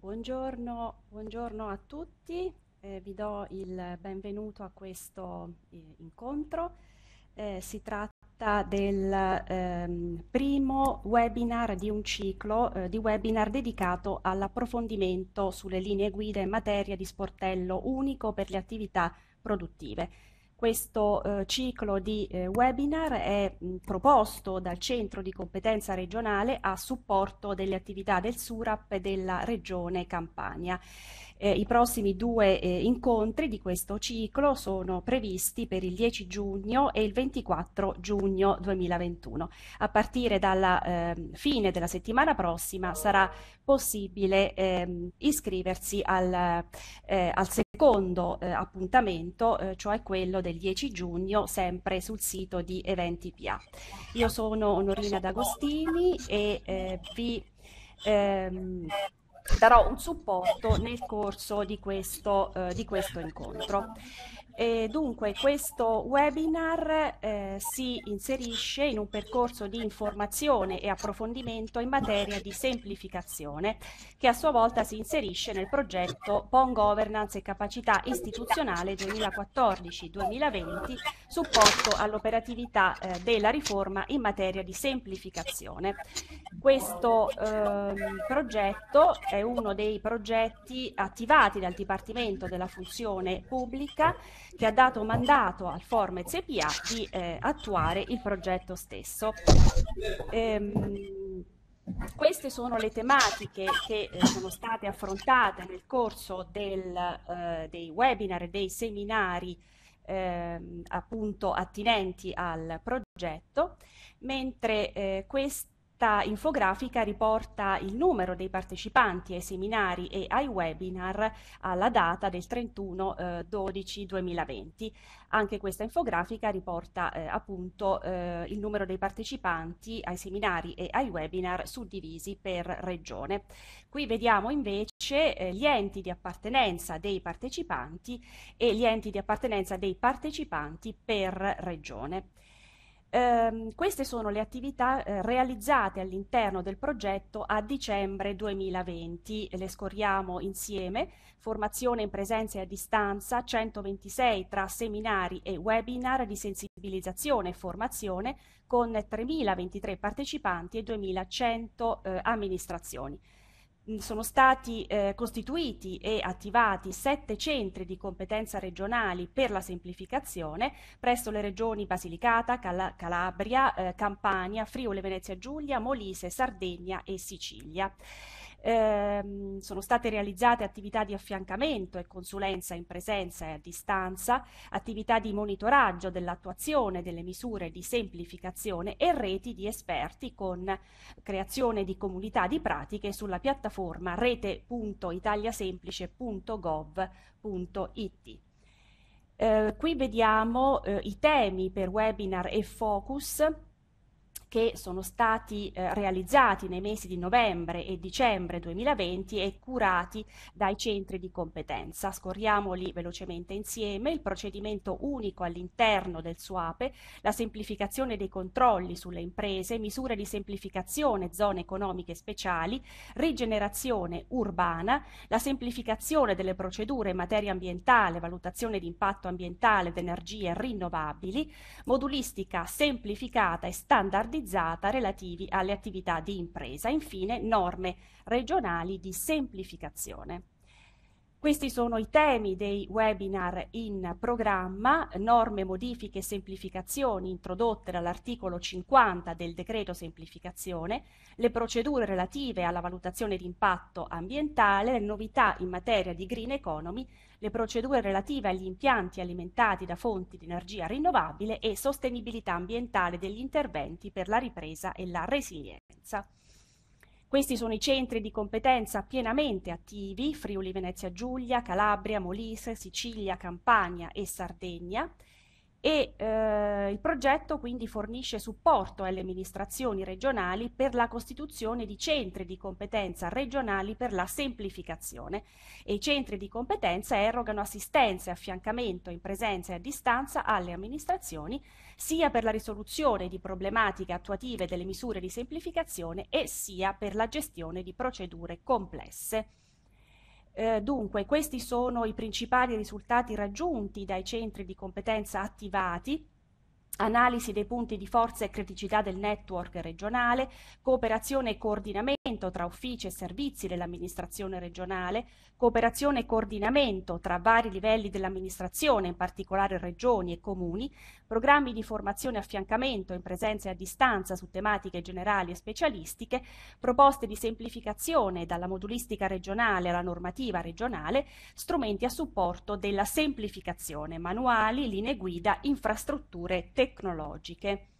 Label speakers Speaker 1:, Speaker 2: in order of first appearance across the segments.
Speaker 1: Buongiorno, buongiorno, a tutti, eh, vi do il benvenuto a questo eh, incontro. Eh, si tratta del ehm, primo webinar di un ciclo eh, di webinar dedicato all'approfondimento sulle linee guida in materia di sportello unico per le attività produttive. Questo eh, ciclo di eh, webinar è mh, proposto dal Centro di Competenza Regionale a supporto delle attività del SURAP della Regione Campania. Eh, I prossimi due eh, incontri di questo ciclo sono previsti per il 10 giugno e il 24 giugno 2021. A partire dalla eh, fine della settimana prossima sarà possibile ehm, iscriversi al, eh, al secondo eh, appuntamento, eh, cioè quello del 10 giugno, sempre sul sito di Eventi PA. Io sono Onorina D'Agostini e vi ehm, darò un supporto nel corso di questo, eh, di questo incontro. E dunque questo webinar eh, si inserisce in un percorso di informazione e approfondimento in materia di semplificazione che a sua volta si inserisce nel progetto PON Governance e Capacità Istituzionale 2014-2020 supporto all'operatività eh, della riforma in materia di semplificazione. Questo eh, progetto è uno dei progetti attivati dal Dipartimento della Funzione Pubblica che ha dato mandato al Formez EPA di eh, attuare il progetto stesso. Ehm, queste sono le tematiche che eh, sono state affrontate nel corso del, eh, dei webinar e dei seminari ehm, appunto attinenti al progetto, mentre eh, questi questa infografica riporta il numero dei partecipanti ai seminari e ai webinar alla data del 31 eh, 12 2020. Anche questa infografica riporta eh, appunto eh, il numero dei partecipanti ai seminari e ai webinar suddivisi per regione. Qui vediamo invece eh, gli enti di appartenenza dei partecipanti e gli enti di appartenenza dei partecipanti per regione. Eh, queste sono le attività eh, realizzate all'interno del progetto a dicembre 2020, le scorriamo insieme, formazione in presenza e a distanza, 126 tra seminari e webinar di sensibilizzazione e formazione con 3.023 partecipanti e 2.100 eh, amministrazioni sono stati eh, costituiti e attivati sette centri di competenza regionali per la semplificazione presso le regioni Basilicata, Cal Calabria, eh, Campania, Friuli Venezia Giulia, Molise, Sardegna e Sicilia. Eh, sono state realizzate attività di affiancamento e consulenza in presenza e a distanza, attività di monitoraggio dell'attuazione delle misure di semplificazione e reti di esperti con creazione di comunità di pratiche sulla piattaforma rete.italiasemplice.gov.it. Eh, qui vediamo eh, i temi per webinar e focus che sono stati eh, realizzati nei mesi di novembre e dicembre 2020 e curati dai centri di competenza. Scorriamoli velocemente insieme, il procedimento unico all'interno del SUAPE, la semplificazione dei controlli sulle imprese, misure di semplificazione zone economiche speciali, rigenerazione urbana, la semplificazione delle procedure in materia ambientale, valutazione di impatto ambientale ed energie rinnovabili, modulistica semplificata e standardizzata standardizzata relativi alle attività di impresa. Infine, norme regionali di semplificazione. Questi sono i temi dei webinar in programma, norme, modifiche e semplificazioni introdotte dall'articolo 50 del decreto semplificazione, le procedure relative alla valutazione di impatto ambientale, le novità in materia di green economy, le procedure relative agli impianti alimentati da fonti di energia rinnovabile e sostenibilità ambientale degli interventi per la ripresa e la resilienza. Questi sono i centri di competenza pienamente attivi, Friuli Venezia Giulia, Calabria, Molise, Sicilia, Campania e Sardegna, e eh, il progetto quindi fornisce supporto alle amministrazioni regionali per la costituzione di centri di competenza regionali per la semplificazione. E i centri di competenza erogano assistenza e affiancamento in presenza e a distanza alle amministrazioni sia per la risoluzione di problematiche attuative delle misure di semplificazione e sia per la gestione di procedure complesse. Eh, dunque, questi sono i principali risultati raggiunti dai centri di competenza attivati analisi dei punti di forza e criticità del network regionale, cooperazione e coordinamento tra uffici e servizi dell'amministrazione regionale, cooperazione e coordinamento tra vari livelli dell'amministrazione, in particolare regioni e comuni, programmi di formazione e affiancamento in presenza e a distanza su tematiche generali e specialistiche, proposte di semplificazione dalla modulistica regionale alla normativa regionale, strumenti a supporto della semplificazione, manuali, linee guida, infrastrutture tecnologiche.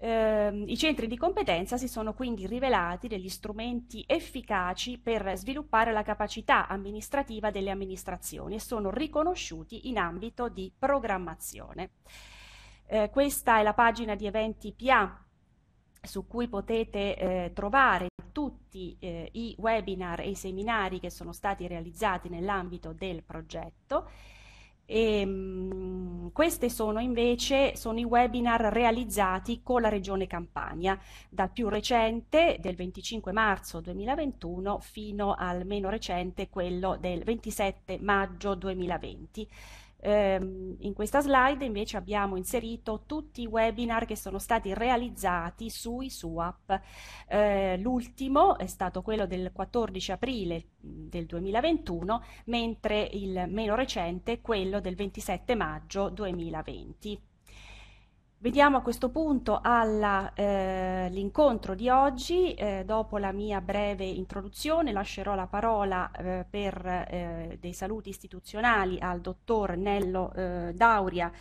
Speaker 1: Eh, I centri di competenza si sono quindi rivelati degli strumenti efficaci per sviluppare la capacità amministrativa delle amministrazioni e sono riconosciuti in ambito di programmazione. Eh, questa è la pagina di eventi PA su cui potete eh, trovare tutti eh, i webinar e i seminari che sono stati realizzati nell'ambito del progetto e, ehm, questi sono invece sono i webinar realizzati con la Regione Campania, dal più recente del 25 marzo 2021 fino al meno recente quello del 27 maggio 2020. Ehm, in questa slide invece abbiamo inserito tutti i webinar che sono stati realizzati sui SUAP. Eh, l'ultimo è stato quello del 14 aprile del 2021, mentre il meno recente quello del 27 maggio 2020. Vediamo a questo punto all'incontro eh, di oggi, eh, dopo la mia breve introduzione lascerò la parola eh, per eh, dei saluti istituzionali al dottor Nello eh, Dauria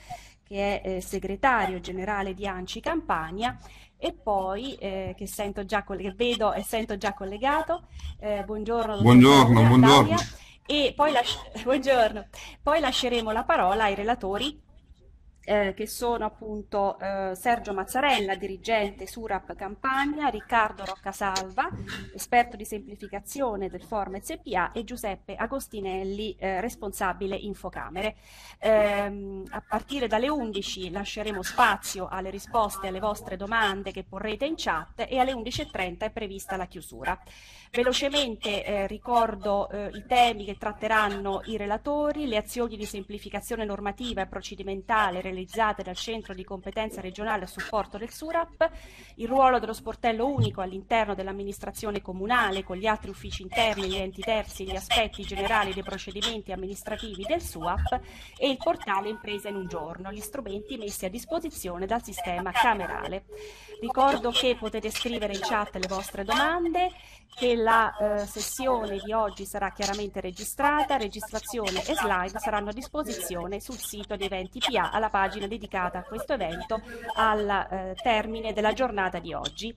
Speaker 1: che è eh, segretario generale di ANCI Campania e poi che, che vedo e sento già collegato, buongiorno,
Speaker 2: buongiorno, buongiorno.
Speaker 1: E poi, buongiorno. poi lasceremo la parola ai relatori eh, che sono appunto eh, Sergio Mazzarella, dirigente Surap Campania, Riccardo Roccasalva, esperto di semplificazione del Form SPA e Giuseppe Agostinelli, eh, responsabile Infocamere. Ehm, a partire dalle 11 lasceremo spazio alle risposte alle vostre domande che porrete in chat e alle 11.30 è prevista la chiusura. Velocemente eh, ricordo eh, i temi che tratteranno i relatori, le azioni di semplificazione normativa e procedimentale realizzate dal Centro di Competenza Regionale a supporto del SURAP, il ruolo dello sportello unico all'interno dell'amministrazione comunale con gli altri uffici interni, gli enti terzi, gli aspetti generali dei procedimenti amministrativi del SUAP e il portale Impresa in un giorno, gli strumenti messi a disposizione dal sistema camerale. Ricordo che potete scrivere in chat le vostre domande, che la eh, sessione di oggi sarà chiaramente registrata, registrazione e slide saranno a disposizione sul sito di Eventi PA alla pagina dedicata a questo evento al eh, termine della giornata di oggi.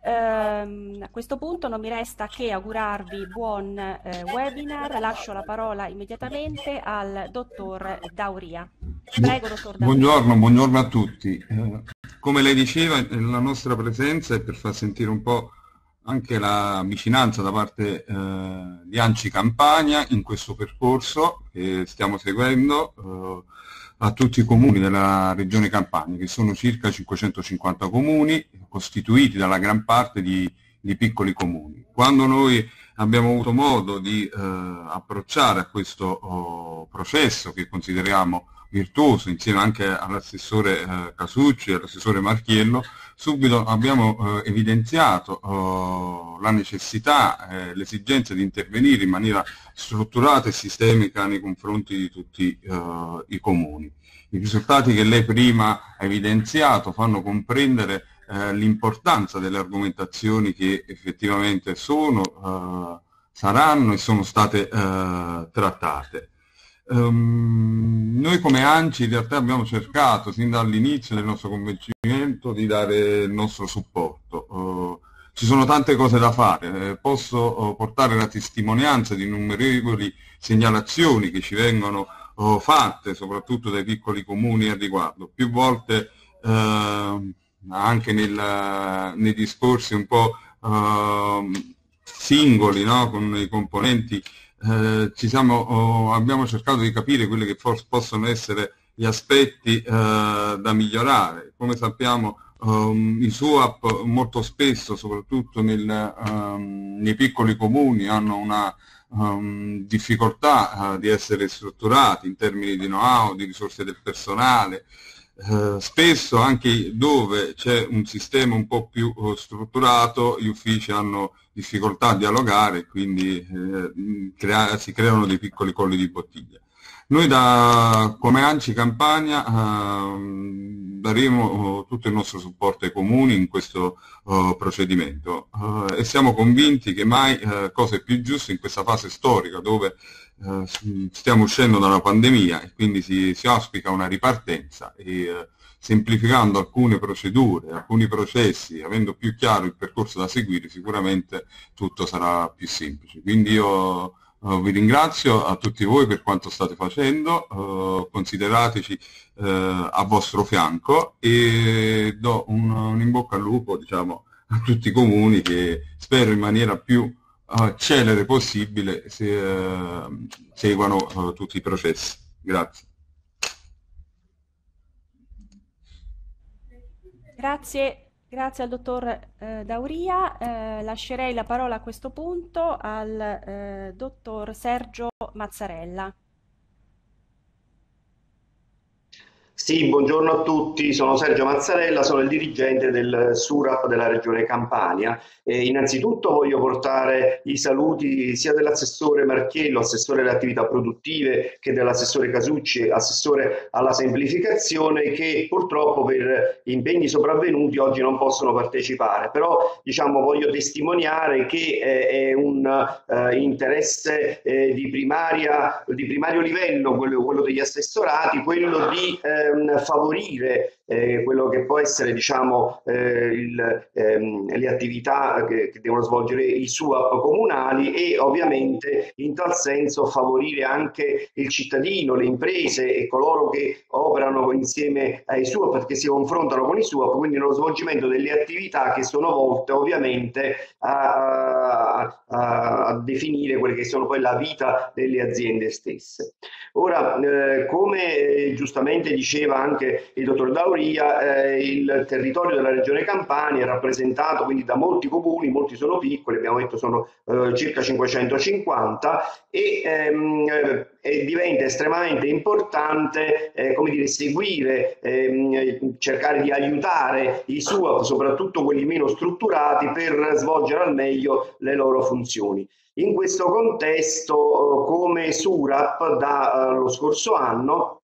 Speaker 1: Um, a questo punto non mi resta che augurarvi buon eh, webinar. Lascio la parola immediatamente al dottor Dauria.
Speaker 2: Prego, dottor Dauria. Buongiorno, buongiorno a tutti. Eh, come lei diceva, la nostra presenza è per far sentire un po' anche la vicinanza da parte eh, di Anci Campania in questo percorso che stiamo seguendo eh, a tutti i comuni della regione Campania, che sono circa 550 comuni, costituiti dalla gran parte di, di piccoli comuni. Quando noi abbiamo avuto modo di eh, approcciare a questo oh, processo che consideriamo virtuoso insieme anche all'assessore eh, Casucci e all'assessore Marchiello, subito abbiamo eh, evidenziato eh, la necessità, eh, l'esigenza di intervenire in maniera strutturata e sistemica nei confronti di tutti eh, i comuni. I risultati che lei prima ha evidenziato fanno comprendere eh, l'importanza delle argomentazioni che effettivamente sono, saranno e sono state trattate. Um, noi come ANCI in realtà abbiamo cercato sin dall'inizio del nostro convincimento di dare il nostro supporto. Uh, ci sono tante cose da fare, eh, posso uh, portare la testimonianza di innumerevoli segnalazioni che ci vengono uh, fatte, soprattutto dai piccoli comuni a riguardo. Più volte ehm, anche nel, nei discorsi un po' ehm, singoli no? con i componenti eh, siamo, oh, abbiamo cercato di capire quelli che possono essere gli aspetti eh, da migliorare. Come sappiamo Um, I SUAP molto spesso, soprattutto nel, um, nei piccoli comuni, hanno una um, difficoltà uh, di essere strutturati in termini di know-how, di risorse del personale. Uh, spesso anche dove c'è un sistema un po' più uh, strutturato gli uffici hanno difficoltà a dialogare, quindi crea si creano dei piccoli colli di bottiglia. Noi da, come ANCI Campania eh, daremo tutto il nostro supporto ai comuni in questo uh, procedimento uh, e siamo convinti che mai uh, cosa è più giusto in questa fase storica dove stiamo uscendo da una pandemia e quindi si, si auspica una ripartenza e semplificando alcune procedure, alcuni processi, avendo più chiaro il percorso da seguire, sicuramente tutto sarà più semplice. Quindi io Uh, vi ringrazio a tutti voi per quanto state facendo, uh, considerateci uh, a vostro fianco e do un, un, in bocca al lupo diciamo, a tutti i comuni che spero in maniera più celere possibile se, seguano tutti i processi. Grazie.
Speaker 1: Grazie Grazie al dottor eh, Dauria. Eh, lascerei la parola a questo punto al eh, dottor Sergio Mazzarella.
Speaker 3: Sì, buongiorno a tutti, sono Sergio Mazzarella, sono il dirigente del SURAP della Regione Campania. E innanzitutto voglio portare i saluti sia dell'assessore Marchiello, assessore alle attività produttive, che dell'assessore Casucci, assessore alla semplificazione, che purtroppo per impegni sopravvenuti oggi non possono partecipare. Però diciamo, voglio testimoniare che eh, è un eh, interesse eh, di, primaria, di, primario livello, quello, quello degli assessorati, quello di eh, favorire eh, quello che può essere diciamo, eh, il, ehm, le attività che, che, devono svolgere i SUAP comunali e ovviamente in tal senso favorire anche il cittadino, le imprese e coloro che operano insieme ai SUAP perché si confrontano con i SUAP, quindi nello svolgimento delle attività che sono volte ovviamente a, a, a definire quelle che sono poi la vita delle aziende stesse. Ora, eh, come giustamente diceva anche il dottor Dauri, teoria eh, il territorio della regione Campania è rappresentato quindi da molti comuni, molti sono piccoli, abbiamo detto sono eh, circa 550 e, ehm, e diventa estremamente importante eh, come dire, seguire, ehm, cercare di aiutare i SUAP, soprattutto quelli meno strutturati, per svolgere al meglio le loro funzioni. In questo contesto, come SURAP dallo uh, scorso anno,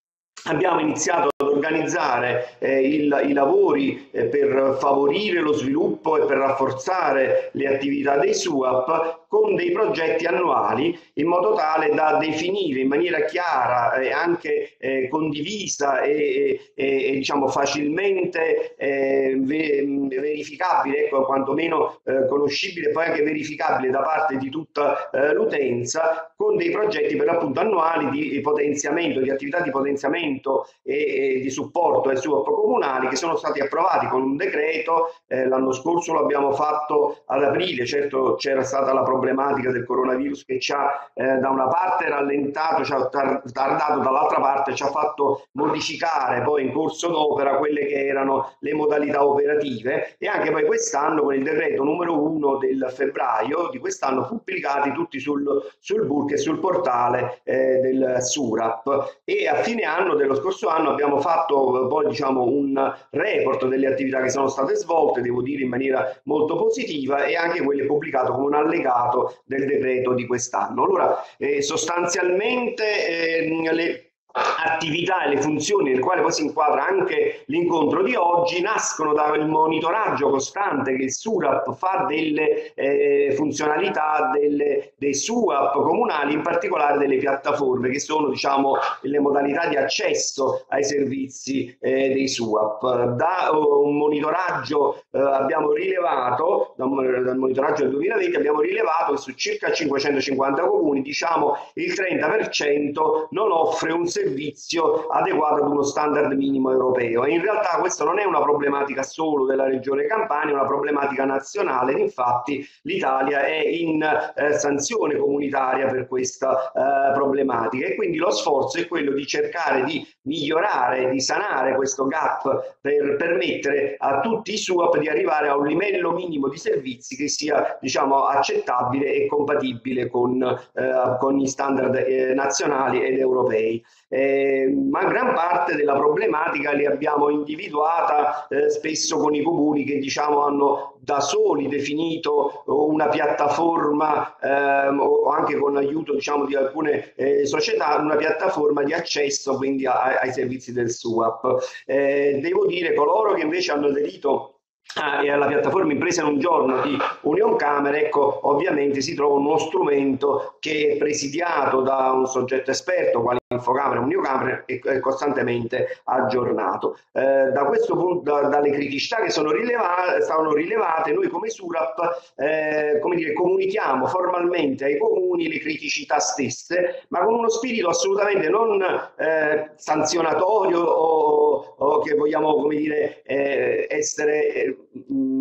Speaker 3: abbiamo iniziato organizzare eh, il, i lavori eh, per favorire lo sviluppo e per rafforzare le attività dei SUAP con dei progetti annuali in modo tale da definire in maniera chiara e anche eh, condivisa e, e, e, diciamo facilmente eh, verificabile, ecco, quantomeno eh, conoscibile e poi anche verificabile da parte di tutta eh, l'utenza con dei progetti per l'appunto annuali di potenziamento, di attività di potenziamento e, e di supporto ai SUAP comunali che sono stati approvati con un decreto, eh, l'anno scorso lo abbiamo fatto ad aprile, certo c'era stata la problematica del coronavirus che ci ha eh, da una parte rallentato, ci ha tardato, dall'altra parte ci ha fatto modificare poi in corso d'opera quelle che erano le modalità operative e anche poi quest'anno con il decreto numero 1 del febbraio di quest'anno pubblicati tutti sul, sul BURC e sul portale eh, del SURAP. E a fine anno dello scorso anno abbiamo fatto poi diciamo un report delle attività che sono state svolte, devo dire in maniera molto positiva e anche quelle pubblicate come un allegato del decreto di quest'anno. Allora eh, sostanzialmente eh, le attività e le funzioni nel quale poi si inquadra anche l'incontro di oggi nascono dal monitoraggio costante che il SURAP fa delle eh, funzionalità delle, dei SUAP comunali, in particolare delle piattaforme che sono diciamo le modalità di accesso ai servizi eh, dei SUAP. Da uh, un monitoraggio eh, abbiamo rilevato, dal, dal monitoraggio del 2020, abbiamo rilevato che su circa 550 comuni, diciamo il 30% non offre un servizio adeguato ad uno standard minimo europeo. E in realtà questa non è una problematica solo della regione Campania, è una problematica nazionale, infatti l'Italia è in eh, sanzione comunitaria per questa eh, problematica e quindi lo sforzo è quello di cercare di migliorare, di sanare questo gap per permettere a tutti i SUAP di arrivare a un livello minimo di servizi che sia diciamo, accettabile e compatibile con, eh, con gli standard eh, nazionali ed europei. Eh, ma gran parte della problematica li abbiamo individuata eh, spesso con i comuni che diciamo, hanno da soli definito una piattaforma ehm, o anche con l'aiuto diciamo, di alcune eh, società, una piattaforma di accesso quindi a, ai servizi del SUAP. Eh, devo dire coloro che invece hanno aderito alla piattaforma Impresa in un giorno di Union Camere, ecco, ovviamente si trova uno strumento che è presidiato da un soggetto esperto, quale Infocamera, Uniocamera, e è costantemente aggiornato. Eh, da questo punto, da, dalle criticità che sono rilevate, stavano rilevate, noi come SURAP eh, come dire, comunichiamo formalmente ai comuni le criticità stesse, ma con uno spirito assolutamente non eh, sanzionatorio o, o, che vogliamo come dire, eh, essere eh,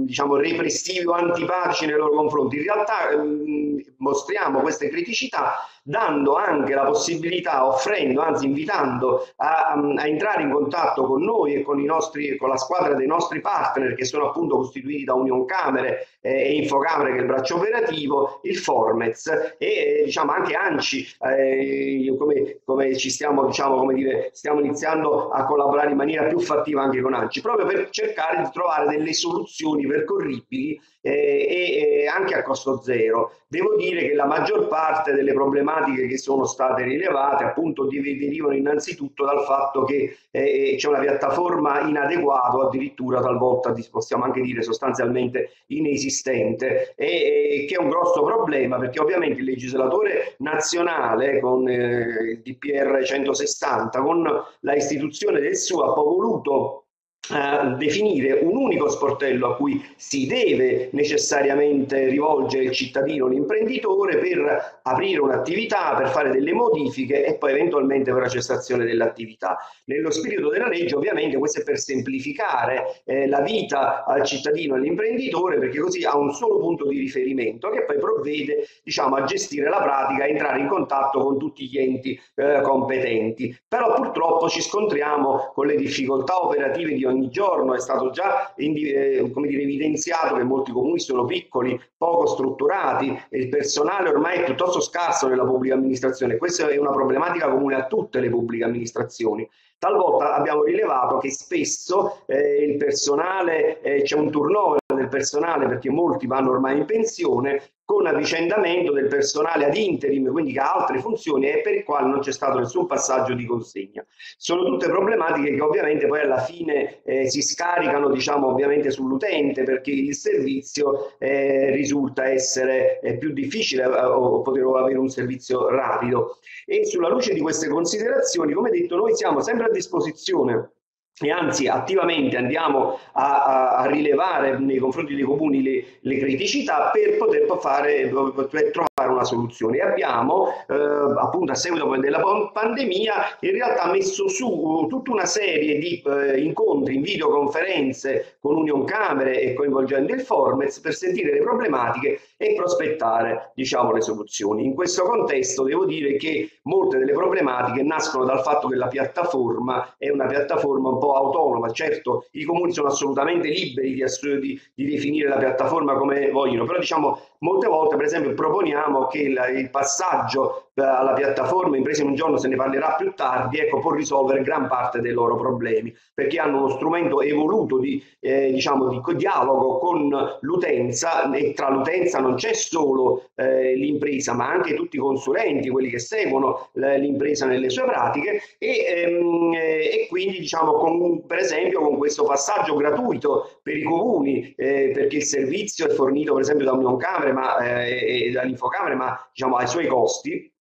Speaker 3: diciamo, repressivi o antipatici nei loro confronti. In realtà mh, mostriamo queste criticità dando anche la possibilità, offrendo, anzi invitando a, a, entrare in contatto con noi e con, nostri, con la squadra dei nostri partner che sono appunto costituiti da Union Camere eh, e Infocamere che è il braccio operativo, il Formez e diciamo anche ANCI, eh, come, come, ci stiamo, diciamo, come dire, stiamo iniziando a collaborare in maniera più fattiva anche con ANCI, proprio per cercare di trovare delle soluzioni percorribili eh, e anche a costo zero. Devo dire che la maggior parte delle problematiche che sono state rilevate appunto derivano innanzitutto dal fatto che eh, c'è una piattaforma inadeguata addirittura talvolta possiamo anche dire sostanzialmente inesistente. E, e che è un grosso problema perché ovviamente il legislatore nazionale con eh, il DPR 160 con la istituzione del suo ha voluto Uh, definire un unico sportello a cui si deve necessariamente rivolgere il cittadino, l'imprenditore per aprire un'attività, per fare delle modifiche e poi eventualmente per la cessazione dell'attività. Nello spirito della legge ovviamente questo è per semplificare eh, la vita al cittadino e all'imprenditore perché così ha un solo punto di riferimento che poi provvede diciamo, a gestire la pratica, a entrare in contatto con tutti gli enti eh, competenti. Però purtroppo ci scontriamo con le difficoltà operative di ogni giorno, è stato già eh, dire, evidenziato che molti comuni sono piccoli, poco strutturati e il personale ormai è piuttosto scarso nella pubblica amministrazione. Questa è una problematica comune a tutte le pubbliche amministrazioni. Talvolta abbiamo rilevato che spesso eh, il personale, eh, c'è un turnover del personale perché molti vanno ormai in pensione con avvicendamento del personale ad interim, quindi che ha altre funzioni e per il quale non c'è stato nessun passaggio di consegna. Sono tutte problematiche che ovviamente poi alla fine eh, si scaricano diciamo ovviamente sull'utente perché il servizio eh, risulta essere eh, più difficile eh, o poter avere un servizio rapido. E sulla luce di queste considerazioni, come detto, noi siamo sempre a disposizione e anzi attivamente andiamo a, a, a, rilevare nei confronti dei comuni le, le criticità per poter fare, per trovare una soluzione. Abbiamo, eh, appunto a seguito della pandemia, in realtà messo su tutta una serie di eh, incontri in videoconferenze con Union Camere e coinvolgendo il Formez per sentire le problematiche e prospettare diciamo, le soluzioni. In questo contesto devo dire che molte delle problematiche nascono dal fatto che la piattaforma è una piattaforma un autonoma, certo i comuni sono assolutamente liberi di, di, di definire la piattaforma come vogliono, però diciamo molte volte per esempio proponiamo che il, il passaggio eh, alla piattaforma imprese in un giorno se ne parlerà più tardi, ecco, può risolvere gran parte dei loro problemi, perché hanno uno strumento evoluto di, eh, diciamo, di dialogo con l'utenza e tra l'utenza non c'è solo eh, l'impresa, ma anche tutti i consulenti, quelli che seguono l'impresa nelle sue pratiche e, ehm, e quindi diciamo con, per esempio con questo passaggio gratuito per i comuni, eh, perché il servizio è fornito per esempio da Union Camere ma, eh, e dall'Infocamere, ma diciamo ai suoi costi,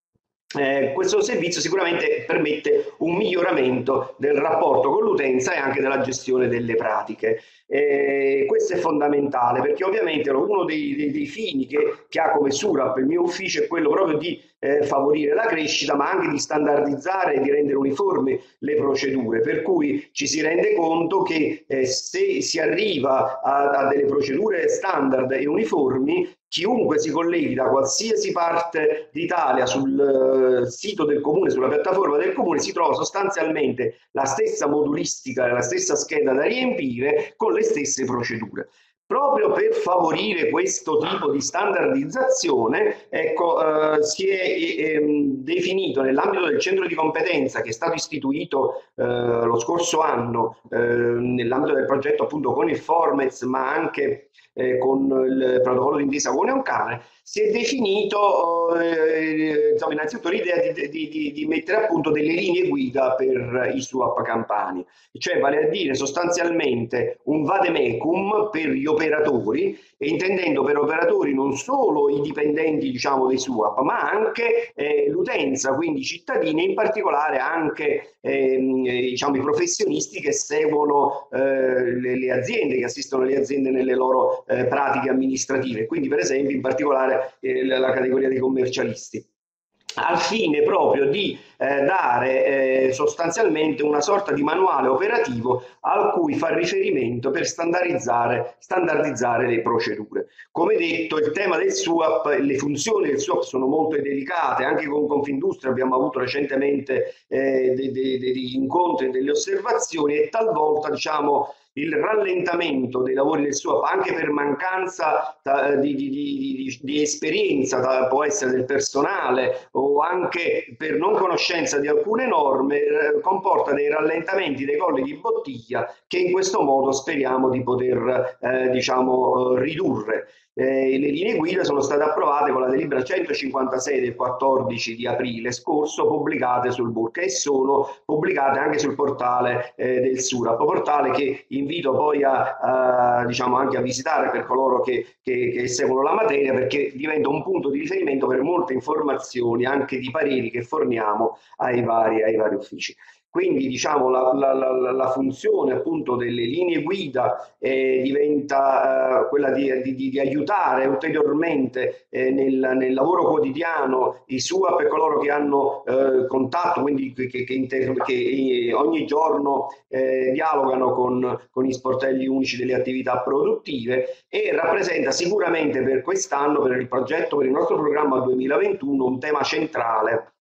Speaker 3: eh, questo servizio sicuramente permette un miglioramento del rapporto con l'utenza e anche della gestione delle pratiche. Eh, questo è fondamentale perché ovviamente uno dei, dei, dei fini che, che, ha come SURAP il mio ufficio è quello proprio di eh, favorire la crescita ma anche di standardizzare e di rendere uniformi le procedure per cui ci si rende conto che eh, se si arriva a, a delle procedure standard e uniformi chiunque si colleghi da qualsiasi parte d'Italia sul uh, sito del comune, sulla piattaforma del comune, si trova sostanzialmente la stessa modulistica, la stessa scheda da riempire con le stesse procedure. Proprio per favorire questo tipo di standardizzazione, ecco, eh, si è eh, definito nell'ambito del centro di competenza che è stato istituito eh, lo scorso anno eh, nell'ambito del progetto appunto con il Formez, ma anche eh, con il protocollo d'intesa con Neoncane, si è definito eh, insomma, innanzitutto l'idea di, di, di, mettere a punto delle linee guida per i SUAP campani, cioè vale a dire sostanzialmente un vademecum per gli operatori, e intendendo per operatori non solo i dipendenti diciamo, dei SUAP, ma anche eh, l'utenza, quindi i cittadini, in particolare anche ehm, diciamo, i professionisti che seguono eh, le, le, aziende, che assistono le aziende nelle loro eh, pratiche amministrative, quindi per esempio in particolare eh, la categoria dei commercialisti al fine proprio di eh, dare eh, sostanzialmente una sorta di manuale operativo al cui far riferimento per standardizzare, standardizzare le procedure. Come detto, il tema del SUAP, le funzioni del SUAP sono molto delicate, anche con Confindustria abbiamo avuto recentemente eh, degli incontri e delle osservazioni e talvolta diciamo il rallentamento dei lavori del SUAP anche per mancanza da, di, di, di, di, esperienza, può essere del personale o anche per non conoscenza di alcune norme, eh, comporta dei rallentamenti dei colli di bottiglia che in questo modo speriamo di poter eh, diciamo, ridurre. Eh, le linee guida sono state approvate con la delibera 156 del 14 di aprile scorso, pubblicate sul BURC e sono pubblicate anche sul portale eh, del SURAP, portale che invito poi a, a, diciamo anche a visitare per coloro che, che, che, seguono la materia perché diventa un punto di riferimento per molte informazioni, anche di pareri che forniamo ai vari, ai vari uffici. Quindi diciamo, la, la, la, la, funzione appunto delle linee guida eh, diventa eh, quella di, di, di, aiutare ulteriormente eh, nel, nel, lavoro quotidiano i SUA per coloro che hanno eh, contatto, quindi che, che, inter, che eh, ogni giorno eh, dialogano con, con gli sportelli unici delle attività produttive e rappresenta sicuramente per quest'anno, per il progetto, per il nostro programma 2021, un tema centrale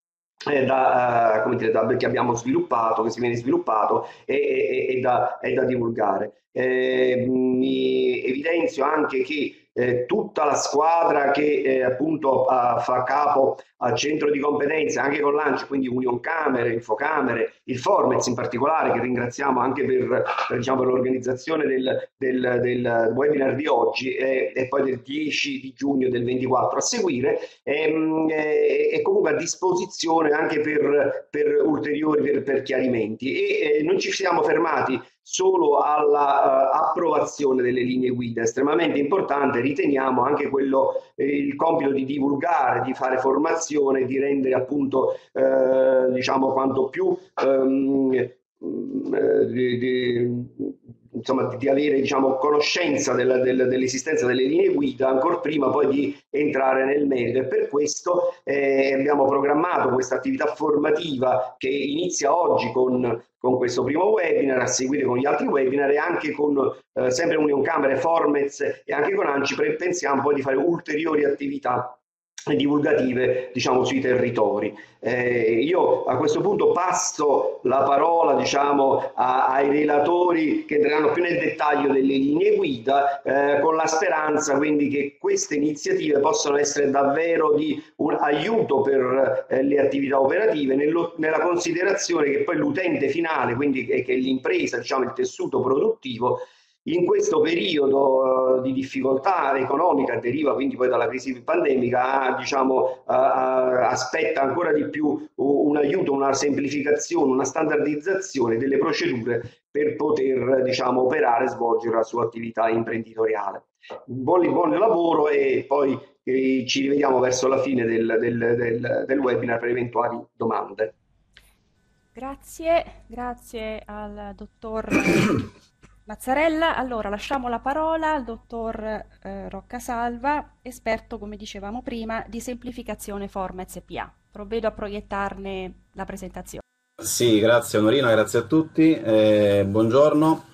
Speaker 3: da, uh, dire, da, che abbiamo sviluppato, che si viene sviluppato e, e, e, da, e da, divulgare. Eh, mi evidenzio anche che eh, tutta la squadra che eh, appunto uh, fa capo al centro di competenze anche con l'ANCI, quindi Union Camere, Infocamere, il Formez in particolare che ringraziamo anche per, per, diciamo, per l'organizzazione del, del, del, webinar di oggi e, e, poi del 10 di giugno del 24 a seguire ehm, e, e comunque a disposizione anche per, per ulteriori per chiarimenti. E eh, non ci siamo fermati solo all'approvazione uh, delle linee guida. Estremamente importante, riteniamo anche quello, eh, il compito di divulgare, di fare formazione, di rendere appunto, eh, diciamo, quanto più um, di, di, insomma, di avere diciamo, conoscenza della, della, dell'esistenza delle linee guida ancora prima poi di entrare nel merito. E per questo eh, abbiamo programmato questa attività formativa che inizia oggi con, con, questo primo webinar, a seguire con gli altri webinar e anche con eh, sempre Union Camere, Formez e anche con ANCI pensiamo poi di fare ulteriori attività divulgative diciamo sui territori. Eh, io a questo punto passo la parola diciamo a, ai relatori che entreranno più nel dettaglio delle linee guida eh, con la speranza quindi che queste iniziative possano essere davvero di un aiuto per eh, le attività operative nello, nella considerazione che poi l'utente finale quindi che, che l'impresa diciamo il tessuto produttivo in questo periodo uh, di difficoltà economica, deriva quindi poi dalla crisi pandemica, diciamo, uh, uh, aspetta ancora di più un aiuto, una semplificazione, una standardizzazione delle procedure per poter diciamo, operare e svolgere la sua attività imprenditoriale. Buon, buon lavoro e poi eh, ci rivediamo verso la fine del, del, del, del webinar per eventuali domande.
Speaker 1: Grazie, grazie al dottor Mazzarella. Allora, lasciamo la parola al dottor eh, Roccasalva, esperto, come dicevamo prima, di semplificazione Forma SPA. Provvedo a proiettarne la presentazione.
Speaker 4: Sì, grazie Onorina, grazie a tutti. Eh, buongiorno.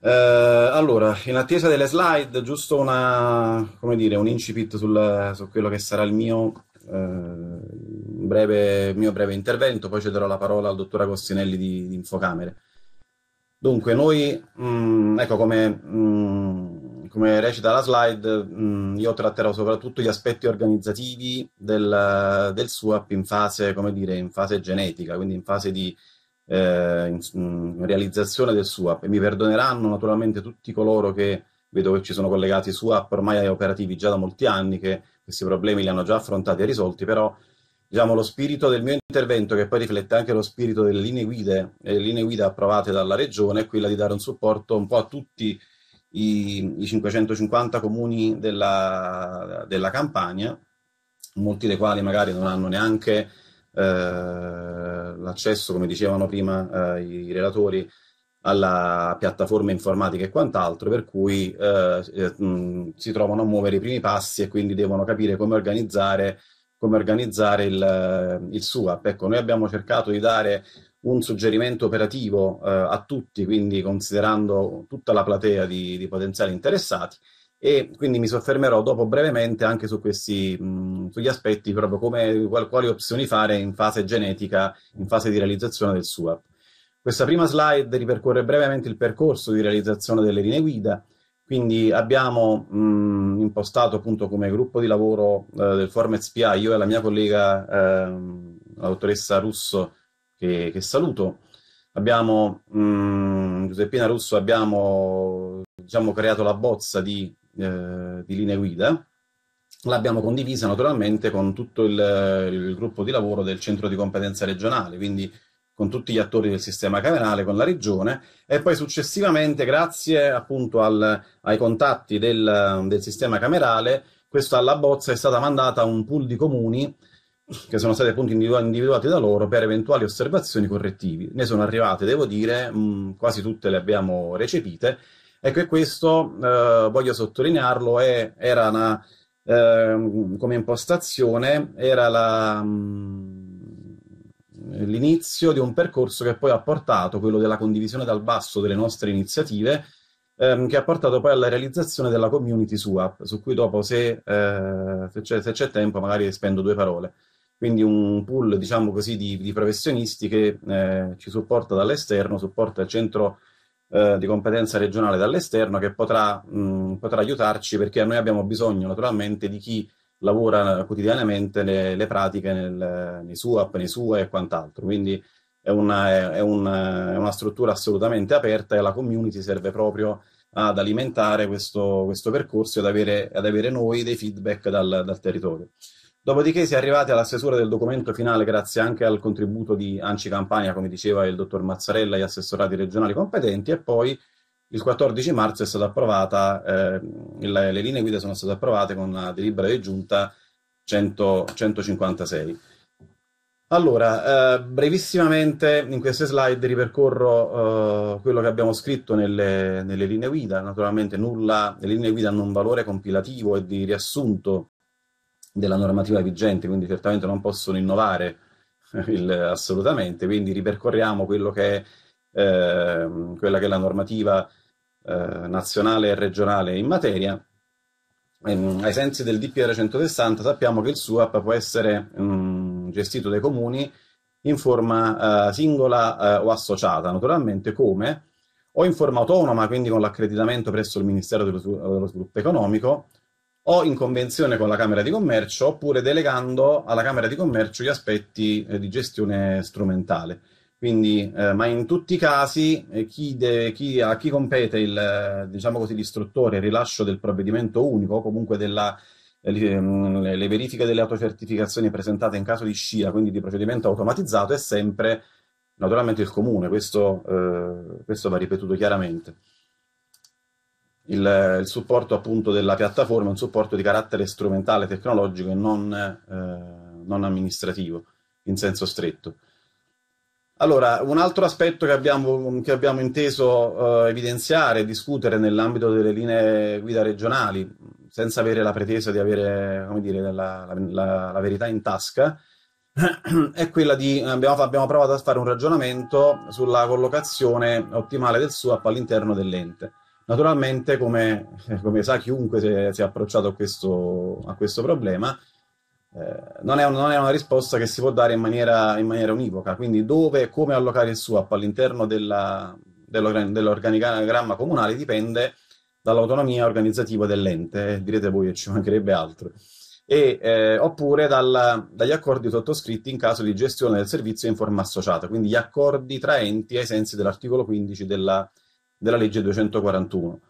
Speaker 4: Eh, allora, in attesa delle slide, giusto una, dire, un incipit sul, su quello che sarà il mio, eh, breve, mio breve intervento, poi cederò la parola al dottor Agostinelli di, di Infocamere. Dunque, noi, mh, mm, ecco come, mh, mm, come, recita la slide, mh, mm, io tratterò soprattutto gli aspetti organizzativi del, del SUAP in fase, come dire, in fase genetica, quindi in fase di eh, in, in realizzazione del SUAP. E mi perdoneranno naturalmente tutti coloro che vedo che ci sono collegati SUAP ormai operativi già da molti anni, che questi problemi li hanno già affrontati e risolti, però diciamo, lo spirito del mio intervento, che poi riflette anche lo spirito delle linee guida, le linee guida approvate dalla Regione, è quella di dare un supporto un po' a tutti i, i 550 comuni della, della, Campania, molti dei quali magari non hanno neanche eh, l'accesso, come dicevano prima eh, i relatori, alla piattaforma informatica e quant'altro, per cui eh, eh si trovano a muovere i primi passi e quindi devono capire come organizzare come organizzare il, il SUAP. Ecco, noi abbiamo cercato di dare un suggerimento operativo eh, a tutti, quindi considerando tutta la platea di, di, potenziali interessati e quindi mi soffermerò dopo brevemente anche su questi, mh, sugli aspetti proprio come quali, quali opzioni fare in fase genetica, in fase di realizzazione del SUAP. Questa prima slide ripercorre brevemente il percorso di realizzazione delle linee guida, quindi abbiamo mh, impostato appunto come gruppo di lavoro eh, del Format SPA, io e la mia collega, eh, la dottoressa Russo, che, che saluto, abbiamo, mh, Giuseppina Russo, abbiamo diciamo, creato la bozza di, eh, di linee guida, l'abbiamo condivisa naturalmente con tutto il, il, gruppo di lavoro del centro di competenza regionale, quindi con tutti gli attori del sistema camerale, con la regione e poi successivamente, grazie appunto al, ai contatti del, del, sistema camerale, questa alla bozza è stata mandata a un pool di comuni che sono stati appunto individuati da loro per eventuali osservazioni correttivi. Ne sono arrivate, devo dire, mh, quasi tutte le abbiamo recepite. Ecco, e questo, eh, voglio sottolinearlo, è, era una, eh, come impostazione, era la... Mh, l'inizio di un percorso che poi ha portato, quello della condivisione dal basso delle nostre iniziative, ehm, che ha portato poi alla realizzazione della community SUAP, su cui dopo, se, eh, se, c'è, se c'è, tempo, magari spendo due parole. Quindi un pool, diciamo così, di, di professionisti che eh, ci supporta dall'esterno, supporta il centro eh, di competenza regionale dall'esterno, che potrà, mh, potrà aiutarci perché noi abbiamo bisogno naturalmente di chi lavora quotidianamente le, le pratiche nel, nei SUAP, nei SUE e quant'altro. Quindi è una, è, una, è una, struttura assolutamente aperta e la community serve proprio ad alimentare questo, questo percorso e ad avere, ad avere, noi dei feedback dal, dal territorio. Dopodiché si è arrivati alla stesura del documento finale grazie anche al contributo di Anci Campania, come diceva il dottor Mazzarella, gli assessorati regionali competenti, e poi il 14 marzo è stata approvata, eh, le, le, linee guida sono state approvate con la delibera di giunta 100, 156. Allora, eh, brevissimamente in queste slide ripercorro eh, quello che abbiamo scritto nelle, nelle, linee guida. Naturalmente nulla, le linee guida hanno un valore compilativo e di riassunto della normativa vigente, quindi certamente non possono innovare il, assolutamente, quindi ripercorriamo quello che è, eh, quella che è la normativa eh, nazionale e regionale in materia. Ehm, ai sensi del DPR 160 sappiamo che il SUAP può essere mh, mm, gestito dai comuni in forma eh, singola eh, o associata, naturalmente come o in forma autonoma, quindi con l'accreditamento presso il Ministero dello, dello Sviluppo Economico, o in convenzione con la Camera di Commercio, oppure delegando alla Camera di Commercio gli aspetti eh, di gestione strumentale. Quindi, eh, ma in tutti i casi, eh, chi de, chi, a chi compete il, diciamo così, l'istruttore, il rilascio del provvedimento unico, o comunque della, eh, le, le, verifiche delle autocertificazioni presentate in caso di scia, quindi di procedimento automatizzato, è sempre naturalmente il comune, questo, eh, questo va ripetuto chiaramente. il, il, supporto appunto della piattaforma è un supporto di carattere strumentale, tecnologico e non, eh, non amministrativo in senso stretto. Allora, un altro aspetto che abbiamo, che abbiamo inteso eh, evidenziare e discutere nell'ambito delle linee guida regionali, senza avere la pretesa di avere dire, la, la, la, verità in tasca, è quella di, abbiamo, abbiamo, provato a fare un ragionamento sulla collocazione ottimale del SUAP all'interno dell'ente. Naturalmente, come, come, sa chiunque si è, si è approcciato a questo, a questo problema, eh, non, è un, non, è una risposta che si può dare in maniera, in maniera univoca, quindi dove e come allocare il SUAP all'interno della, dell'organigramma comunale dipende dall'autonomia organizzativa dell'ente, eh, direte voi che ci mancherebbe altro, e, eh, oppure dal, dagli accordi sottoscritti in caso di gestione del servizio in forma associata, quindi gli accordi tra enti ai sensi dell'articolo 15 della, della legge 241.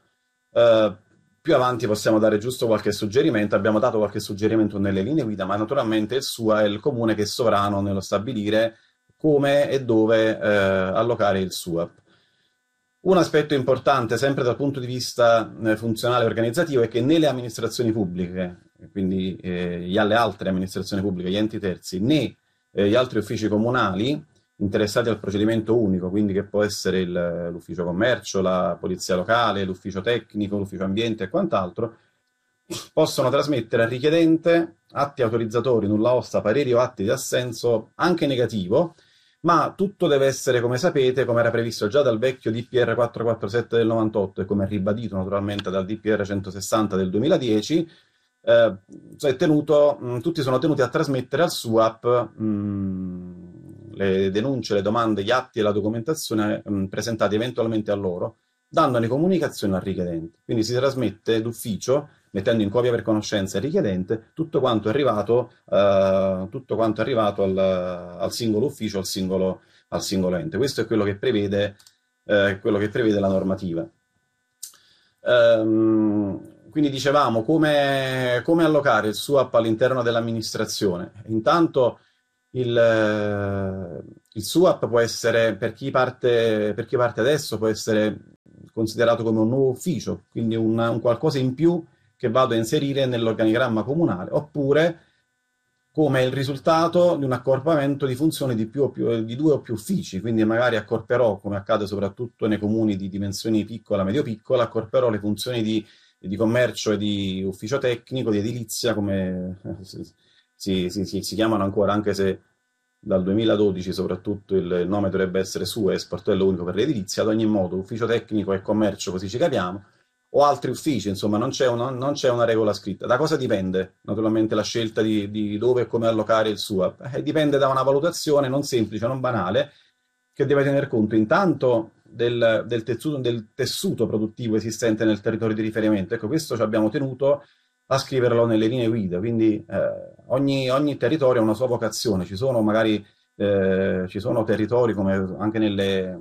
Speaker 4: Eh, più avanti possiamo dare giusto qualche suggerimento, abbiamo dato qualche suggerimento nelle linee guida, ma naturalmente il SUA è il comune che è sovrano nello stabilire come e dove eh, allocare il SUAP. Un aspetto importante, sempre dal punto di vista eh, funzionale e organizzativo, è che nelle amministrazioni pubbliche, quindi eh, alle altre amministrazioni pubbliche, gli enti terzi, né eh, gli altri uffici comunali, interessati al procedimento unico, quindi che può essere l'ufficio commercio, la polizia locale, l'ufficio tecnico, l'ufficio ambiente e quant'altro, possono trasmettere al richiedente atti autorizzatori, nulla osta, pareri o atti di assenso anche negativo, ma tutto deve essere, come sapete, come era previsto già dal vecchio DPR 447 del 98 e come ribadito naturalmente dal DPR 160 del 2010, eh, tenuto, mh, tutti sono tenuti a trasmettere al SUAP mh, le denunce, le domande, gli atti e la documentazione mh, presentati eventualmente a loro, dandone comunicazione al richiedente. Quindi si trasmette d'ufficio, mettendo in copia per conoscenza il richiedente, tutto quanto è arrivato, uh, tutto quanto è arrivato al, al, singolo ufficio, al singolo, al singolo ente. Questo è quello che prevede, uh, quello che prevede la normativa. Um, quindi dicevamo come, come, allocare il SUAP all'interno dell'amministrazione. Intanto il, eh, il SUAP può essere, per chi, parte, per chi parte adesso, può essere considerato come un nuovo ufficio, quindi un, un qualcosa in più che vado a inserire nell'organigramma comunale, oppure come il risultato di un accorpamento di funzioni di, più più, di due o più uffici, quindi magari accorperò, come accade soprattutto nei comuni di dimensioni piccola, medio-piccola, accorperò le funzioni di, di commercio e di ufficio tecnico, di edilizia, come si, si, si, chiamano ancora, anche se dal 2012 soprattutto il nome dovrebbe essere SUE, sportello unico per l'edilizia, ad ogni modo ufficio tecnico e commercio, così ci capiamo, o altri uffici, insomma non c'è, una, non c'è una regola scritta. Da cosa dipende naturalmente la scelta di, di dove e come allocare il SUAP? Eh, dipende da una valutazione non semplice, non banale, che deve tener conto intanto del, del, tessuto, del tessuto produttivo esistente nel territorio di riferimento. Ecco, questo ci abbiamo tenuto a scriverlo nelle linee guida, quindi eh, ogni, ogni, territorio ha una sua vocazione, ci sono magari eh, ci sono territori come anche nelle,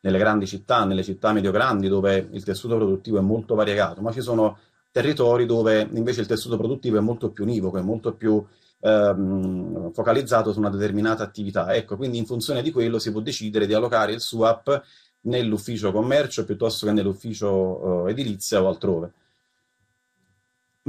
Speaker 4: nelle grandi città, nelle città medio-grandi dove il tessuto produttivo è molto variegato, ma ci sono territori dove invece il tessuto produttivo è molto più univoco, è molto più ehm, focalizzato su una determinata attività. Ecco, quindi in funzione di quello si può decidere di allocare il SUAP nell'ufficio commercio piuttosto che nell'ufficio eh, edilizia o altrove.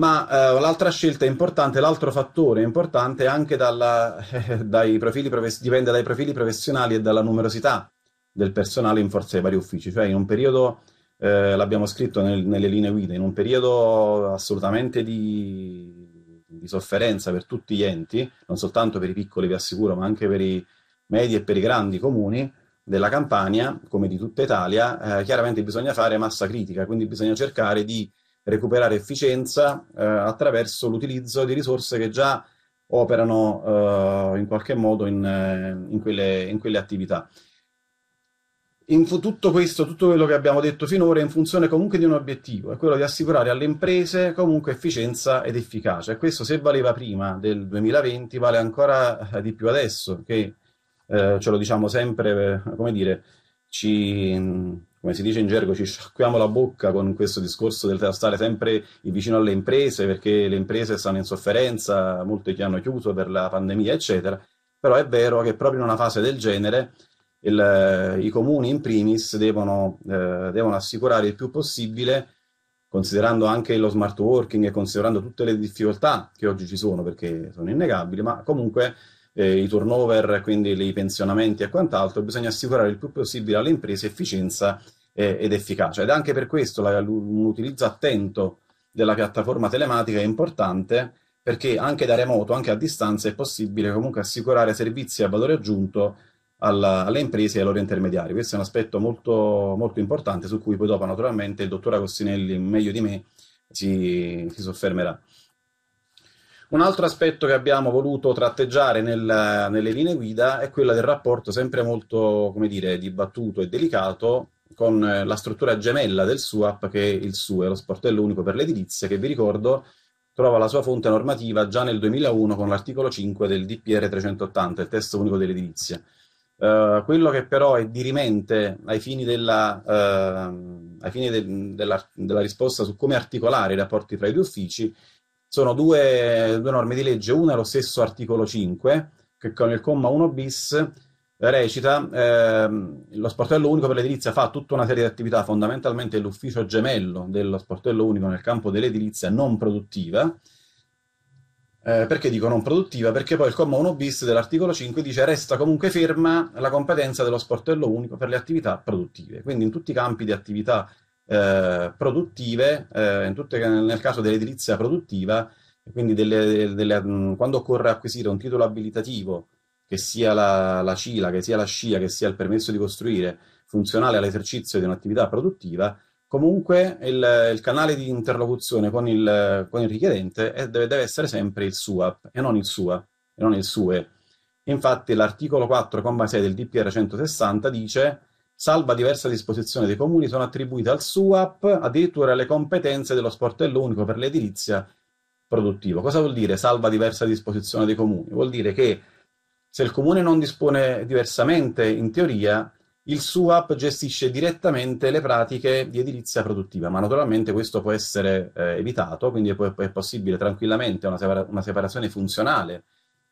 Speaker 4: Ma eh, l'altra scelta importante, l'altro fattore importante anche dalla, eh, dai dipende dai profili professionali e dalla numerosità del personale in forza ai vari uffici. Cioè in un periodo, eh, l'abbiamo scritto nel, nelle linee guida, in un periodo assolutamente di, di, sofferenza per tutti gli enti, non soltanto per i piccoli vi assicuro, ma anche per i medi e per i grandi comuni della Campania, come di tutta Italia, eh, chiaramente bisogna fare massa critica, quindi bisogna cercare di recuperare efficienza eh, attraverso l'utilizzo di risorse che già operano eh, in qualche modo in, eh, in, quelle, in quelle, attività. In tutto questo, tutto quello che abbiamo detto finora è in funzione comunque di un obiettivo, è quello di assicurare alle imprese comunque efficienza ed efficacia. E questo se valeva prima del 2020 vale ancora eh, di più adesso, che eh, ce lo diciamo sempre, eh, come dire, ci come si dice in gergo, ci sciacquiamo la bocca con questo discorso del stare sempre vicino alle imprese, perché le imprese stanno in sofferenza, molte che hanno chiuso per la pandemia, eccetera. Però è vero che proprio in una fase del genere il, i comuni in primis devono, eh, devono assicurare il più possibile considerando anche lo smart working e considerando tutte le difficoltà che oggi ci sono, perché sono innegabili, ma comunque eh, i turnover, quindi i pensionamenti e quant'altro, bisogna assicurare il più possibile alle imprese efficienza eh, ed efficacia. Ed anche per questo la, un utilizzo attento della piattaforma telematica è importante perché anche da remoto, anche a distanza, è possibile comunque assicurare servizi a valore aggiunto alla, alle imprese e ai loro intermediari. Questo è un aspetto molto, molto importante su cui poi dopo naturalmente il dottor Agostinelli, meglio di me, si, si soffermerà. Un altro aspetto che abbiamo voluto tratteggiare nel, nelle linee guida è quello del rapporto sempre molto, come dire, dibattuto e delicato con la struttura gemella del SUAP che è il SUE, lo sportello unico per l'edilizia, che vi ricordo trova la sua fonte normativa già nel 2001 con l'articolo 5 del DPR 380, il testo unico dell'edilizia. Uh, quello che però è dirimente ai fini, della, uh, ai fini de, della, della, risposta su come articolare i rapporti tra i due uffici sono due, due, norme di legge, una è lo stesso articolo 5, che con il comma 1 bis recita eh, lo sportello unico per l'edilizia fa tutta una serie di attività, fondamentalmente l'ufficio gemello dello sportello unico nel campo dell'edilizia non produttiva, eh, perché dico non produttiva? Perché poi il comma 1 bis dell'articolo 5 dice resta comunque ferma la competenza dello sportello unico per le attività produttive. Quindi in tutti i campi di attività eh, produttive, eh, tutte, nel caso dell'edilizia produttiva, quindi delle, delle, mm, quando occorre acquisire un titolo abilitativo, che sia la, la CILA, che sia la SCIA, che sia il permesso di costruire, funzionale all'esercizio di un'attività produttiva, Comunque il, il, canale di interlocuzione con il, con il richiedente è, deve, deve, essere sempre il SUAP e non il SUA, e non il SUE. Infatti l'articolo 4,6 del DPR 160 dice salva diversa disposizione dei comuni sono attribuite al SUAP addirittura le competenze dello sportello unico per l'edilizia produttivo. Cosa vuol dire salva diversa disposizione dei comuni? Vuol dire che se il comune non dispone diversamente, in teoria, il SUAP gestisce direttamente le pratiche di edilizia produttiva, ma naturalmente questo può essere eh, evitato, quindi è, è, possibile tranquillamente una, separa una, separazione funzionale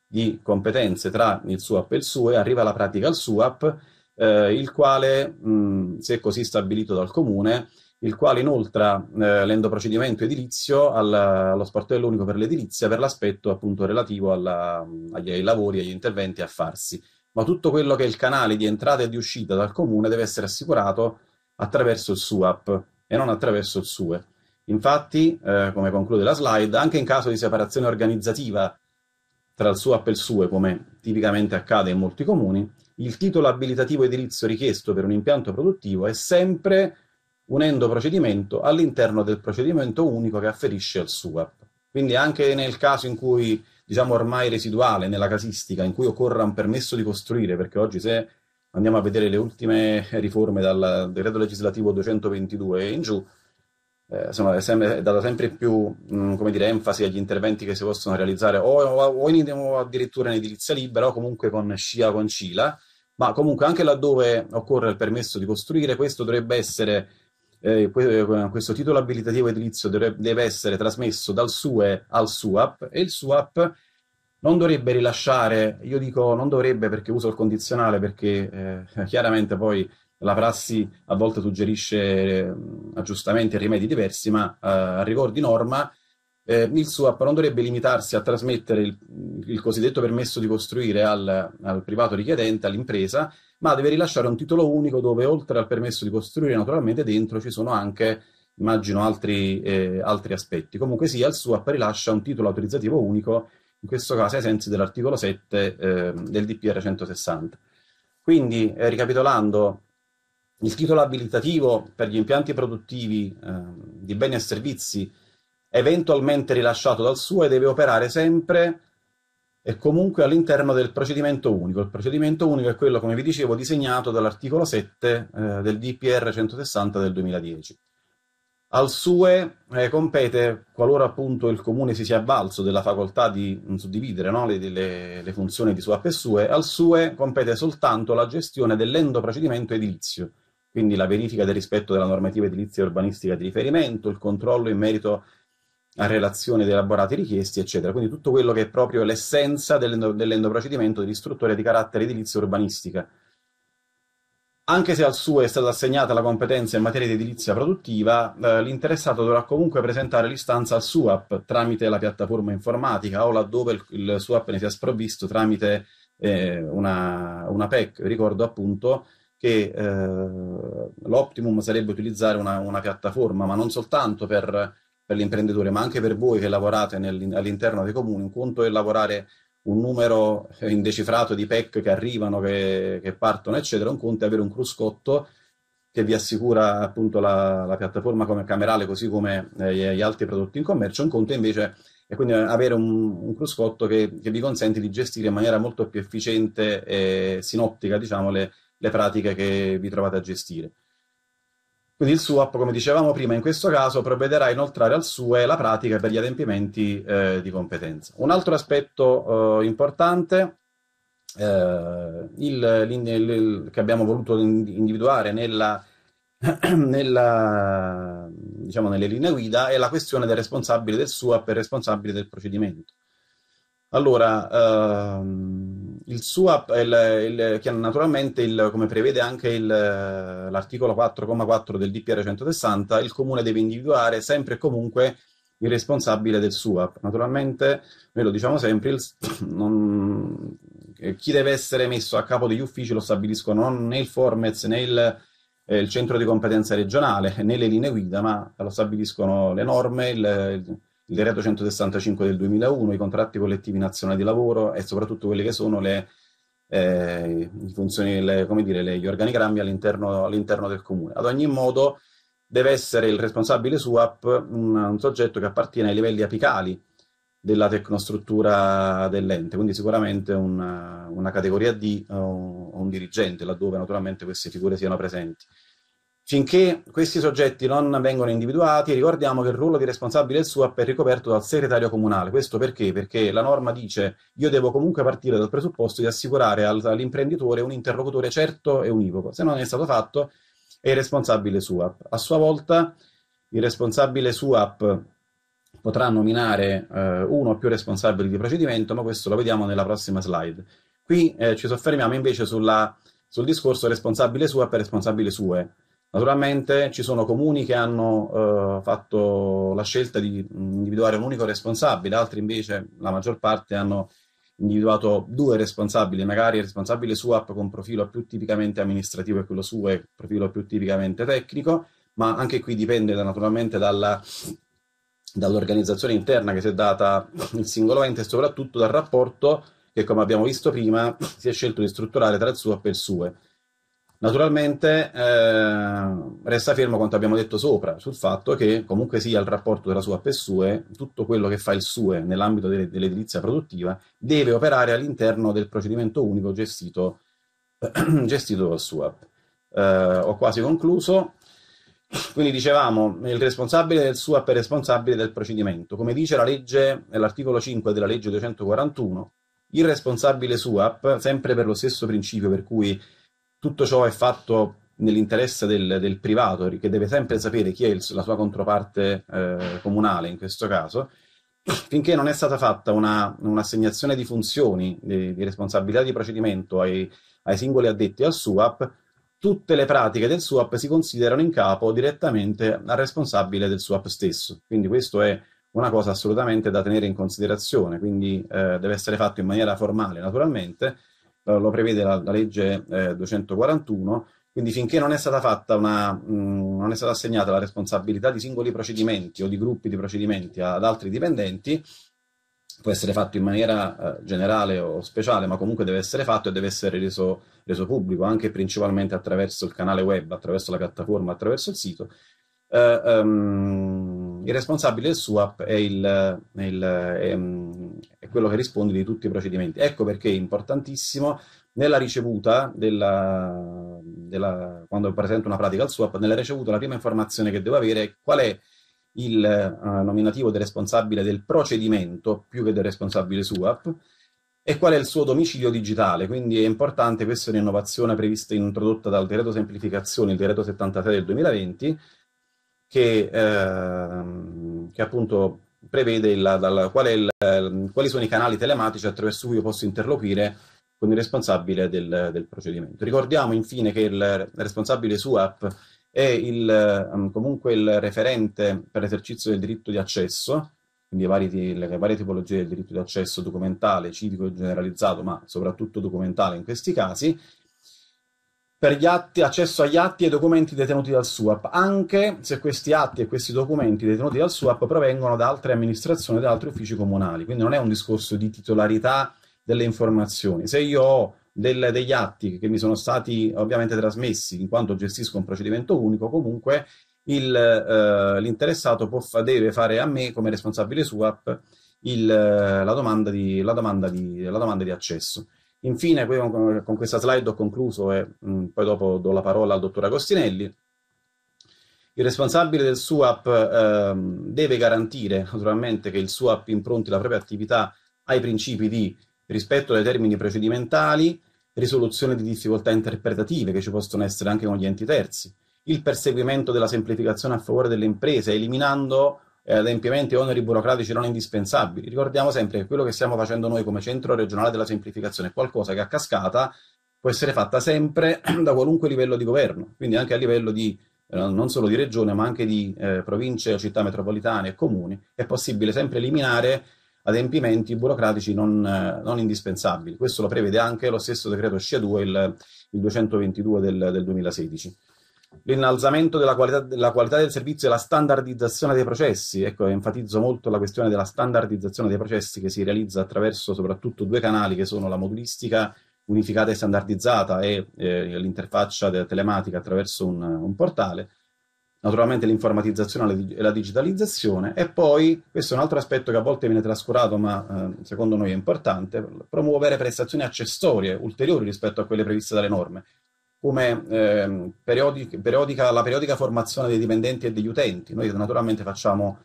Speaker 4: di competenze tra il SUAP e il SUE, arriva la pratica al SUAP, eh, il quale, mh, se così stabilito dal comune, il quale inoltra eh, l'endoprocedimento edilizio al, allo sportello unico per l'edilizia per l'aspetto appunto relativo alla, agli, ai lavori, agli interventi a farsi ma tutto quello che è il canale di entrata e di uscita dal comune deve essere assicurato attraverso il SUAP e non attraverso il SUE. Infatti, eh, come conclude la slide, anche in caso di separazione organizzativa tra il SUAP e il SUE, come tipicamente accade in molti comuni, il titolo abilitativo edilizio richiesto per un impianto produttivo è sempre un endoprocedimento all'interno del procedimento unico che afferisce al SUAP. Quindi anche nel caso in cui diciamo ormai residuale nella casistica in cui occorra un permesso di costruire, perché oggi se andiamo a vedere le ultime riforme dal decreto legislativo 222 in giù, eh, insomma, è, sempre, è data sempre più mh, mm, dire, enfasi agli interventi che si possono realizzare o, o, o, in, o addirittura in edilizia libera o comunque con SCIA con CILA, ma comunque anche laddove occorre il permesso di costruire, questo dovrebbe essere eh, questo titolo abilitativo edilizio deve essere trasmesso dal SUE al SUAP e il SUAP non dovrebbe rilasciare, io dico non dovrebbe perché uso il condizionale perché eh, chiaramente poi la prassi a volte suggerisce eh, aggiustamenti e rimedi diversi, ma eh, a rigor di norma eh, il SUAP non dovrebbe limitarsi a trasmettere il, il cosiddetto permesso di costruire al, al privato richiedente, all'impresa, ma deve rilasciare un titolo unico dove oltre al permesso di costruire naturalmente dentro ci sono anche, immagino, altri, eh, altri aspetti. Comunque sia, il SUAP rilascia un titolo autorizzativo unico, in questo caso ai sensi dell'articolo 7 eh, del DPR 160. Quindi, eh, ricapitolando, il titolo abilitativo per gli impianti produttivi eh, di beni e servizi eventualmente rilasciato dal SUE deve operare sempre e comunque all'interno del procedimento unico. Il procedimento unico è quello, come vi dicevo, disegnato dall'articolo 7 eh, del DPR 160 del 2010. Al SUE eh, compete, qualora appunto il comune si sia avvalso della facoltà di suddividere no, le, le, le, funzioni di SUAP e SUE, al SUE compete soltanto la gestione dell'endoprocedimento edilizio, quindi la verifica del rispetto della normativa edilizia e urbanistica di riferimento, il controllo in merito relazione dei elaborati richiesti, eccetera. Quindi tutto quello che è proprio l'essenza dell'endoprocedimento dell'istruttore di carattere edilizio urbanistica. Anche se al suo è stata assegnata la competenza in materia di edilizia produttiva, eh, l'interessato dovrà comunque presentare l'istanza al SUAP tramite la piattaforma informatica o laddove il, il SUAP ne sia sprovvisto tramite eh, una, una, PEC. Ricordo appunto che eh, l'optimum sarebbe utilizzare una, una, piattaforma, ma non soltanto per, per l'imprenditore, ma anche per voi che lavorate all'interno dei comuni. Un conto è lavorare un numero indecifrato di PEC che arrivano, che, che partono, eccetera, un conto è avere un cruscotto che vi assicura appunto la, la piattaforma come camerale, così come eh, gli altri prodotti in commercio, un conto invece è quindi avere un, un cruscotto che, che, vi consente di gestire in maniera molto più efficiente e sinottica, diciamo, le, le pratiche che vi trovate a gestire. Quindi il SUAP, come dicevamo prima, in questo caso provvederà a inoltrare al SUE la pratica per gli adempimenti eh, di competenza. Un altro aspetto eh, importante eh, il, il, il, che abbiamo voluto individuare nella, nella, diciamo, nelle linee guida è la questione del responsabile del SUAP e responsabile del procedimento. Allora, ehm, il SUAP, il, il, naturalmente, il, come prevede anche l'articolo 4,4 del DPR 160, il comune deve individuare sempre e comunque il responsabile del SUAP. Naturalmente, noi lo diciamo sempre, non, chi deve essere messo a capo degli uffici lo stabiliscono non né il Formez né il, eh, il centro di competenza regionale né le linee guida, ma lo stabiliscono le norme, il, il decreto 165 del 2001, i contratti collettivi nazionali di lavoro e soprattutto quelle che sono le, eh, funzioni, le, dire, le, gli organigrammi all'interno, all'interno, del comune. Ad ogni modo deve essere il responsabile SUAP un, un soggetto che appartiene ai livelli apicali della tecnostruttura dell'ente, quindi sicuramente una, una categoria D o un dirigente, laddove naturalmente queste figure siano presenti. Finché questi soggetti non vengono individuati, ricordiamo che il ruolo di responsabile del SUAP è ricoperto dal segretario comunale. Questo perché? Perché la norma dice io devo comunque partire dal presupposto di assicurare all'imprenditore un interlocutore certo e univoco. Se non è stato fatto, è il responsabile SUAP. A sua volta, il responsabile SUAP potrà nominare eh, uno o più responsabili di procedimento, ma questo lo vediamo nella prossima slide. Qui eh, ci soffermiamo invece sulla, sul discorso responsabile SUAP e responsabile SUE. Naturalmente ci sono comuni che hanno eh, fatto la scelta di individuare un unico responsabile, altri invece, la maggior parte, hanno individuato due responsabili, magari il responsabile SUAP con profilo più tipicamente amministrativo e quello SUE profilo più tipicamente tecnico, ma anche qui dipende da, naturalmente dalla, dall'organizzazione interna che si è data il singolo ente e soprattutto dal rapporto che, come abbiamo visto prima, si è scelto di strutturare tra il SUAP e il SUE. Naturalmente eh, resta fermo quanto abbiamo detto sopra, sul fatto che comunque sia il rapporto tra SUAP e SUE, tutto quello che fa il SUE nell'ambito delle, dell'edilizia produttiva deve operare all'interno del procedimento unico gestito, gestito dal SUAP. Eh, ho quasi concluso. Quindi dicevamo, il responsabile del SUAP è responsabile del procedimento. Come dice la legge, l'articolo 5 della legge 241, il responsabile SUAP, sempre per lo stesso principio per cui tutto ciò è fatto nell'interesse del, del, privato, che deve sempre sapere chi è il, la sua controparte eh, comunale in questo caso, finché non è stata fatta una, un'assegnazione di funzioni, di, di, responsabilità di procedimento ai, ai singoli addetti al SUAP, tutte le pratiche del SUAP si considerano in capo direttamente al responsabile del SUAP stesso. Quindi questo è una cosa assolutamente da tenere in considerazione, quindi eh, deve essere fatto in maniera formale naturalmente, lo prevede la, la legge eh, 241, quindi finché non è stata fatta una, mh, mm, non è stata assegnata la responsabilità di singoli procedimenti o di gruppi di procedimenti ad altri dipendenti, può essere fatto in maniera eh, generale o speciale, ma comunque deve essere fatto e deve essere reso, reso pubblico, anche principalmente attraverso il canale web, attraverso la piattaforma, attraverso il sito, Uh, um, il responsabile del SUAP è, il, il, è, è, quello che risponde di tutti i procedimenti. Ecco perché è importantissimo nella ricevuta, della, della, quando presento una pratica al SUAP, nella ricevuta la prima informazione che devo avere è qual è il uh, nominativo del responsabile del procedimento più che del responsabile SUAP e qual è il suo domicilio digitale. Quindi è importante, questa è un'innovazione prevista introdotta dal decreto semplificazione, il decreto 73 del 2020, che, ehm, che appunto prevede il, dal, qual il, quali sono i canali telematici attraverso cui io posso interloquire con il responsabile del, del procedimento. Ricordiamo infine che il responsabile SUAP è il, um, comunque il referente per l'esercizio del diritto di accesso, quindi vari, le varie tipologie del diritto di accesso documentale, civico e generalizzato, ma soprattutto documentale in questi casi, per gli atti, accesso agli atti e documenti detenuti dal SUAP, anche se questi atti e questi documenti detenuti dal SUAP provengono da altre amministrazioni, da altri uffici comunali. Quindi non è un discorso di titolarità delle informazioni. Se io ho del, degli atti che mi sono stati ovviamente trasmessi in quanto gestisco un procedimento unico, comunque il, eh, l'interessato può, deve fare a me come responsabile SUAP il, la, domanda di, la, domanda di, la domanda di accesso. Infine, con, con questa slide ho concluso e mh, mm, poi dopo do la parola al dottor Agostinelli. Il responsabile del SUAP eh, deve garantire naturalmente che il SUAP impronti la propria attività ai principi di rispetto dei termini procedimentali, risoluzione di difficoltà interpretative che ci possono essere anche con gli enti terzi, il perseguimento della semplificazione a favore delle imprese, eliminando eh, adempimenti e oneri burocratici non indispensabili. Ricordiamo sempre che quello che stiamo facendo noi come centro regionale della semplificazione è qualcosa che a cascata può essere fatta sempre da qualunque livello di governo, quindi anche a livello di eh, non solo di regione, ma anche di eh, province, città metropolitane e comuni, è possibile sempre eliminare adempimenti burocratici non, eh, non, indispensabili. Questo lo prevede anche lo stesso decreto SCIA 2, il, il 222 del, del 2016 l'innalzamento della qualità, della qualità, del servizio e la standardizzazione dei processi. Ecco, enfatizzo molto la questione della standardizzazione dei processi che si realizza attraverso soprattutto due canali che sono la modulistica unificata e standardizzata e eh, l'interfaccia telematica attraverso un, un, portale, naturalmente l'informatizzazione e la digitalizzazione e poi, questo è un altro aspetto che a volte viene trascurato ma eh, secondo noi è importante, promuovere prestazioni accessorie ulteriori rispetto a quelle previste dalle norme come eh, periodica, periodica, la periodica formazione dei dipendenti e degli utenti. Noi naturalmente facciamo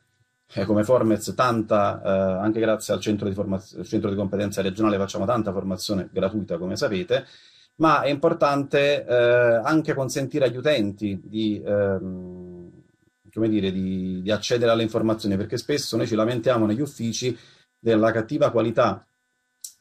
Speaker 4: eh, come Formez tanta, eh, anche grazie al centro di, formaz- centro di, competenza regionale, facciamo tanta formazione gratuita, come sapete, ma è importante eh, anche consentire agli utenti di, ehm, dire, di, di accedere alle informazioni, perché spesso noi ci lamentiamo negli uffici della cattiva qualità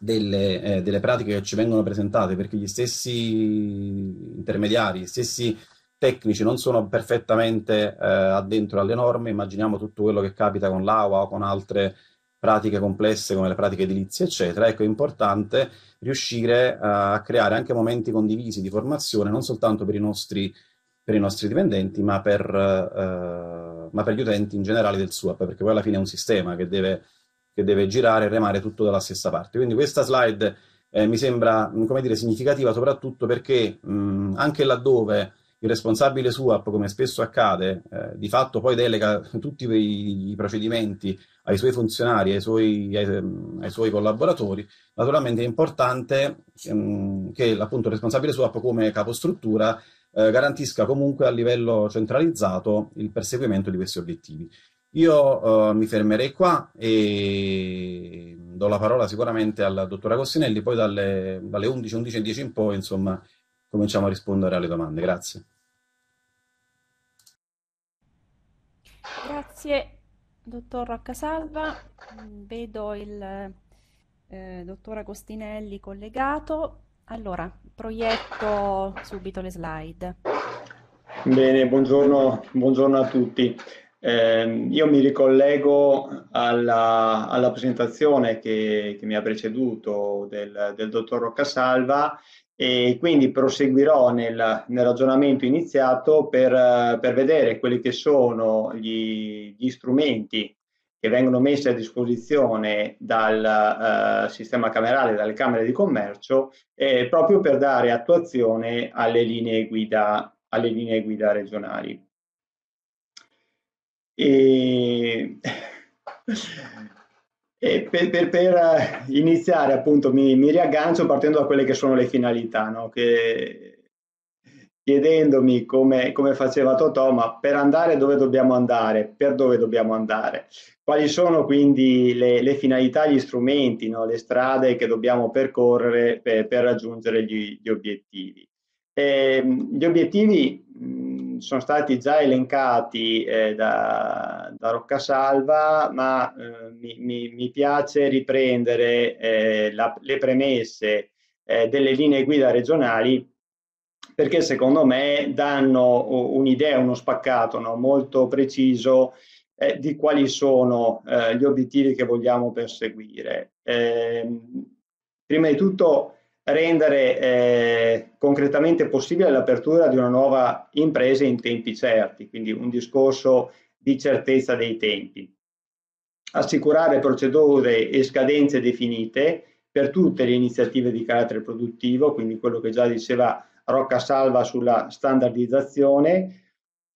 Speaker 4: delle, eh, delle, pratiche che ci vengono presentate, perché gli stessi intermediari, gli stessi tecnici non sono perfettamente eh, addentro alle norme, immaginiamo tutto quello che capita con l'AUA o con altre pratiche complesse come le pratiche edilizie, eccetera. Ecco, è importante riuscire a creare anche momenti condivisi di formazione, non soltanto per i nostri, per i nostri dipendenti, ma per, eh, ma per gli utenti in generale del SUAP, perché poi alla fine è un sistema che deve che deve girare e remare tutto dalla stessa parte. Quindi questa slide eh, mi sembra, come dire, significativa soprattutto perché mh, anche laddove il responsabile SUAP, come spesso accade, eh, di fatto poi delega tutti i, i, procedimenti ai suoi funzionari, ai suoi, ai, ai suoi collaboratori, naturalmente è importante mh, che appunto il responsabile SUAP come capostruttura eh, garantisca comunque a livello centralizzato il perseguimento di questi obiettivi. Io uh, mi fermerei qua e do la parola sicuramente al dottor Agostinelli, poi dalle, dalle 11, 11 e 10 in poi, insomma, cominciamo a rispondere alle domande. Grazie.
Speaker 1: Grazie, dottor Roccasalva. Vedo il eh, dottor Agostinelli collegato. Allora, proietto subito le slide.
Speaker 5: Bene, buongiorno, buongiorno a tutti. Eh, io mi ricollego alla, alla presentazione che, che, mi ha preceduto del, del dottor Roccasalva e quindi proseguirò nel, nel ragionamento iniziato per, per, vedere quelli che sono gli, gli, strumenti che vengono messi a disposizione dal uh, sistema camerale, dalle Camere di Commercio, eh, proprio per dare attuazione alle linee guida, alle linee guida regionali. E, e per, per, per, iniziare appunto mi, mi, riaggancio partendo da quelle che sono le finalità, no? che, chiedendomi come, come, faceva Totò, ma per andare dove dobbiamo andare, per dove dobbiamo andare, quali sono quindi le, le finalità, gli strumenti, no? le strade che dobbiamo percorrere per, per raggiungere gli, gli obiettivi. E, ehm, gli obiettivi mh, sono stati già elencati eh, da, da Roccasalva, ma eh, mi, mi, mi, piace riprendere eh, la, le premesse eh, delle linee guida regionali perché secondo me danno un'idea, uno spaccato no? molto preciso eh, di quali sono eh, gli obiettivi che vogliamo perseguire. Eh, prima di tutto rendere eh, concretamente possibile l'apertura di una nuova impresa in tempi certi, quindi un discorso di certezza dei tempi. Assicurare procedure e scadenze definite per tutte le iniziative di carattere produttivo, quindi quello che già diceva Rocca Salva sulla standardizzazione,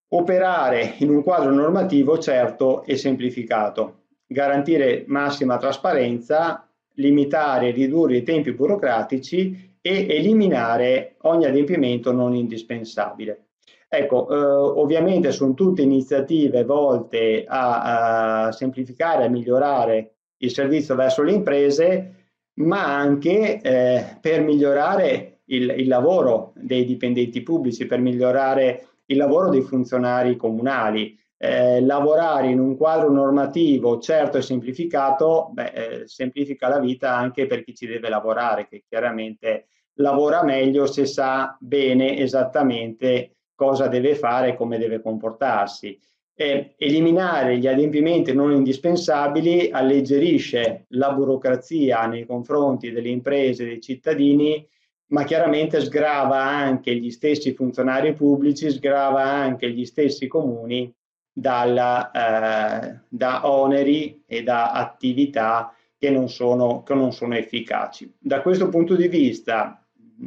Speaker 5: operare in un quadro normativo certo e semplificato, garantire massima trasparenza, limitare e ridurre i tempi burocratici e eliminare ogni adempimento non indispensabile. Ecco, eh, ovviamente sono tutte iniziative volte a, a semplificare, a migliorare il servizio verso le imprese, ma anche eh, per migliorare il, il, lavoro dei dipendenti pubblici, per migliorare il lavoro dei funzionari comunali. Eh, lavorare in un quadro normativo certo e semplificato beh, eh, semplifica la vita anche per chi ci deve lavorare, che chiaramente lavora meglio se sa bene esattamente cosa deve fare e come deve comportarsi. Eh, eliminare gli adempimenti non indispensabili alleggerisce la burocrazia nei confronti delle imprese e dei cittadini ma chiaramente sgrava anche gli stessi funzionari pubblici, sgrava anche gli stessi comuni dalla, eh, da oneri e da attività che non, sono, che non sono efficaci. Da questo punto di vista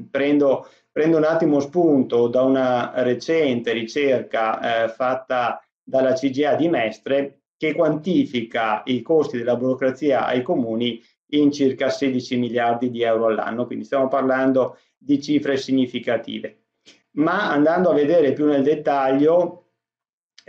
Speaker 5: prendo, prendo un attimo spunto da una recente ricerca eh, fatta dalla CGA di Mestre che quantifica i costi della burocrazia ai comuni in circa 16 miliardi di euro all'anno, quindi stiamo parlando di cifre significative. Ma andando a vedere più nel dettaglio,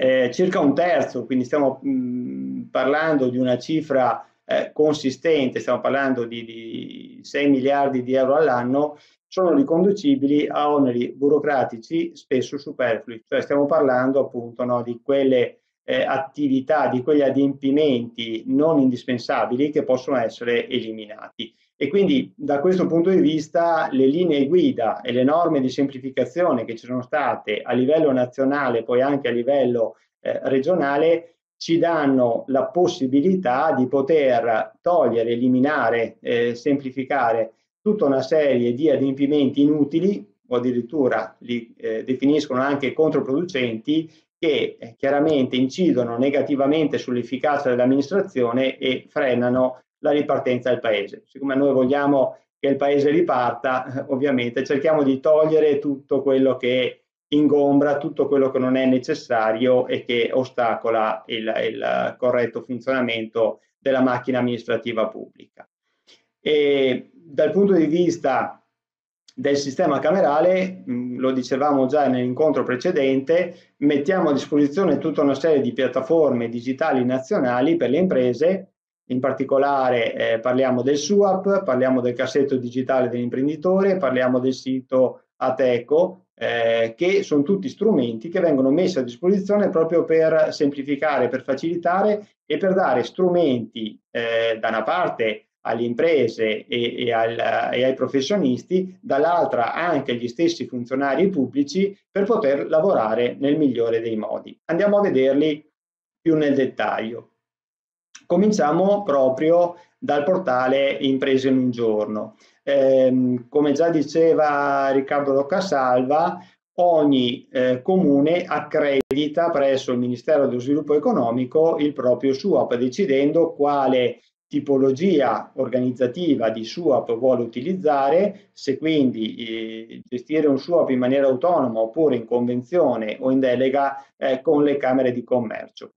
Speaker 5: eh, circa un terzo, quindi stiamo mh, mm, parlando di una cifra eh, consistente, stiamo parlando di, di 6 miliardi di euro all'anno, sono riconducibili a oneri burocratici spesso superflui, cioè stiamo parlando appunto no, di quelle eh, attività, di quegli adempimenti non indispensabili che possono essere eliminati. E quindi da questo punto di vista le linee guida e le norme di semplificazione che ci sono state a livello nazionale poi anche a livello eh, regionale ci danno la possibilità di poter togliere, eliminare, eh, semplificare tutta una serie di adempimenti inutili o addirittura li eh, definiscono anche controproducenti che eh, chiaramente incidono negativamente sull'efficacia dell'amministrazione e frenano la ripartenza del paese. Siccome noi vogliamo che il paese riparta, eh, ovviamente cerchiamo di togliere tutto quello che ingombra, tutto quello che non è necessario e che ostacola il, il corretto funzionamento della macchina amministrativa pubblica. E dal punto di vista del sistema camerale, mh, lo dicevamo già nell'incontro precedente, mettiamo a disposizione tutta una serie di piattaforme digitali nazionali per le imprese, in particolare eh, parliamo del SUAP, parliamo del cassetto digitale dell'imprenditore, parliamo del sito Ateco, eh, che sono tutti strumenti che vengono messi a disposizione proprio per semplificare, per facilitare e per dare strumenti eh, da una parte alle imprese e, e, al, e, ai professionisti, dall'altra anche agli stessi funzionari pubblici per poter lavorare nel migliore dei modi. Andiamo a vederli più nel dettaglio. Cominciamo proprio dal portale Imprese in un giorno. Eh, come già diceva Riccardo Loccasalva, ogni eh, comune accredita presso il Ministero dello Sviluppo Economico il proprio SUAP, decidendo quale tipologia organizzativa di SUAP vuole utilizzare, se quindi eh, gestire un SUAP in maniera autonoma oppure in convenzione o in delega eh, con le Camere di Commercio.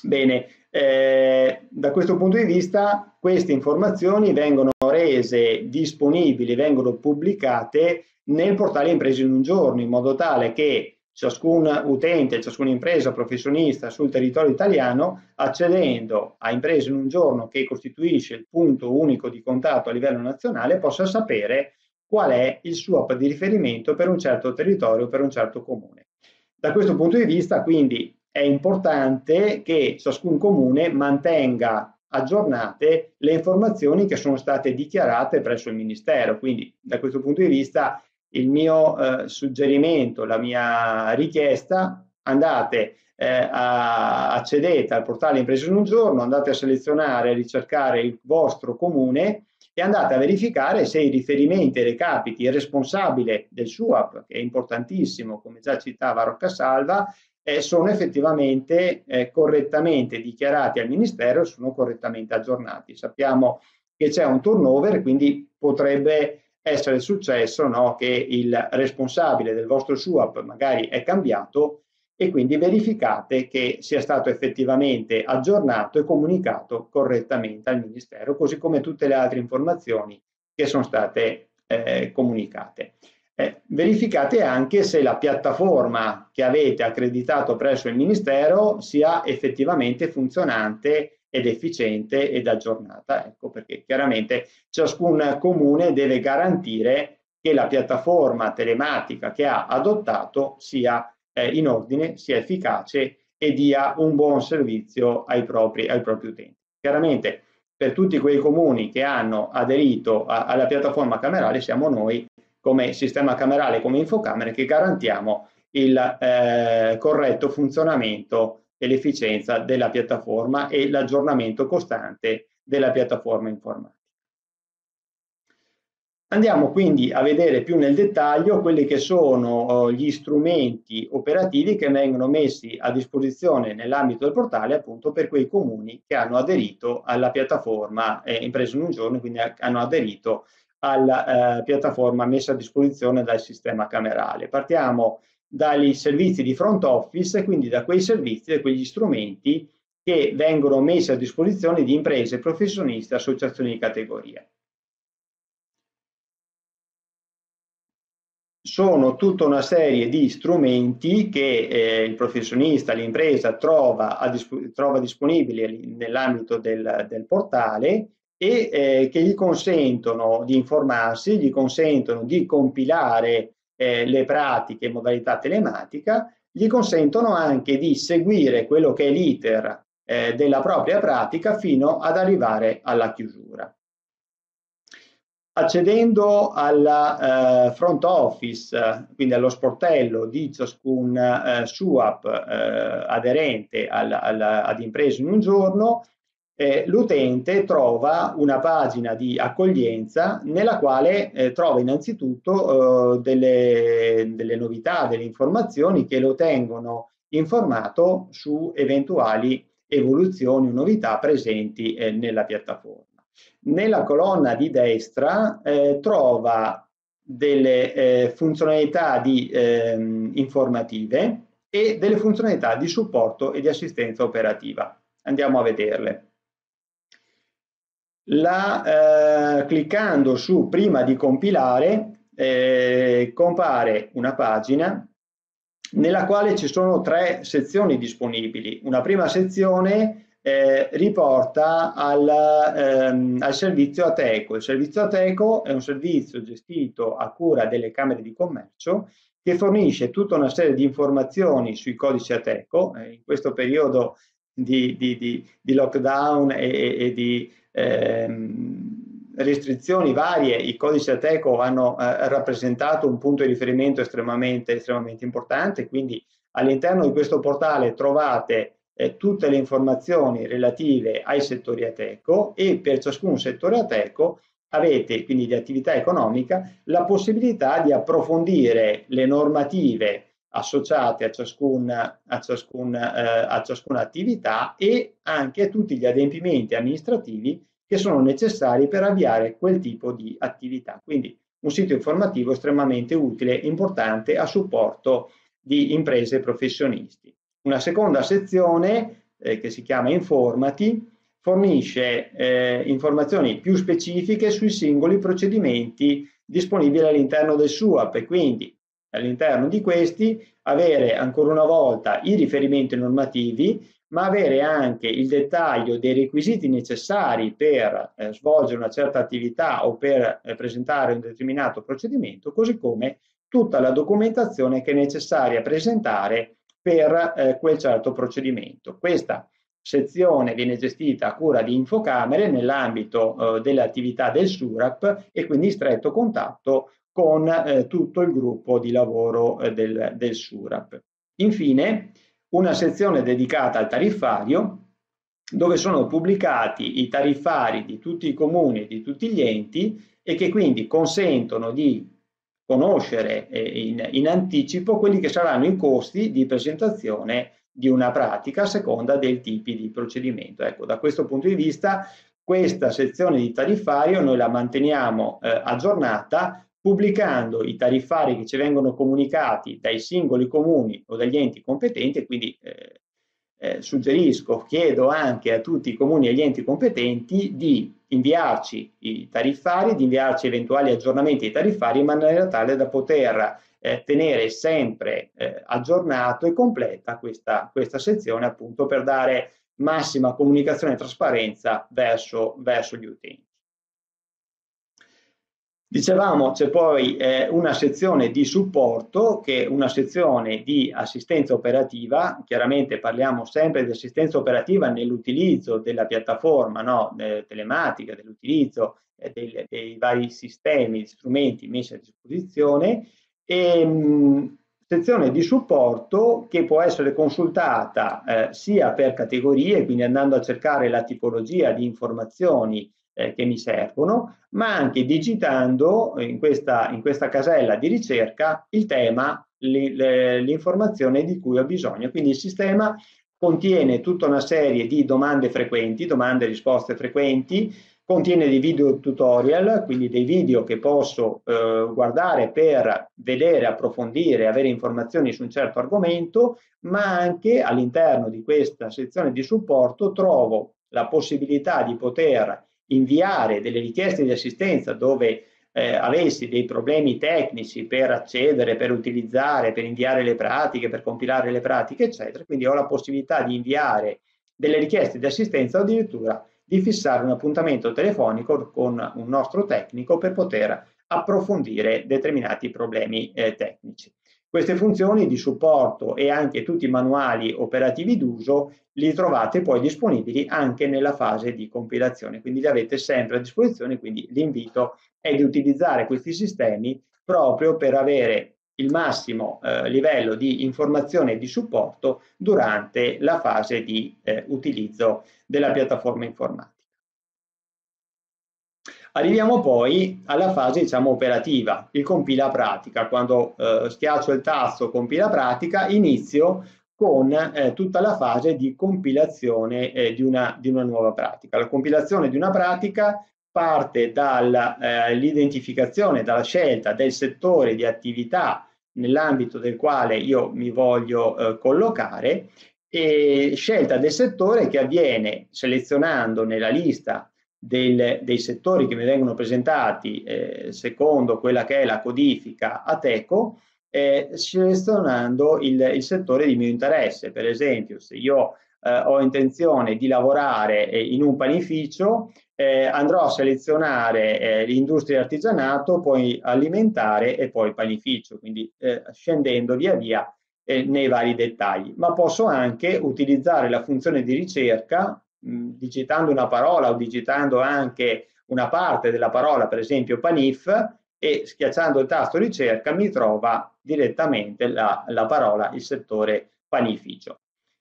Speaker 5: Bene, eh, da questo punto di vista queste informazioni vengono rese disponibili, vengono pubblicate nel portale Imprese in un giorno, in modo tale che ciascun utente, ciascuna impresa professionista sul territorio italiano, accedendo a imprese in un giorno che costituisce il punto unico di contatto a livello nazionale, possa sapere qual è il suo di riferimento per un certo territorio, per un certo comune. Da questo punto di vista, quindi, è importante che ciascun comune mantenga aggiornate le informazioni che sono state dichiarate presso il Ministero. Quindi da questo punto di vista il mio eh, suggerimento, la mia richiesta, andate eh, a, accedete al portale Imprese in un giorno, andate a selezionare e ricercare il vostro comune e andate a verificare se i riferimenti e recapiti, il responsabile del SUAP, che è importantissimo, come già citava Roccasalva, eh, sono effettivamente eh, correttamente dichiarati al Ministero e sono correttamente aggiornati. Sappiamo che c'è un turnover, quindi potrebbe essere successo no, che il responsabile del vostro SUAP magari è cambiato e quindi verificate che sia stato effettivamente aggiornato e comunicato correttamente al Ministero, così come tutte le altre informazioni che sono state eh, comunicate. Eh, verificate anche se la piattaforma che avete accreditato presso il Ministero sia effettivamente funzionante ed efficiente ed aggiornata. Ecco perché chiaramente ciascun comune deve garantire che la piattaforma telematica che ha adottato sia eh, in ordine, sia efficace e dia un buon servizio ai propri, ai propri utenti. Chiaramente per tutti quei comuni che hanno aderito a, alla piattaforma camerale siamo noi come sistema camerale, come infocamere, che garantiamo il eh, corretto funzionamento e l'efficienza della piattaforma e l'aggiornamento costante della piattaforma informatica. Andiamo quindi a vedere più nel dettaglio quelli che sono oh, gli strumenti operativi che vengono messi a disposizione nell'ambito del portale appunto per quei comuni che hanno aderito alla piattaforma eh, Impreso in un giorno, quindi hanno aderito alla eh, piattaforma messa a disposizione dal sistema camerale. Partiamo dai servizi di front office, quindi da quei servizi e quegli strumenti che vengono messi a disposizione di imprese, professionisti, associazioni di categoria. sono tutta una serie di strumenti che eh, il professionista, l'impresa trova, disp trova disponibili nell'ambito del, del, portale e eh, che gli consentono di informarsi, gli consentono di compilare eh, le pratiche in modalità telematica, gli consentono anche di seguire quello che è l'iter eh, della propria pratica fino ad arrivare alla chiusura. Accedendo alla eh, front office, quindi allo sportello di ciascun eh, SUAP eh, aderente al, al, ad imprese in un giorno, eh, l'utente trova una pagina di accoglienza nella quale eh, trova innanzitutto eh, delle, delle novità, delle informazioni che lo tengono informato su eventuali evoluzioni o novità presenti nella piattaforma nella colonna di destra eh, trova delle eh, funzionalità di, eh, informative e delle funzionalità di supporto e di assistenza operativa. Andiamo a vederle. La, eh, cliccando su prima di compilare eh, compare una pagina nella quale ci sono tre sezioni disponibili. Una prima sezione eh, riporta al, ehm, al, servizio Ateco. Il servizio Ateco è un servizio gestito a cura delle Camere di Commercio che fornisce tutta una serie di informazioni sui codici Ateco. Eh, in questo periodo di, di, di, di lockdown e, e di ehm, restrizioni varie, i codici Ateco hanno eh, rappresentato un punto di riferimento estremamente, estremamente importante, quindi all'interno di questo portale trovate eh, tutte le informazioni relative ai settori Ateco e per ciascun settore Ateco avete, quindi di attività economica, la possibilità di approfondire le normative associate a, ciascun, a, ciascun, eh, a ciascuna attività e anche tutti gli adempimenti amministrativi che sono necessari per avviare quel tipo di attività. Quindi un sito informativo estremamente utile e importante a supporto di imprese e professionisti. Una seconda sezione, eh, che si chiama Informati, fornisce eh, informazioni più specifiche sui singoli procedimenti disponibili all'interno del SUAP e quindi all'interno di questi avere ancora una volta i riferimenti normativi, ma avere anche il dettaglio dei requisiti necessari per eh, svolgere una certa attività o per eh, presentare un determinato procedimento, così come tutta la documentazione che è necessaria presentare per eh, quel certo procedimento. Questa sezione viene gestita a cura di Infocamere nell'ambito eh, delle attività del SURAP e quindi in stretto contatto con eh, tutto il gruppo di lavoro eh, del, del SURAP. Infine, una sezione dedicata al tariffario dove sono pubblicati i tariffari di tutti i comuni e di tutti gli enti e che quindi consentono di conoscere eh, in, in, anticipo quelli che saranno i costi di presentazione di una pratica a seconda dei tipi di procedimento. Ecco, da questo punto di vista questa sezione di tariffario noi la manteniamo eh, aggiornata pubblicando i tariffari che ci vengono comunicati dai singoli comuni o dagli enti competenti quindi eh, eh, suggerisco, chiedo anche a tutti i comuni e gli enti competenti di inviarci i tariffari, di inviarci eventuali aggiornamenti ai tariffari in maniera tale da poter eh, tenere sempre eh, aggiornato e completa questa, questa sezione appunto per dare massima comunicazione e trasparenza verso, verso gli utenti. Dicevamo c'è poi eh, una sezione di supporto che è una sezione di assistenza operativa, chiaramente parliamo sempre di assistenza operativa nell'utilizzo della piattaforma no, eh, telematica, dell'utilizzo eh, dei, dei, vari sistemi, strumenti messi a disposizione. E mh, mm, sezione di supporto che può essere consultata eh, sia per categorie, quindi andando a cercare la tipologia di informazioni eh, che mi servono, ma anche digitando in questa, in questa casella di ricerca il tema, l'informazione di cui ho bisogno. Quindi il sistema contiene tutta una serie di domande frequenti, domande e risposte frequenti, contiene dei video tutorial, quindi dei video che posso eh, guardare per vedere, approfondire, avere informazioni su un certo argomento, ma anche all'interno di questa sezione di supporto trovo la possibilità di poter inviare delle richieste di assistenza dove eh, avessi dei problemi tecnici per accedere, per utilizzare, per inviare le pratiche, per compilare le pratiche, eccetera. Quindi ho la possibilità di inviare delle richieste di assistenza o addirittura di fissare un appuntamento telefonico con un nostro tecnico per poter approfondire determinati problemi eh, tecnici. Queste funzioni di supporto e anche tutti i manuali operativi d'uso li trovate poi disponibili anche nella fase di compilazione, quindi li avete sempre a disposizione, quindi l'invito è di utilizzare questi sistemi proprio per avere il massimo eh, livello di informazione e di supporto durante la fase di eh, utilizzo della piattaforma informatica. Arriviamo poi alla fase diciamo, operativa, il compila pratica. Quando eh, schiaccio il tasto compila pratica inizio con eh, tutta la fase di compilazione eh, di, una, di, una, nuova pratica. La compilazione di una pratica parte dall'identificazione, eh, dalla scelta del settore di attività nell'ambito del quale io mi voglio eh, collocare e scelta del settore che avviene selezionando nella lista del, dei settori che mi vengono presentati eh, secondo quella che è la codifica ATECO, eh, selezionando il, il, settore di mio interesse. Per esempio, se io eh, ho intenzione di lavorare eh, in un panificio, eh, andrò a selezionare eh, l'industria artigianato, poi alimentare e poi panificio, quindi scendendo via via nei vari dettagli. Ma posso anche utilizzare la funzione di ricerca digitando una parola o digitando anche una parte della parola, per esempio panif, e schiacciando il tasto ricerca mi trova direttamente la, la parola, il settore panificio.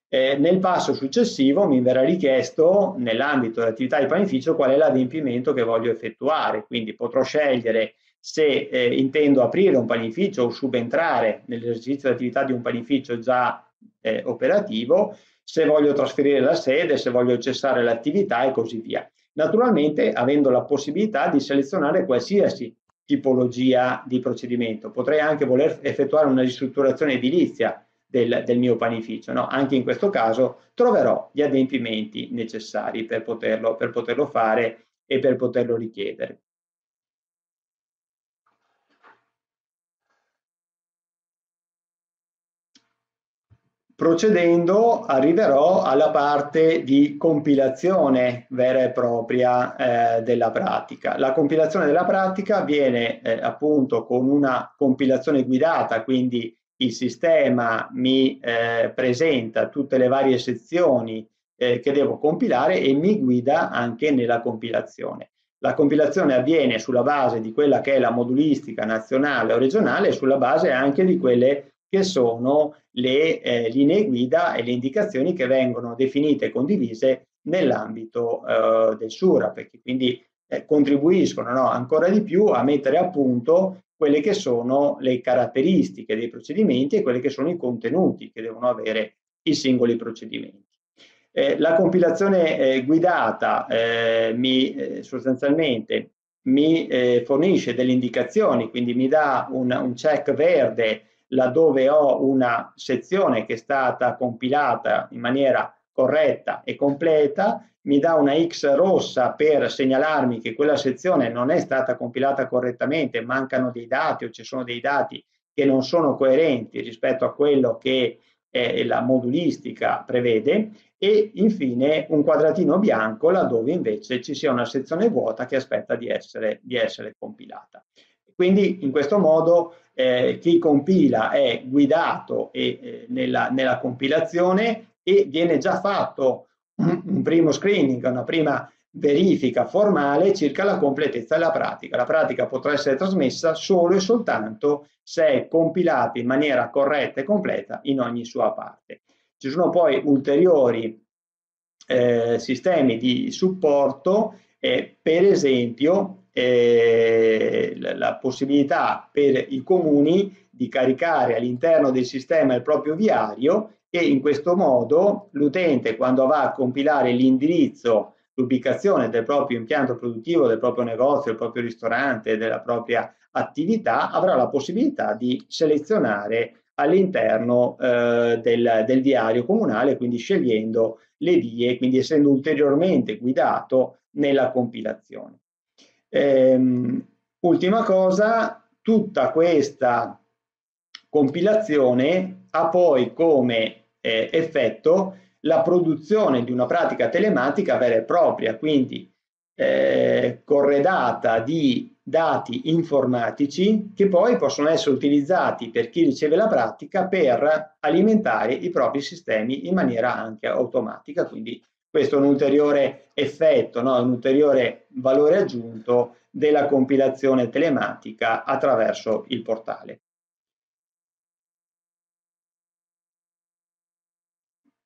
Speaker 5: Eh, nel passo successivo mi verrà richiesto nell'ambito dell'attività di panificio qual è l'adempimento che voglio effettuare, quindi potrò scegliere se eh, intendo aprire un panificio o subentrare nell'esercizio dell'attività di un panificio già eh, operativo, se voglio trasferire la sede, se voglio cessare l'attività e così via. Naturalmente avendo la possibilità di selezionare qualsiasi tipologia di procedimento. Potrei anche voler effettuare una ristrutturazione edilizia del, del mio panificio. No? Anche in questo caso troverò gli adempimenti necessari per poterlo, per poterlo fare e per poterlo richiedere. Procedendo arriverò alla parte di compilazione vera e propria eh, della pratica. La compilazione della pratica avviene eh, appunto con una compilazione guidata, quindi il sistema mi eh, presenta tutte le varie sezioni eh, che devo compilare e mi guida anche nella compilazione. La compilazione avviene sulla base di quella che è la modulistica nazionale o regionale e sulla base anche di quelle che sono le eh, linee guida e le indicazioni che vengono definite e condivise nell'ambito eh, del SURA, perché quindi eh, contribuiscono no, ancora di più a mettere a punto quelle che sono le caratteristiche dei procedimenti e quelli che sono i contenuti che devono avere i singoli procedimenti. Eh, la compilazione eh, guidata eh, mi, eh, sostanzialmente mi eh, fornisce delle indicazioni, quindi mi dà un, un check verde laddove ho una sezione che è stata compilata in maniera corretta e completa, mi dà una X rossa per segnalarmi che quella sezione non è stata compilata correttamente, mancano dei dati o ci sono dei dati che non sono coerenti rispetto a quello che eh, la modulistica prevede e infine un quadratino bianco laddove invece ci sia una sezione vuota che aspetta di essere, di essere compilata. Quindi in questo modo eh, chi compila è guidato e, eh, nella, nella, compilazione e viene già fatto un, un primo screening, una prima verifica formale circa la completezza della pratica. La pratica potrà essere trasmessa solo e soltanto se è compilata in maniera corretta e completa in ogni sua parte. Ci sono poi ulteriori eh, sistemi di supporto, eh, per esempio eh, la possibilità per i comuni di caricare all'interno del sistema il proprio viario e in questo modo l'utente quando va a compilare l'indirizzo, l'ubicazione del proprio impianto produttivo, del proprio negozio, del proprio ristorante, della propria attività, avrà la possibilità di selezionare all'interno eh, del, del diario comunale, quindi scegliendo le vie, quindi essendo ulteriormente guidato nella compilazione. Ehm, ultima cosa, tutta questa compilazione ha poi come eh, effetto la produzione di una pratica telematica vera e propria, quindi eh, corredata di dati informatici che poi possono essere utilizzati per chi riceve la pratica per alimentare i propri sistemi in maniera anche automatica, quindi questo è un ulteriore effetto, no? un ulteriore valore aggiunto della compilazione telematica attraverso il portale.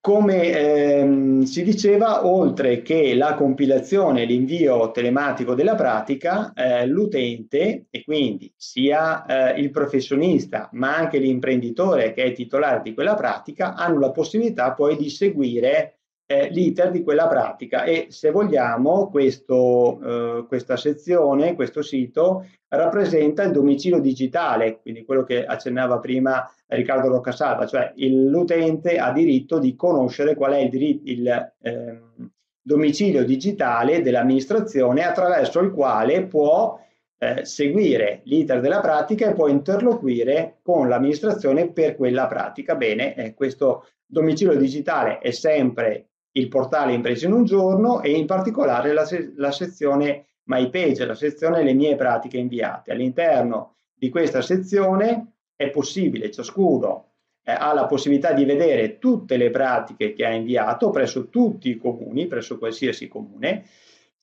Speaker 5: Come ehm, si diceva, oltre che la compilazione e l'invio telematico della pratica, eh, l'utente e quindi sia eh, il professionista ma anche l'imprenditore che è titolare di quella pratica hanno la possibilità poi di seguire eh, l'iter di quella pratica e se vogliamo questo, eh, questa sezione, questo sito rappresenta il domicilio digitale, quindi quello che accennava prima Riccardo Roccasalva, cioè l'utente ha diritto di conoscere qual è il, il eh, domicilio digitale dell'amministrazione attraverso il quale può eh, seguire l'iter della pratica e può interloquire con l'amministrazione per quella pratica. Bene, eh, questo domicilio digitale è sempre il portale Imprese in un giorno e in particolare la, la sezione My Page, la sezione Le mie pratiche inviate. All'interno di questa sezione è possibile, ciascuno eh, ha la possibilità di vedere tutte le pratiche che ha inviato presso tutti i comuni, presso qualsiasi comune,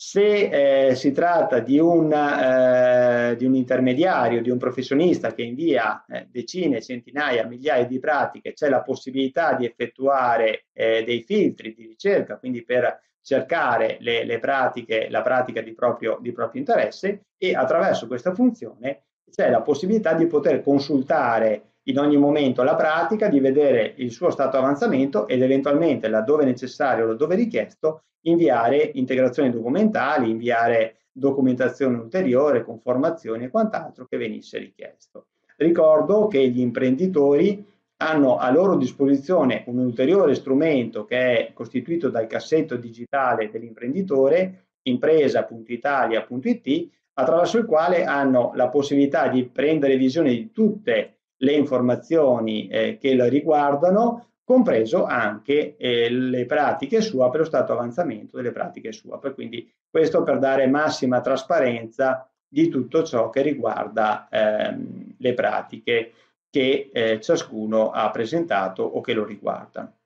Speaker 5: se eh, si tratta di un, eh, di un, intermediario, di un professionista che invia eh, decine, centinaia, migliaia di pratiche, c'è la possibilità di effettuare eh, dei filtri di ricerca, quindi per cercare le, le pratiche, la pratica di proprio, di proprio interesse e attraverso questa funzione c'è la possibilità di poter consultare in ogni momento la pratica, di vedere il suo stato avanzamento ed eventualmente, laddove necessario, laddove richiesto, inviare integrazioni documentali, inviare documentazione ulteriore, conformazioni e quant'altro che venisse richiesto. Ricordo che gli imprenditori hanno a loro disposizione un ulteriore strumento che è costituito dal cassetto digitale dell'imprenditore impresa.italia.it attraverso il quale hanno la possibilità di prendere visione di tutte le informazioni eh, che lo riguardano compreso anche eh, le pratiche SUA per lo stato avanzamento delle pratiche SUA. Quindi questo per dare massima trasparenza di tutto ciò che riguarda ehm, le pratiche che eh, ciascuno ha presentato o che lo riguardano.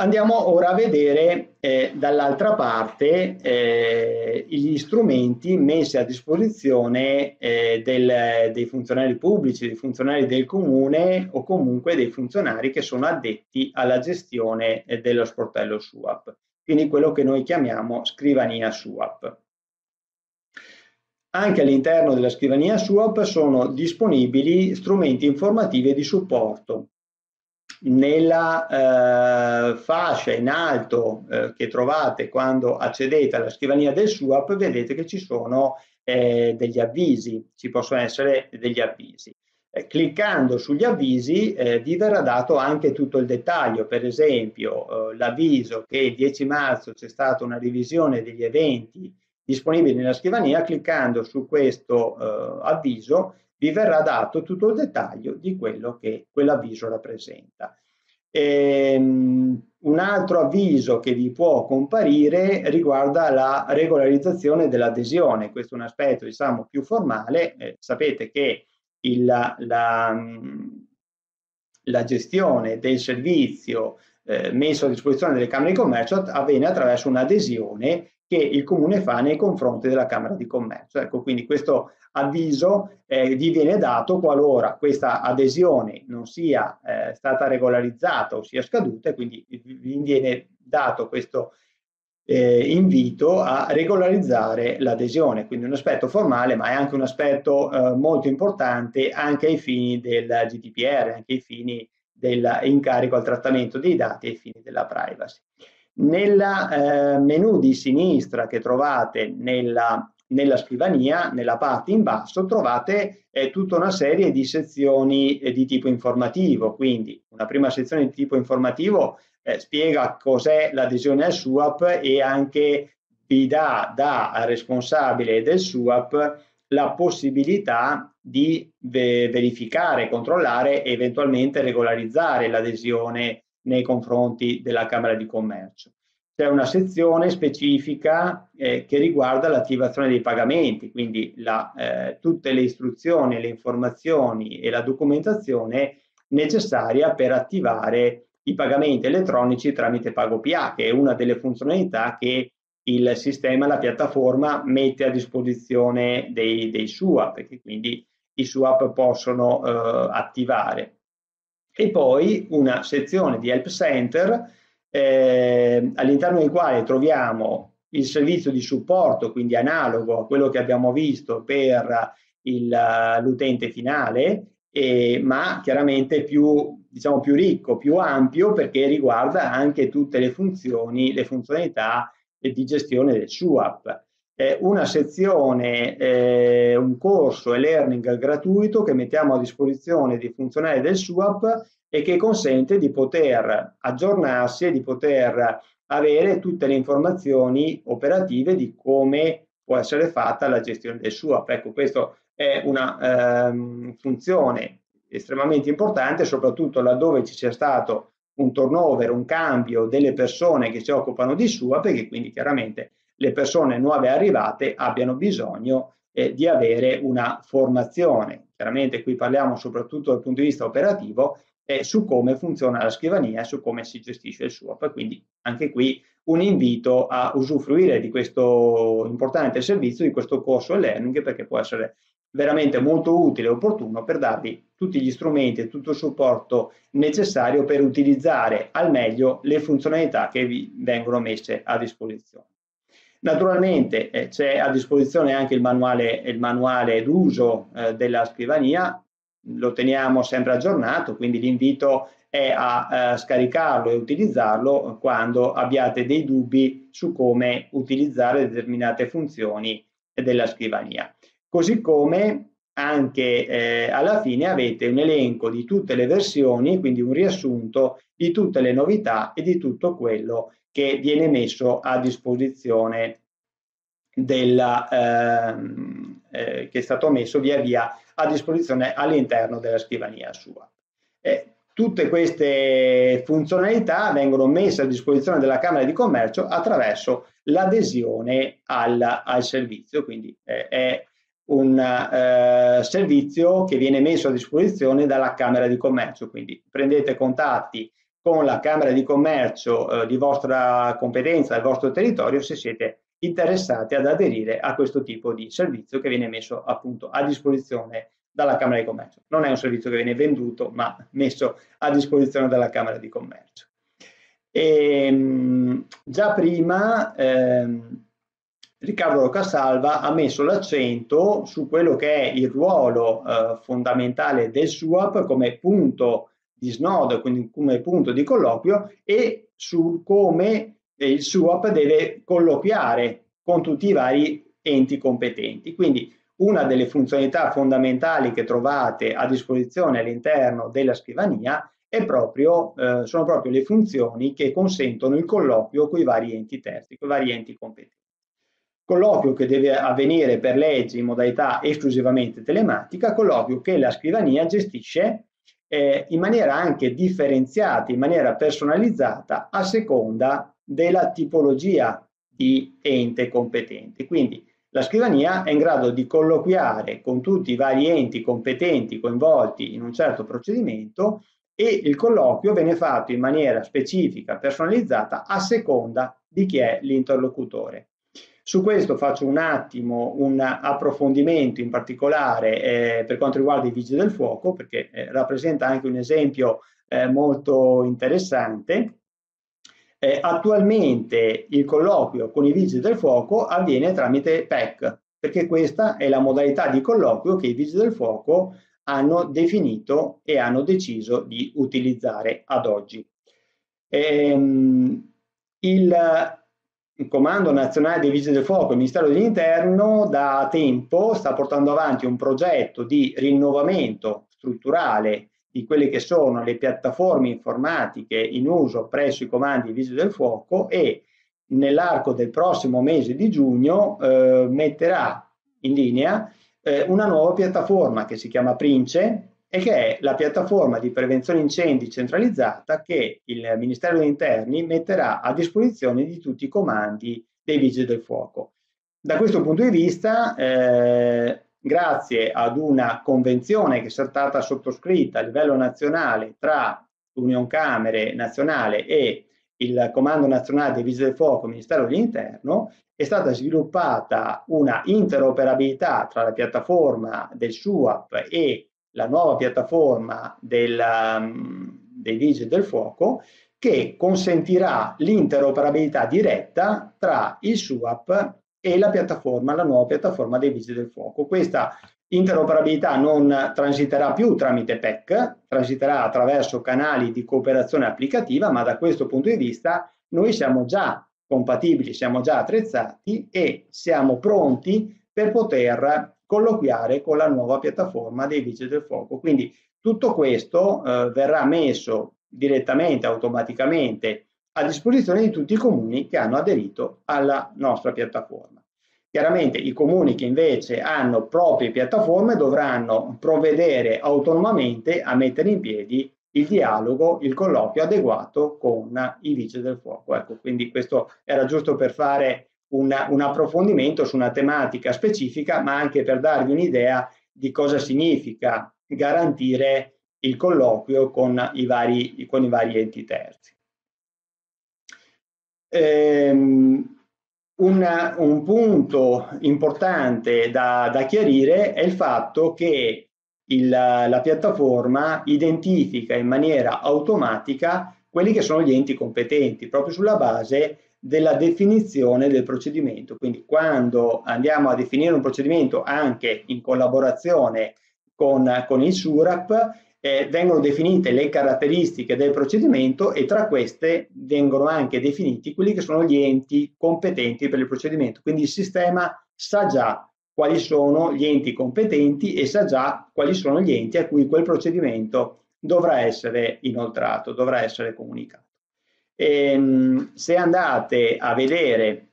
Speaker 5: Andiamo ora a vedere eh, dall'altra parte eh, gli strumenti messi a disposizione eh, del, dei funzionari pubblici, dei funzionari del comune o comunque dei funzionari che sono addetti alla gestione eh, dello sportello SUAP, quindi quello che noi chiamiamo scrivania SUAP. Anche all'interno della scrivania SUAP sono disponibili strumenti informativi di supporto nella eh, fascia in alto eh, che trovate quando accedete alla scrivania del SUAP vedete che ci sono eh, degli avvisi, ci possono essere degli avvisi. Eh, cliccando sugli avvisi eh, vi verrà dato anche tutto il dettaglio, per esempio eh, l'avviso che il 10 marzo c'è stata una revisione degli eventi disponibili nella scrivania, cliccando su questo avviso vi verrà dato tutto il dettaglio di quello che quell'avviso rappresenta. Ehm, un altro avviso che vi può comparire riguarda la regolarizzazione dell'adesione, questo è un aspetto diciamo più formale, eh, sapete che il, la, la, gestione del servizio eh, messo a disposizione delle Camere di Commercio avviene attraverso un'adesione che il Comune fa nei confronti della Camera di Commercio. Ecco, quindi questo avviso eh, vi viene dato qualora questa adesione non sia eh, stata regolarizzata o sia scaduta e quindi vi viene dato questo eh, invito a regolarizzare l'adesione, quindi un aspetto formale ma è anche un aspetto eh, molto importante anche ai fini del GDPR, anche ai fini dell'incarico al trattamento dei dati ai fini della privacy. Nel eh, menu di sinistra che trovate nella, nella, scrivania, nella parte in basso, trovate eh, tutta una serie di sezioni eh, di tipo informativo. Quindi una prima sezione di tipo informativo eh, spiega cos'è l'adesione al SUAP e anche vi dà da responsabile del SUAP la possibilità di verificare, controllare e eventualmente regolarizzare l'adesione nei confronti della Camera di Commercio. C'è una sezione specifica eh, che riguarda l'attivazione dei pagamenti, quindi la, eh, tutte le istruzioni, le informazioni e la documentazione necessaria per attivare i pagamenti elettronici tramite PagoPA, che è una delle funzionalità che il sistema, la piattaforma mette a disposizione dei, dei SUAP, che quindi i SUAP possono eh, attivare e poi una sezione di Help Center eh, all'interno del quale troviamo il servizio di supporto, quindi analogo a quello che abbiamo visto per l'utente finale, eh, ma chiaramente più, diciamo, più ricco, più ampio perché riguarda anche tutte le funzioni, le funzionalità di gestione del SUAP una sezione, eh, un corso e learning gratuito che mettiamo a disposizione dei funzionari del SUAP e che consente di poter aggiornarsi e di poter avere tutte le informazioni operative di come può essere fatta la gestione del SUAP. Ecco, questa è una ehm, funzione estremamente importante, soprattutto laddove ci sia stato un turnover, un cambio delle persone che si occupano di SUAP e che quindi chiaramente le persone nuove arrivate abbiano bisogno eh, di avere una formazione. Chiaramente qui parliamo soprattutto dal punto di vista operativo eh, su come funziona la scrivania, su come si gestisce il SUAP. Quindi anche qui un invito a usufruire di questo importante servizio, di questo corso e-learning perché può essere veramente molto utile e opportuno per darvi tutti gli strumenti e tutto il supporto necessario per utilizzare al meglio le funzionalità che vi vengono messe a disposizione. Naturalmente eh, c'è a disposizione anche il manuale, il manuale d'uso eh, della scrivania, lo teniamo sempre aggiornato, quindi l'invito è a eh, scaricarlo e utilizzarlo quando abbiate dei dubbi su come utilizzare determinate funzioni della scrivania. Così come anche eh, alla fine avete un elenco di tutte le versioni, quindi un riassunto di tutte le novità e di tutto quello che viene messo a disposizione della, ehm, eh, che è stato messo via via a disposizione all'interno della scrivania sua. Eh, tutte queste funzionalità vengono messe a disposizione della Camera di Commercio attraverso l'adesione al, al servizio, quindi eh, è un eh, servizio che viene messo a disposizione dalla Camera di Commercio, quindi prendete contatti con la Camera di Commercio eh, di vostra competenza, del vostro territorio, se siete interessati ad aderire a questo tipo di servizio che viene messo appunto a disposizione dalla Camera di Commercio. Non è un servizio che viene venduto, ma messo a disposizione dalla Camera di Commercio. E, ehm, già prima ehm, Riccardo Rocasalva ha messo l'accento su quello che è il ruolo eh, fondamentale del SUAP come punto di snodo, quindi come punto di colloquio e su come il SUAP deve colloquiare con tutti i vari enti competenti. Quindi una delle funzionalità fondamentali che trovate a disposizione all'interno della scrivania proprio, eh, sono proprio le funzioni che consentono il colloquio con i vari enti terzi, con i vari enti competenti. Colloquio che deve avvenire per legge in modalità esclusivamente telematica, colloquio che la scrivania gestisce eh, in maniera anche differenziata, in maniera personalizzata a seconda della tipologia di ente competente. Quindi la scrivania è in grado di colloquiare con tutti i vari enti competenti coinvolti in un certo procedimento e il colloquio viene fatto in maniera specifica, personalizzata, a seconda di chi è l'interlocutore. Su questo faccio un attimo un approfondimento in particolare eh, per quanto riguarda i vigili del fuoco, perché eh, rappresenta anche un esempio eh, molto interessante. Eh, attualmente il colloquio con i vigili del fuoco avviene tramite PEC, perché questa è la modalità di colloquio che i vigili del fuoco hanno definito e hanno deciso di utilizzare ad oggi. Ehm, il, il Comando Nazionale dei Vigili del Fuoco, il Ministero dell'Interno, da tempo sta portando avanti un progetto di rinnovamento strutturale di quelle che sono le piattaforme informatiche in uso presso i comandi Vigili del Fuoco e nell'arco del prossimo mese di giugno eh, metterà in linea eh, una nuova piattaforma che si chiama Prince e che è la piattaforma di prevenzione incendi centralizzata che il Ministero degli Interni metterà a disposizione di tutti i comandi dei Vigili del Fuoco. Da questo punto di vista, eh, grazie ad una convenzione che è stata sottoscritta a livello nazionale tra l'Unione Camere nazionale e il Comando Nazionale dei Vigili del Fuoco, Ministero dell'Interno, è stata sviluppata una interoperabilità tra la piattaforma del SUAP e la nuova piattaforma del, um, dei Vigili del Fuoco che consentirà l'interoperabilità diretta tra il SUAP e la piattaforma, la nuova piattaforma dei Vigili del Fuoco. Questa interoperabilità non transiterà più tramite PEC, transiterà attraverso canali di cooperazione applicativa, ma da questo punto di vista noi siamo già compatibili, siamo già attrezzati e siamo pronti per poter colloquiare con la nuova piattaforma dei vigili del fuoco. Quindi tutto questo eh, verrà messo direttamente, automaticamente a disposizione di tutti i comuni che hanno aderito alla nostra piattaforma. Chiaramente i comuni che invece hanno proprie piattaforme dovranno provvedere autonomamente a mettere in piedi il dialogo, il colloquio adeguato con i vigili del fuoco. Ecco, quindi questo era giusto per fare una, un approfondimento su una tematica specifica, ma anche per darvi un'idea di cosa significa garantire il colloquio con i vari, con i vari enti terzi. Ehm, un, un, punto importante da, da, chiarire è il fatto che il, la piattaforma identifica in maniera automatica quelli che sono gli enti competenti, proprio sulla base della definizione del procedimento. Quindi quando andiamo a definire un procedimento anche in collaborazione con, con il SURAP, eh, vengono definite le caratteristiche del procedimento e tra queste vengono anche definiti quelli che sono gli enti competenti per il procedimento. Quindi il sistema sa già quali sono gli enti competenti e sa già quali sono gli enti a cui quel procedimento dovrà essere inoltrato, dovrà essere comunicato. Ehm, se andate a vedere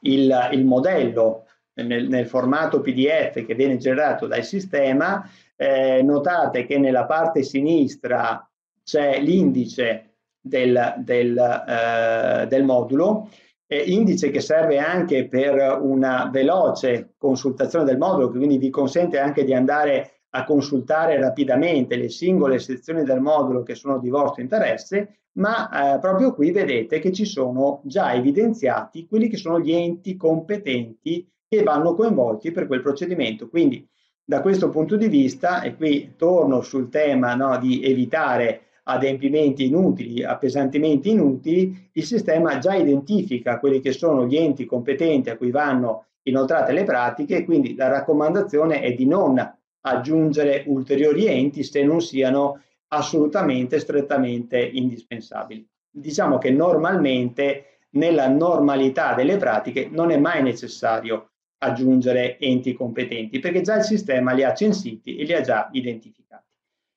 Speaker 5: il, il modello nel, nel, formato PDF che viene generato dal sistema, eh, notate che nella parte sinistra c'è l'indice del, del, eh, del modulo, eh, indice che serve anche per una veloce consultazione del modulo, che quindi vi consente anche di andare a consultare rapidamente le singole sezioni del modulo che sono di vostro interesse, ma eh, proprio qui vedete che ci sono già evidenziati quelli che sono gli enti competenti che vanno coinvolti per quel procedimento. Quindi da questo punto di vista, e qui torno sul tema no, di evitare adempimenti inutili, appesantimenti inutili, il sistema già identifica quelli che sono gli enti competenti a cui vanno inoltrate le pratiche, quindi la raccomandazione è di non aggiungere ulteriori enti se non siano assolutamente strettamente indispensabili. Diciamo che normalmente nella normalità delle pratiche non è mai necessario aggiungere enti competenti perché già il sistema li ha censiti e li ha già identificati.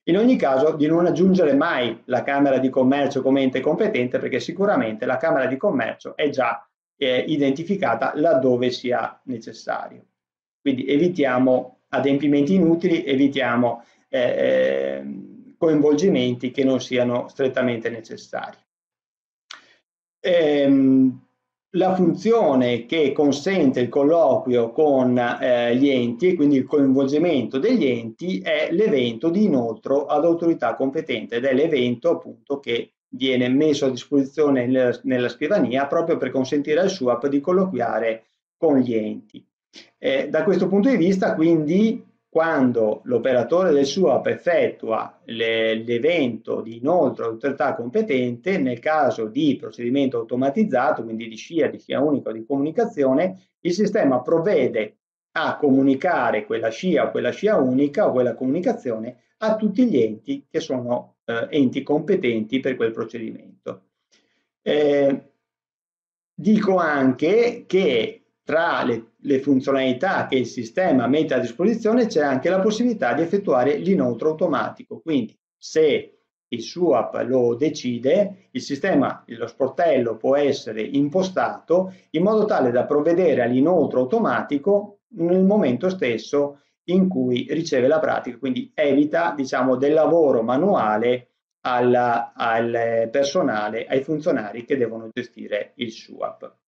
Speaker 5: In ogni caso di non aggiungere mai la Camera di Commercio come ente competente perché sicuramente la Camera di Commercio è già eh, identificata laddove sia necessario. Quindi evitiamo adempimenti inutili, evitiamo eh, ehm, coinvolgimenti che non siano strettamente necessari. Ehm, la funzione che consente il colloquio con eh, gli enti e quindi il coinvolgimento degli enti è l'evento di inoltro ad autorità competente ed è l'evento appunto che viene messo a disposizione nella, nella scrivania proprio per consentire al SUAP di colloquiare con gli enti. Eh, da questo punto di vista quindi quando l'operatore del SUAP effettua l'evento di inoltre all'autorità competente, nel caso di procedimento automatizzato, quindi di SCIA, di SCIA unico di comunicazione, il sistema provvede a comunicare quella SCIA o quella SCIA unica o quella comunicazione a tutti gli enti che sono eh, enti competenti per quel procedimento. Eh, dico anche che tra le, le, funzionalità che il sistema mette a disposizione c'è anche la possibilità di effettuare l'inoltro automatico. Quindi se il SUAP lo decide, il sistema, lo sportello può essere impostato in modo tale da provvedere all'inoltro automatico nel momento stesso in cui riceve la pratica, quindi evita diciamo, del lavoro manuale alla, al personale, ai funzionari che devono gestire il SUAP.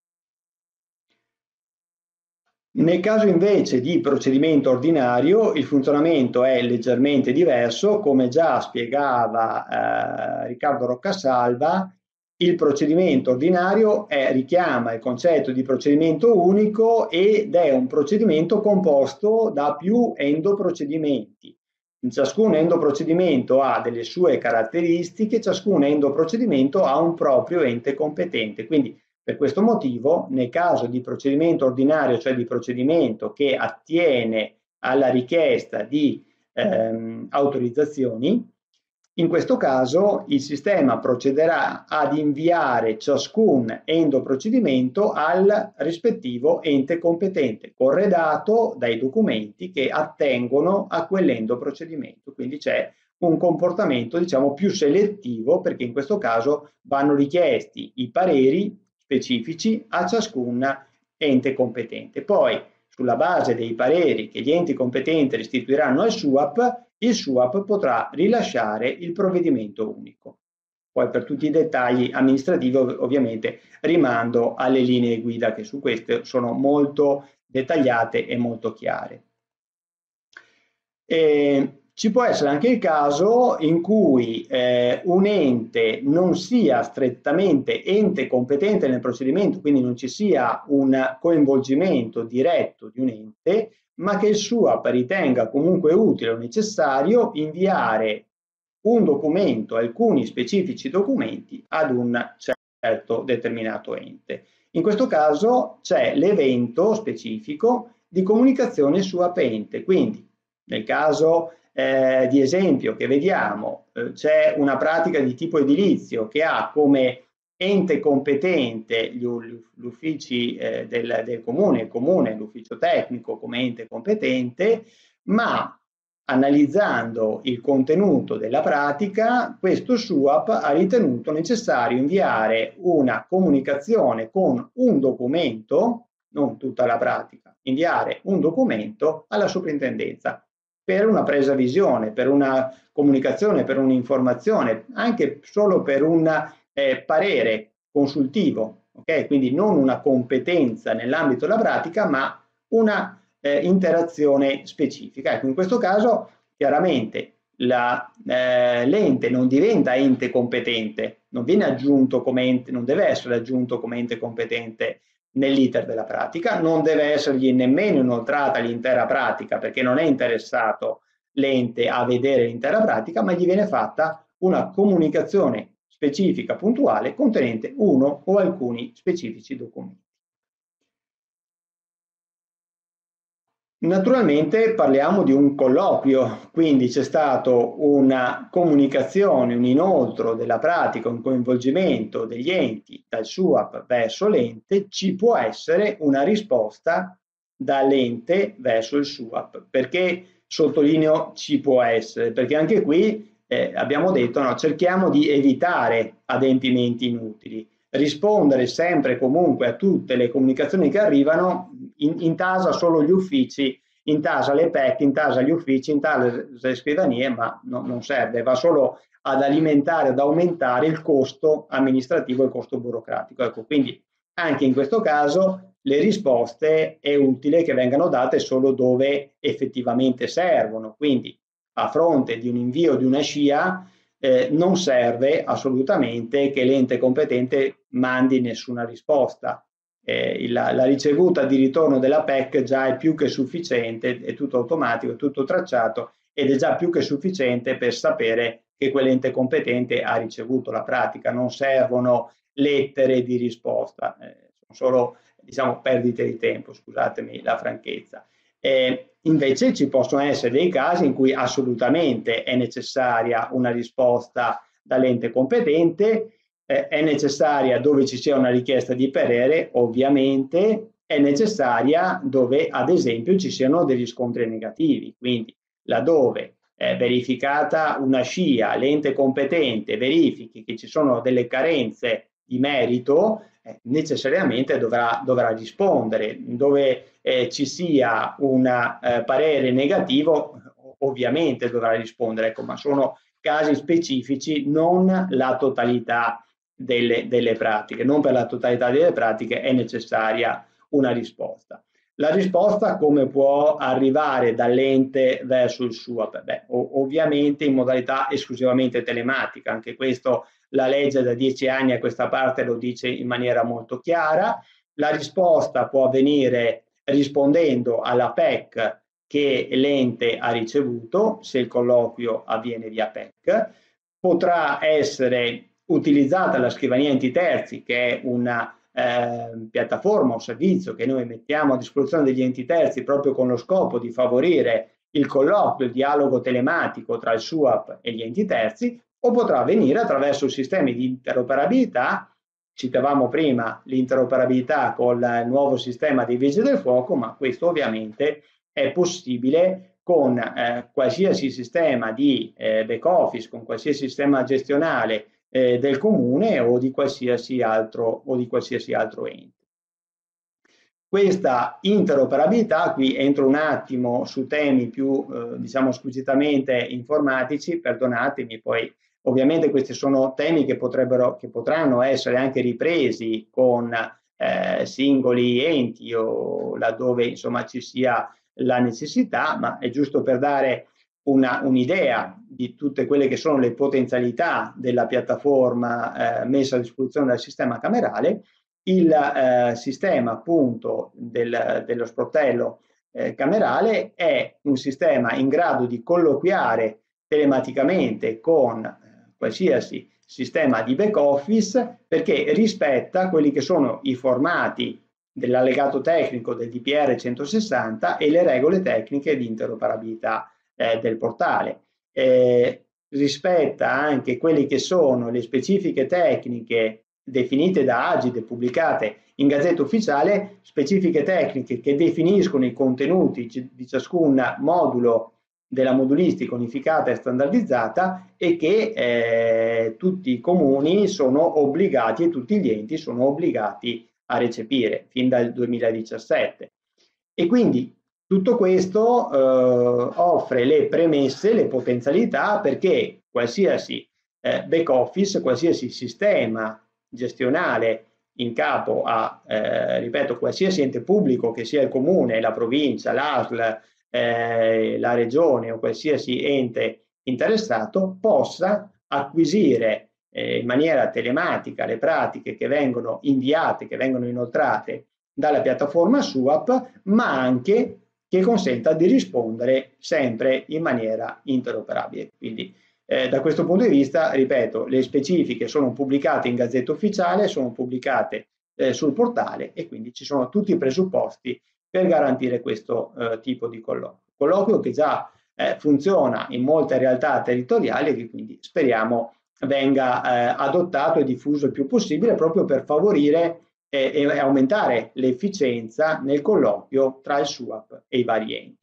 Speaker 5: Nel caso invece di procedimento ordinario il funzionamento è leggermente diverso, come già spiegava eh, Riccardo Roccasalva, il procedimento ordinario è, richiama il concetto di procedimento unico ed è un procedimento composto da più endoprocedimenti. Ciascun endoprocedimento ha delle sue caratteristiche, ciascun endoprocedimento ha un proprio ente competente, quindi per questo motivo, nel caso di procedimento ordinario, cioè di procedimento che attiene alla richiesta di ehm, autorizzazioni, in questo caso il sistema procederà ad inviare ciascun endoprocedimento al rispettivo ente competente, corredato dai documenti che attengono a quell'endoprocedimento. Quindi c'è un comportamento diciamo più selettivo perché in questo caso vanno richiesti i pareri specifici a ciascun ente competente. Poi, sulla base dei pareri che gli enti competenti restituiranno al SUAP, il SUAP potrà rilasciare il provvedimento unico. Poi per tutti i dettagli amministrativi ovviamente rimando alle linee guida che su queste sono molto dettagliate e molto chiare. E ci può essere anche il caso in cui eh, un ente non sia strettamente ente competente nel procedimento, quindi non ci sia un coinvolgimento diretto di un ente, ma che il SUAP ritenga comunque utile o necessario inviare un documento, alcuni specifici documenti ad un certo determinato ente. In questo caso c'è l'evento specifico di comunicazione SUAP ente, quindi nel caso eh, di esempio che vediamo, eh, c'è una pratica di tipo edilizio che ha come ente competente gli, gli uffici eh, del, del, comune, il comune, l'ufficio tecnico come ente competente, ma analizzando il contenuto della pratica, questo SUAP ha ritenuto necessario inviare una comunicazione con un documento, non tutta la pratica, inviare un documento alla soprintendenza per una presa visione, per una comunicazione, per un'informazione, anche solo per un eh, parere consultivo, okay? quindi non una competenza nell'ambito della pratica, ma una eh, interazione specifica. Ecco, in questo caso chiaramente eh, l'ente non diventa ente competente, non viene aggiunto come ente, non deve essere aggiunto come ente competente nell'iter della pratica, non deve essergli nemmeno inoltrata l'intera pratica perché non è interessato l'ente a vedere l'intera pratica, ma gli viene fatta una comunicazione specifica puntuale contenente uno o alcuni specifici documenti. Naturalmente parliamo di un colloquio, quindi c'è stato una comunicazione, un inoltro della pratica, un coinvolgimento degli enti dal SUAP verso l'ente, ci può essere una risposta dall'ente verso il SUAP. Perché sottolineo ci può essere? Perché anche qui eh, abbiamo detto no, cerchiamo di evitare adempimenti inutili rispondere sempre e comunque a tutte le comunicazioni che arrivano, in, intasa solo gli uffici, intasa le PEC, intasa gli uffici, intasa le scrivanie, ma no, non serve, va solo ad alimentare, ad aumentare il costo amministrativo e il costo burocratico. Ecco, quindi anche in questo caso le risposte è utile che vengano date solo dove effettivamente servono. Quindi a fronte di un invio di una scia eh, non serve assolutamente che l'ente competente mandi nessuna risposta. Eh, la, la, ricevuta di ritorno della PEC già è più che sufficiente, è tutto automatico, è tutto tracciato ed è già più che sufficiente per sapere che quell'ente competente ha ricevuto la pratica. Non servono lettere di risposta, eh, sono solo diciamo, perdite di tempo, scusatemi la franchezza. Eh, invece ci possono essere dei casi in cui assolutamente è necessaria una risposta dall'ente competente, eh, è necessaria dove ci sia una richiesta di parere, ovviamente è necessaria dove ad esempio ci siano degli scontri negativi, quindi laddove è verificata una scia, l'ente competente verifichi che ci sono delle carenze di merito, eh, necessariamente dovrà, dovrà, rispondere. Dove eh, ci sia un eh, parere negativo, ovviamente dovrà rispondere, ecco, ma sono casi specifici, non la totalità delle, delle pratiche. Non per la totalità delle pratiche è necessaria una risposta. La risposta come può arrivare dall'ente verso il suo? Beh, ovviamente in modalità esclusivamente telematica, anche questo la legge da dieci anni a questa parte lo dice in maniera molto chiara. La risposta può avvenire rispondendo alla PEC che l'ente ha ricevuto, se il colloquio avviene via PEC. Potrà essere utilizzata la scrivania enti terzi, che è una eh, piattaforma o servizio che noi mettiamo a disposizione degli enti terzi proprio con lo scopo di favorire il colloquio, il dialogo telematico tra il SUAP e gli enti terzi, o potrà avvenire attraverso sistemi di interoperabilità. Citavamo prima l'interoperabilità con il nuovo sistema dei vigili del fuoco, ma questo ovviamente è possibile con eh, qualsiasi sistema di eh, back office, con qualsiasi sistema gestionale eh, del comune o di qualsiasi altro, o di qualsiasi altro ente. Questa interoperabilità, qui entro un attimo su temi più eh, diciamo squisitamente informatici, perdonatemi, poi Ovviamente questi sono temi che, potrebbero, che potranno essere anche ripresi con eh, singoli enti o laddove insomma ci sia la necessità, ma è giusto per dare un'idea di tutte quelle che sono le potenzialità della piattaforma eh, messa a disposizione dal sistema camerale. Il eh, sistema appunto del, dello sportello eh, camerale è un sistema in grado di colloquiare telematicamente con qualsiasi sistema di back office perché rispetta quelli che sono i formati dell'allegato tecnico del DPR 160 e le regole tecniche di interoperabilità eh, del portale. Eh, rispetta anche quelle che sono le specifiche tecniche definite da Agide, pubblicate in Gazzetta Ufficiale, specifiche tecniche che definiscono i contenuti di ciascun modulo della modulistica unificata e standardizzata e che eh, tutti i comuni sono obbligati e tutti gli enti sono obbligati a recepire fin dal 2017. E quindi tutto questo eh, offre le premesse, le potenzialità perché qualsiasi eh, back office, qualsiasi sistema gestionale in capo a, eh, ripeto, qualsiasi ente pubblico che sia il comune, la provincia, l'ASL, eh, la regione o qualsiasi ente interessato possa acquisire eh, in maniera telematica le pratiche che vengono inviate, che vengono inoltrate dalla piattaforma SUAP, ma anche che consenta di rispondere sempre in maniera interoperabile. Quindi eh, da questo punto di vista, ripeto, le specifiche sono pubblicate in Gazzetta Ufficiale, sono pubblicate eh, sul portale e quindi ci sono tutti i presupposti per garantire questo eh, tipo di colloquio. Colloquio che già eh, funziona in molte realtà territoriali e che quindi speriamo venga eh, adottato e diffuso il più possibile proprio per favorire e, e aumentare l'efficienza nel colloquio tra il SUAP e i vari enti.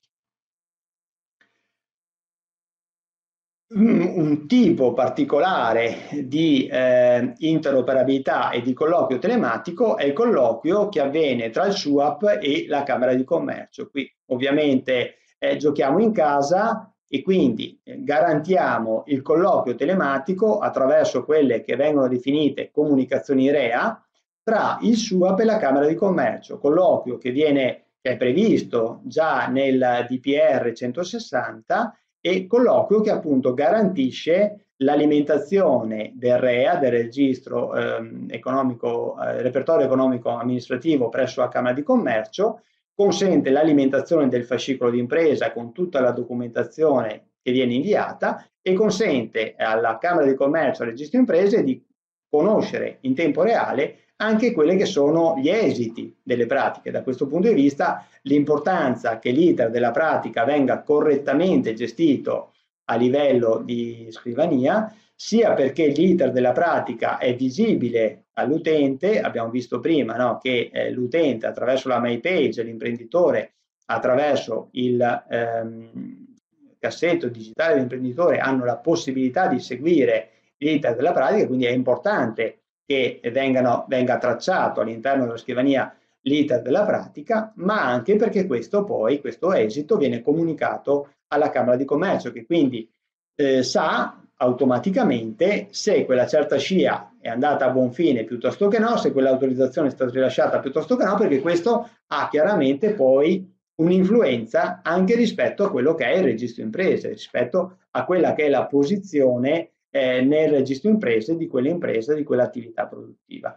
Speaker 5: Un tipo particolare di eh, interoperabilità e di colloquio telematico è il colloquio che avviene tra il SUAP e la Camera di Commercio. Qui ovviamente eh, giochiamo in casa e quindi eh, garantiamo il colloquio telematico attraverso quelle che vengono definite comunicazioni REA tra il SUAP e la Camera di Commercio, colloquio che viene che è previsto già nel DPR 160 e colloquio che appunto garantisce l'alimentazione del REA, del registro ehm, economico, eh, repertorio economico amministrativo presso la Camera di Commercio, consente l'alimentazione del fascicolo di impresa con tutta la documentazione che viene inviata e consente alla Camera di Commercio, al registro imprese di conoscere in tempo reale anche quelli che sono gli esiti delle pratiche. Da questo punto di vista l'importanza che l'iter della pratica venga correttamente gestito a livello di scrivania, sia perché l'iter della pratica è visibile all'utente, abbiamo visto prima no, che eh, l'utente attraverso la my page, l'imprenditore attraverso il ehm, cassetto digitale dell'imprenditore hanno la possibilità di seguire l'iter della pratica, quindi è importante che vengano, venga tracciato all'interno della scrivania l'iter della pratica, ma anche perché questo poi, questo esito, viene comunicato alla Camera di Commercio, che quindi eh, sa automaticamente se quella certa scia è andata a buon fine piuttosto che no, se quell'autorizzazione è stata rilasciata piuttosto che no, perché questo ha chiaramente poi un'influenza anche rispetto a quello che è il registro imprese, rispetto a quella che è la posizione eh, nel registro imprese di quell'impresa, di quell'attività produttiva.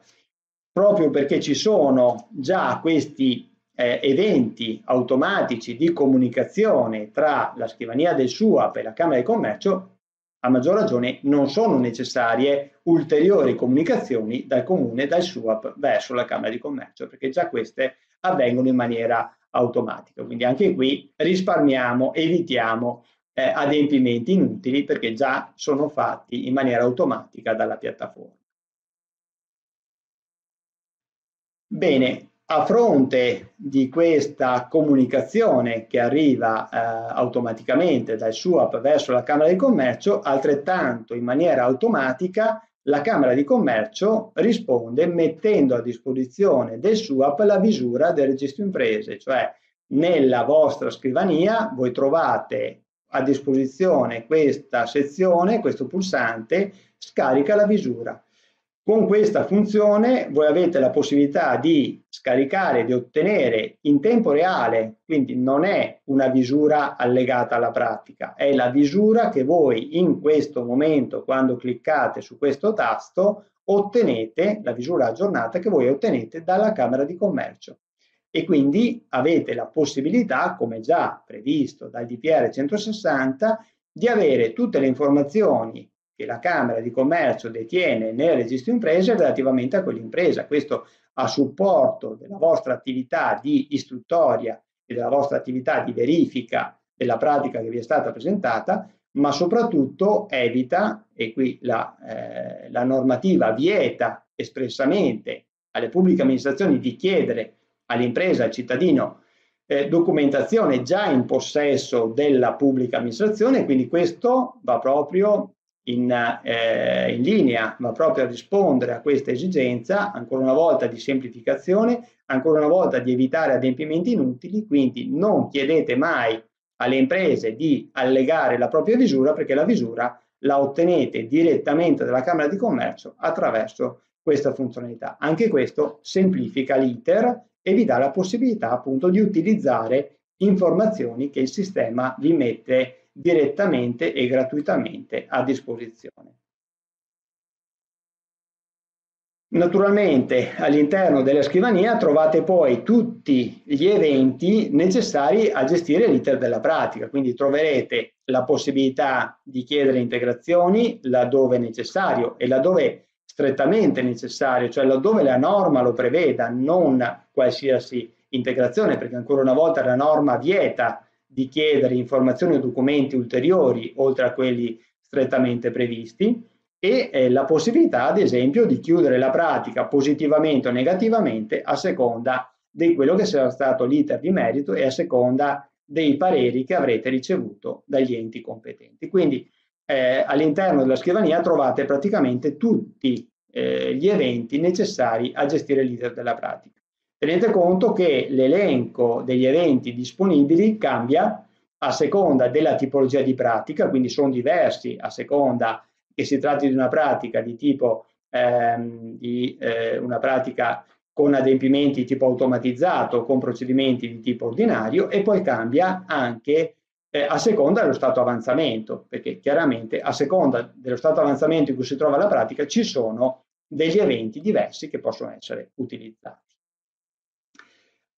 Speaker 5: Proprio perché ci sono già questi eh, eventi automatici di comunicazione tra la scrivania del SUAP e la Camera di Commercio, a maggior ragione non sono necessarie ulteriori comunicazioni dal comune, dal SUAP verso la Camera di Commercio, perché già queste avvengono in maniera automatica. Quindi anche qui risparmiamo, evitiamo eh, adempimenti inutili perché già sono fatti in maniera automatica dalla piattaforma. Bene, a fronte di questa comunicazione che arriva eh, automaticamente dal SUAP verso la Camera di Commercio, altrettanto in maniera automatica la Camera di Commercio risponde mettendo a disposizione del SUAP la visura del registro imprese, cioè nella vostra scrivania voi trovate a disposizione questa sezione, questo pulsante, scarica la visura. Con questa funzione voi avete la possibilità di scaricare, di ottenere in tempo reale, quindi non è una visura allegata alla pratica, è la visura che voi in questo momento, quando cliccate su questo tasto, ottenete, la visura aggiornata che voi ottenete dalla Camera di Commercio e quindi avete la possibilità, come già previsto dal DPR 160, di avere tutte le informazioni che la Camera di Commercio detiene nel registro imprese relativamente a quell'impresa. Questo a supporto della vostra attività di istruttoria e della vostra attività di verifica della pratica che vi è stata presentata, ma soprattutto evita, e qui la, eh, la normativa vieta espressamente alle pubbliche amministrazioni di chiedere all'impresa, al cittadino, eh, documentazione già in possesso della pubblica amministrazione, quindi questo va proprio in, eh, in, linea, va proprio a rispondere a questa esigenza, ancora una volta di semplificazione, ancora una volta di evitare adempimenti inutili, quindi non chiedete mai alle imprese di allegare la propria visura perché la visura la ottenete direttamente dalla Camera di Commercio attraverso questa funzionalità. Anche questo semplifica l'iter e vi dà la possibilità appunto di utilizzare informazioni che il sistema vi mette direttamente e gratuitamente a disposizione. Naturalmente all'interno della scrivania trovate poi tutti gli eventi necessari a gestire l'iter della pratica, quindi troverete la possibilità di chiedere integrazioni laddove necessario e laddove strettamente necessario, cioè laddove la norma lo preveda, non qualsiasi integrazione, perché ancora una volta la norma vieta di chiedere informazioni o documenti ulteriori oltre a quelli strettamente previsti e eh, la possibilità, ad esempio, di chiudere la pratica positivamente o negativamente a seconda di quello che sarà stato l'iter di merito e a seconda dei pareri che avrete ricevuto dagli enti competenti. Quindi eh, all'interno della scrivania trovate praticamente tutti eh, gli eventi necessari a gestire l'iter della pratica. Tenete conto che l'elenco degli eventi disponibili cambia a seconda della tipologia di pratica, quindi sono diversi a seconda che si tratti di una pratica di tipo ehm, di eh, una pratica con adempimenti di tipo automatizzato, con procedimenti di tipo ordinario e poi cambia anche eh, a seconda dello stato avanzamento, perché chiaramente a seconda dello stato avanzamento in cui si trova la pratica ci sono degli eventi diversi che possono essere utilizzati.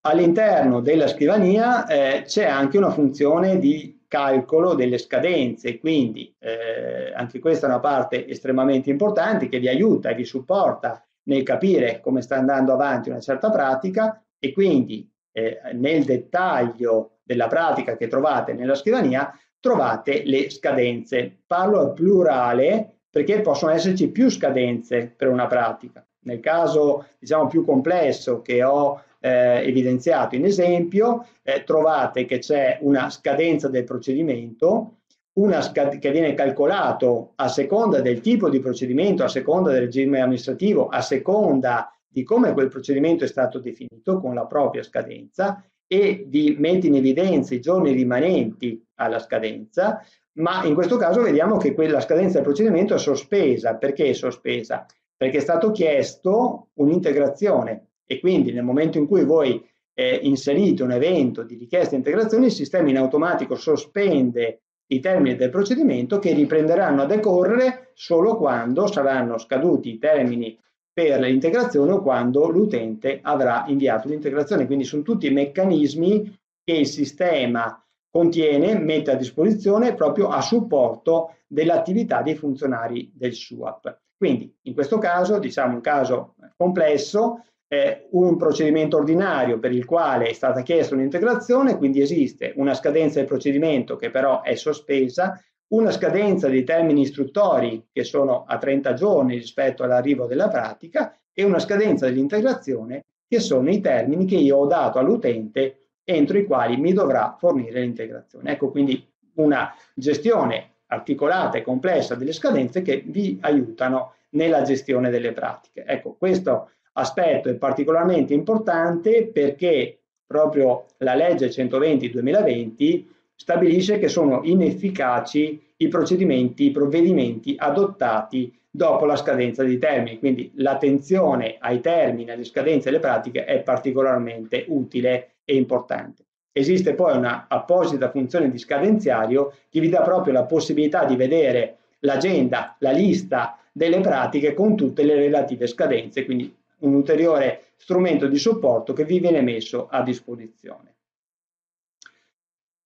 Speaker 5: All'interno della scrivania eh, c'è anche una funzione di calcolo delle scadenze, quindi eh, anche questa è una parte estremamente importante che vi aiuta e vi supporta nel capire come sta andando avanti una certa pratica e quindi eh, nel dettaglio della pratica che trovate nella scrivania trovate le scadenze. Parlo al plurale perché possono esserci più scadenze per una pratica. Nel caso diciamo più complesso che ho eh, evidenziato in esempio, eh, trovate che c'è una scadenza del procedimento, scad- che viene calcolato a seconda del tipo di procedimento, a seconda del regime amministrativo, a seconda di come quel procedimento è stato definito con la propria scadenza e vi mette in evidenza i giorni rimanenti alla scadenza, ma in questo caso vediamo che quella scadenza del procedimento è sospesa. Perché è sospesa? Perché è stato chiesto un'integrazione e quindi nel momento in cui voi eh, inserite un evento di richiesta di integrazione, il sistema in automatico sospende i termini del procedimento che riprenderanno a decorrere solo quando saranno scaduti i termini per l'integrazione o quando l'utente avrà inviato l'integrazione. Quindi sono tutti meccanismi che il sistema contiene, mette a disposizione proprio a supporto dell'attività dei funzionari del SUAP. Quindi in questo caso, diciamo un caso complesso, eh, un procedimento ordinario per il quale è stata chiesta un'integrazione, quindi esiste una scadenza del procedimento che però è sospesa, una scadenza dei termini istruttori che sono a 30 giorni rispetto all'arrivo della pratica e una scadenza dell'integrazione che sono i termini che io ho dato all'utente entro i quali mi dovrà fornire l'integrazione. Ecco quindi una gestione articolata e complessa delle scadenze che vi aiutano nella gestione delle pratiche. Ecco, questo aspetto è particolarmente importante perché proprio la legge 120-2020 stabilisce che sono inefficaci i procedimenti, i provvedimenti adottati dopo la scadenza dei termini. Quindi l'attenzione ai termini, alle scadenze e alle pratiche è particolarmente utile e importante. Esiste poi una apposita funzione di scadenziario che vi dà proprio la possibilità di vedere l'agenda, la lista delle pratiche con tutte le relative scadenze, quindi un ulteriore strumento di supporto che vi viene messo a disposizione.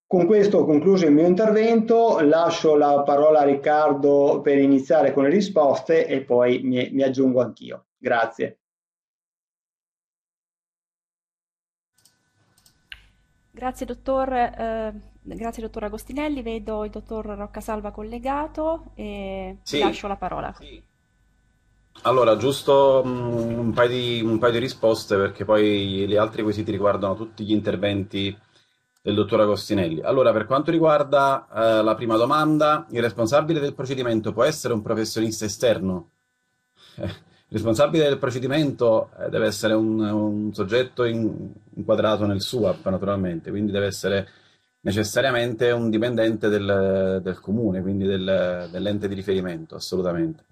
Speaker 5: Con questo ho concluso il mio intervento, lascio la parola a Riccardo per iniziare con le risposte e poi mi, mi aggiungo anch'io. Grazie.
Speaker 1: Grazie dottor, eh, grazie dottor Agostinelli, vedo il dottor Roccasalva collegato e sì. lascio la parola. Sì.
Speaker 4: Allora, giusto mm, un paio, di, un paio di risposte perché poi gli altri quesiti riguardano tutti gli interventi del dottor Agostinelli. Allora, per quanto riguarda eh, la prima domanda, il responsabile del procedimento può essere un professionista esterno? Il responsabile del procedimento eh, deve essere un, un soggetto in, inquadrato nel SUAP, naturalmente, quindi deve essere necessariamente un dipendente del, del comune, quindi del, dell'ente di riferimento, assolutamente.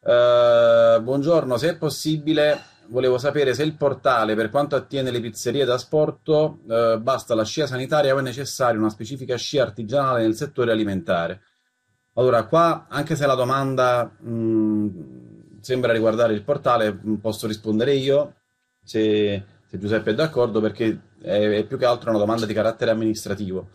Speaker 4: Uh, buongiorno, se è possibile volevo sapere se il portale, per quanto attiene le pizzerie da sport, eh, basta la scia sanitaria o è necessaria una specifica scia artigianale nel settore alimentare. Allora, qua, anche se la domanda mh, sembra riguardare il portale, posso rispondere io, se, se Giuseppe è d'accordo, perché è, è, più che altro una domanda di carattere amministrativo.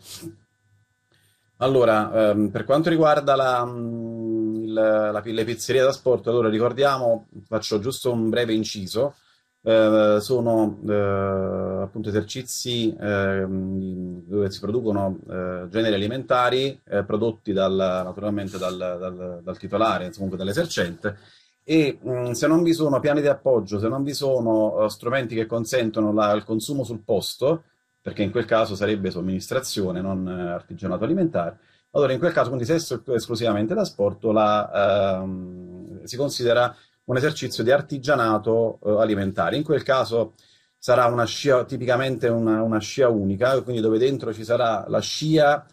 Speaker 4: Allora, ehm, per quanto riguarda la, il, la, le pizzerie da sport, allora ricordiamo, faccio giusto un breve inciso, eh, sono eh, appunto esercizi eh, dove si producono eh, generi alimentari eh, prodotti dal, naturalmente dal, dal, dal titolare, comunque dall'esercente, e mh, mm, se non vi sono piani di appoggio, se non vi sono uh, strumenti che consentono la, il consumo sul posto, perché in quel caso sarebbe somministrazione, non uh, artigianato alimentare, allora in quel caso, quindi se è esclusivamente da sport, uh, si considera un esercizio di artigianato uh, alimentare. In quel caso sarà una scia, tipicamente una, una, scia unica, quindi dove dentro ci sarà la scia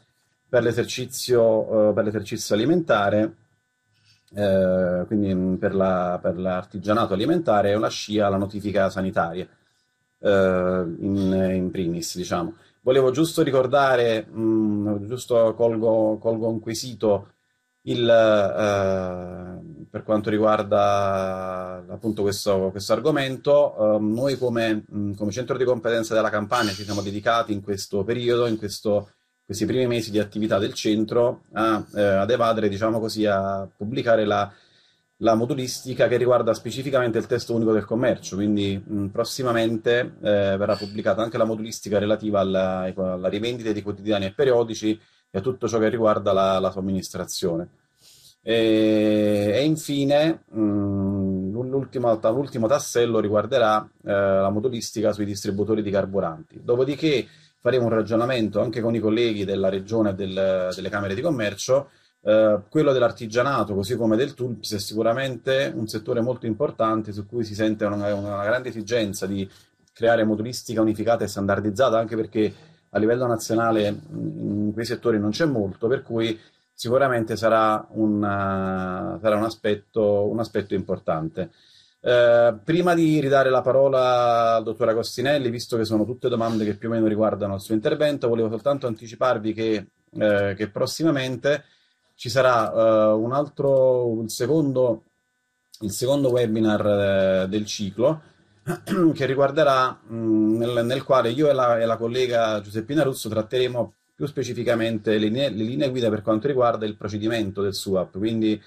Speaker 4: per l'esercizio, per l'esercizio alimentare, eh, quindi mm, per, la, per, l'artigianato alimentare e una scia alla notifica sanitaria, eh, in, in primis, diciamo. Volevo giusto ricordare, mh, mm, giusto colgo, colgo un quesito il, eh, per quanto riguarda appunto questo, questo argomento, eh, noi come, come, centro di competenza della Campania ci siamo dedicati in questo periodo, in questo, questi primi mesi di attività del centro, a, eh, ad evadere, diciamo così, a pubblicare la, la, modulistica che riguarda specificamente il testo unico del commercio, quindi mh, prossimamente eh, verrà pubblicata anche la modulistica relativa alla, alla rivendita di quotidiani e periodici e a tutto ciò che riguarda la, la somministrazione. E, e infine l'ultimo, l'ultimo, tassello riguarderà eh, la modulistica sui distributori di carburanti. Dopodiché faremo un ragionamento anche con i colleghi della regione e del, delle camere di commercio. Eh, quello dell'artigianato, così come del TULPS, è sicuramente un settore molto importante su cui si sente una, una grande esigenza di creare modulistica unificata e standardizzata, anche perché a livello nazionale in quei settori non c'è molto, per cui sicuramente sarà un, uh, sarà un, aspetto, un aspetto, importante. Uh, prima di ridare la parola al dottor Agostinelli, visto che sono tutte domande che più o meno riguardano il suo intervento, volevo soltanto anticiparvi che, uh, che prossimamente ci sarà un altro, il secondo, il secondo webinar del ciclo, che riguarderà, mh, nel, nel, quale io e la, e la, collega Giuseppina Russo tratteremo più specificamente le linee, le linee, guida per quanto riguarda il procedimento del SUAP, quindi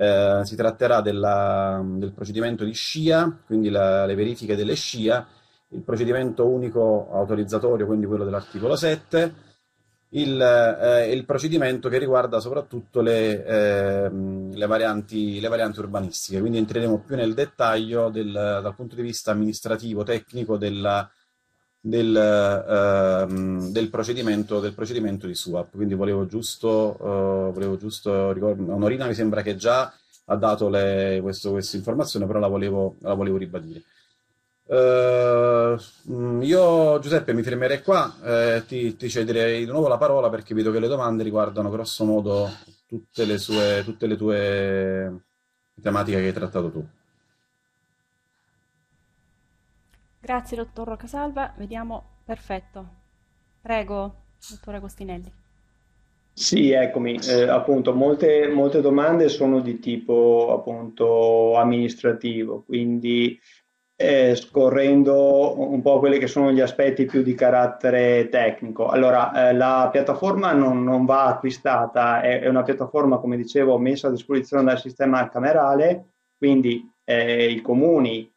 Speaker 4: eh, si tratterà della, del procedimento di SCIA, quindi la, le verifiche delle SCIA, il procedimento unico autorizzatorio, quindi quello dell'articolo 7, il, eh, il, procedimento che riguarda soprattutto le, eh, le, varianti, le, varianti, urbanistiche, quindi entreremo più nel dettaglio del, dal punto di vista amministrativo, tecnico della, del, eh, del, procedimento, del, procedimento, di SUAP. Quindi volevo giusto, uh, volevo giusto ricordare, Onorina mi sembra che già ha dato questa informazione, però la volevo, la volevo ribadire. Uh, io Giuseppe mi fermerei qua, eh, ti, ti, cederei di nuovo la parola perché vedo che le domande riguardano grosso modo tutte le, sue, tutte le tue tematiche che hai trattato tu.
Speaker 1: Grazie dottor Rocasalva, vediamo, perfetto. Prego, dottore Agostinelli.
Speaker 5: Sì, eccomi, eh, appunto molte, molte domande sono di tipo appunto amministrativo, quindi eh, scorrendo un po' quelli che sono gli aspetti più di carattere tecnico. Allora, eh, la piattaforma non, non va acquistata, è, è, una piattaforma, come dicevo, messa a disposizione dal sistema camerale, quindi eh, i comuni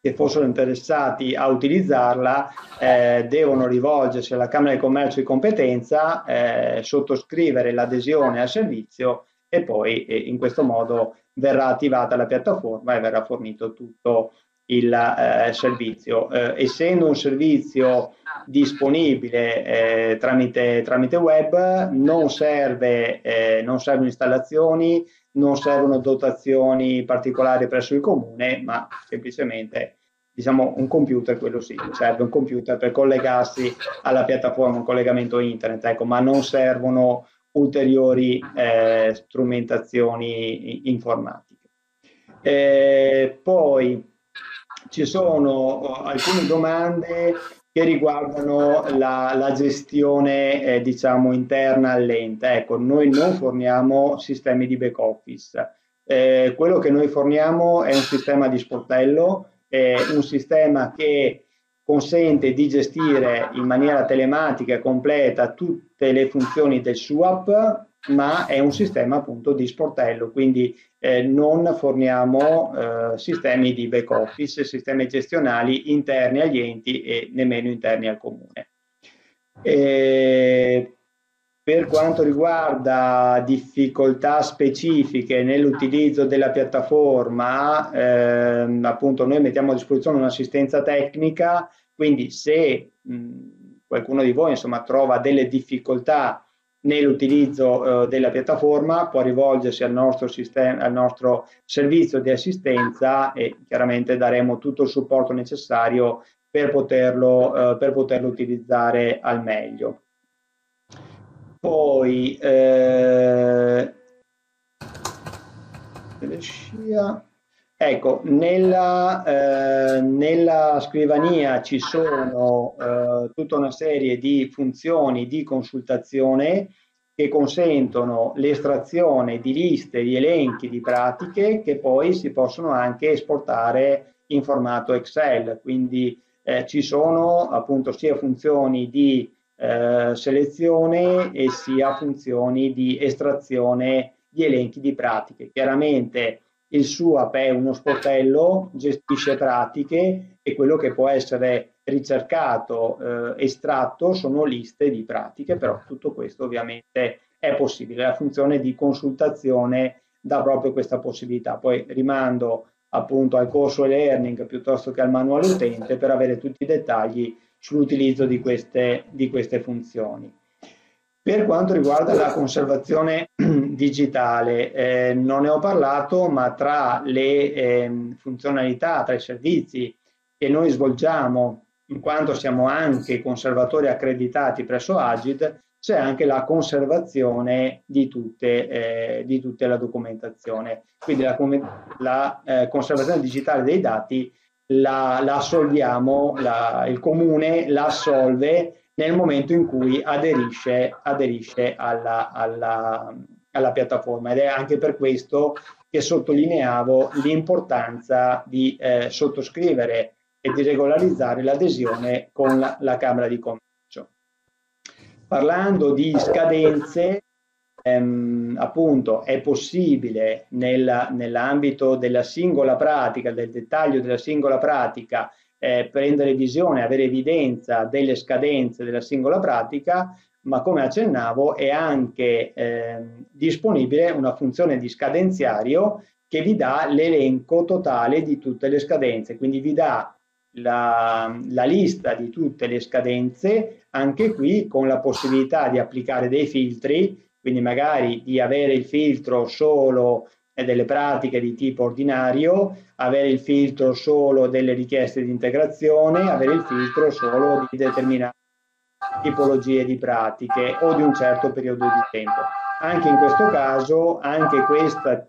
Speaker 5: che fossero interessati a utilizzarla eh, devono rivolgersi alla Camera di Commercio di competenza, eh, sottoscrivere l'adesione al servizio e poi eh, in questo modo verrà attivata la piattaforma e verrà fornito tutto il eh, servizio. Eh, essendo un servizio disponibile eh, tramite, tramite, web, non, serve, eh, non servono installazioni, non servono dotazioni particolari presso il comune, ma semplicemente diciamo un computer, quello sì, serve un computer per collegarsi alla piattaforma, un collegamento internet, ecco, ma non servono ulteriori eh, strumentazioni informatiche. Eh, poi ci sono alcune domande che riguardano la, la gestione eh, diciamo interna all'ente. Ecco, noi non forniamo sistemi di back office. Eh, quello che noi forniamo è un sistema di sportello, è un sistema che consente di gestire in maniera telematica e completa tutte le funzioni del SUAP, ma è un sistema appunto di sportello, quindi eh, non forniamo eh, sistemi di back office, sistemi gestionali interni agli enti e nemmeno interni al comune. E per quanto riguarda difficoltà specifiche nell'utilizzo della piattaforma, ehm, appunto noi mettiamo a disposizione un'assistenza tecnica, quindi se mh, qualcuno di voi insomma, trova delle difficoltà nell'utilizzo eh, della piattaforma può rivolgersi al nostro, sistema, al nostro servizio di assistenza e chiaramente daremo tutto il supporto necessario per poterlo, eh, per poterlo utilizzare al meglio. Poi eh, Ecco, nella, eh, nella, scrivania ci sono eh, tutta una serie di funzioni di consultazione che consentono l'estrazione di liste, di elenchi, di pratiche che poi si possono anche esportare in formato Excel. Quindi eh, ci sono appunto sia funzioni di eh, selezione e sia funzioni di estrazione di elenchi di pratiche. Chiaramente il SUAP è uno sportello, gestisce pratiche e quello che può essere ricercato, eh, estratto, sono liste di pratiche, però tutto questo ovviamente è possibile. La funzione di consultazione dà proprio questa possibilità. Poi rimando appunto al corso e-learning piuttosto che al manuale utente per avere tutti i dettagli sull'utilizzo di queste, di queste funzioni. Per quanto riguarda la conservazione digitale, eh, non ne ho parlato, ma tra le eh, funzionalità, tra i servizi che noi svolgiamo, in quanto siamo anche conservatori accreditati presso Agid, c'è anche la conservazione di, tutte, eh, di tutta la documentazione. Quindi la, la eh, conservazione digitale dei dati la, la assolviamo, la, il comune la assolve nel momento in cui aderisce, aderisce alla, alla, alla piattaforma ed è anche per questo che sottolineavo l'importanza di eh, sottoscrivere e di regolarizzare l'adesione con la, la, Camera di Commercio. Parlando di scadenze, ehm, appunto è possibile nella, nell'ambito della singola pratica, del dettaglio della singola pratica, eh, prendere visione, avere evidenza delle scadenze della singola pratica, ma come accennavo è anche eh, disponibile una funzione di scadenziario che vi dà l'elenco totale di tutte le scadenze, quindi vi dà la, la, lista di tutte le scadenze, anche qui con la possibilità di applicare dei filtri, quindi magari di avere il filtro solo e delle pratiche di tipo ordinario, avere il filtro solo delle richieste di integrazione, avere il filtro solo di determinate tipologie di pratiche o di un certo periodo di tempo. Anche in questo caso, anche questo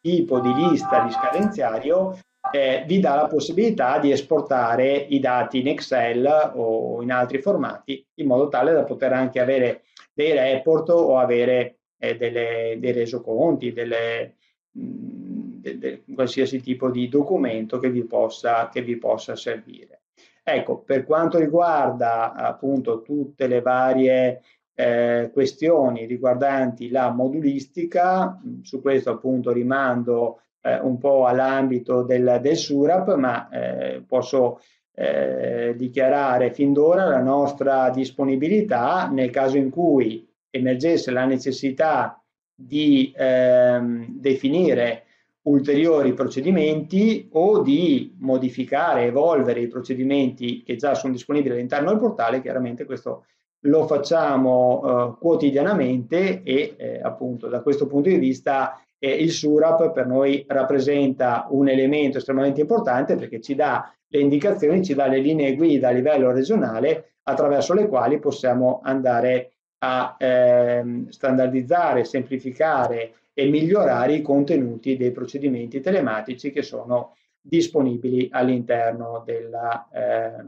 Speaker 5: tipo di lista di scadenziario eh, vi dà la possibilità di esportare i dati in Excel o in altri formati in modo tale da poter anche avere dei report o avere eh, delle, dei resoconti, delle, de, de, qualsiasi tipo di documento che vi possa, che vi possa servire. Ecco, per quanto riguarda appunto tutte le varie eh, questioni riguardanti la modulistica, su questo appunto rimando eh, un po' all'ambito del, del SURAP, ma eh, posso eh, dichiarare fin d'ora la nostra disponibilità nel caso in cui emergesse la necessità di ehm, definire ulteriori procedimenti o di modificare, evolvere i procedimenti che già sono disponibili all'interno del portale, chiaramente questo lo facciamo eh, quotidianamente e eh, appunto da questo punto di vista eh, il SURAP per noi rappresenta un elemento estremamente importante perché ci dà le indicazioni, ci dà le linee guida a livello regionale attraverso le quali possiamo andare a ehm, standardizzare, semplificare e migliorare i contenuti dei procedimenti telematici che sono disponibili all'interno della, eh,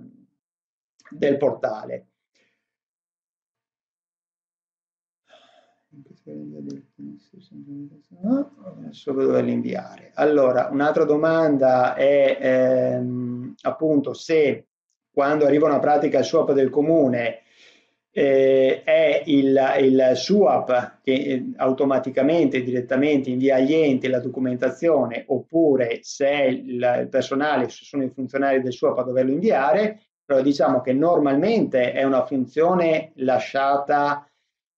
Speaker 5: del portale. Adesso doverli inviare. Allora, un'altra domanda è ehm, appunto se quando arriva una pratica al swap del comune eh, è il, il SUAP che eh, automaticamente, direttamente invia agli enti la documentazione oppure se è il, il personale, se sono i funzionari del SUAP a doverlo inviare, però diciamo che normalmente è una funzione lasciata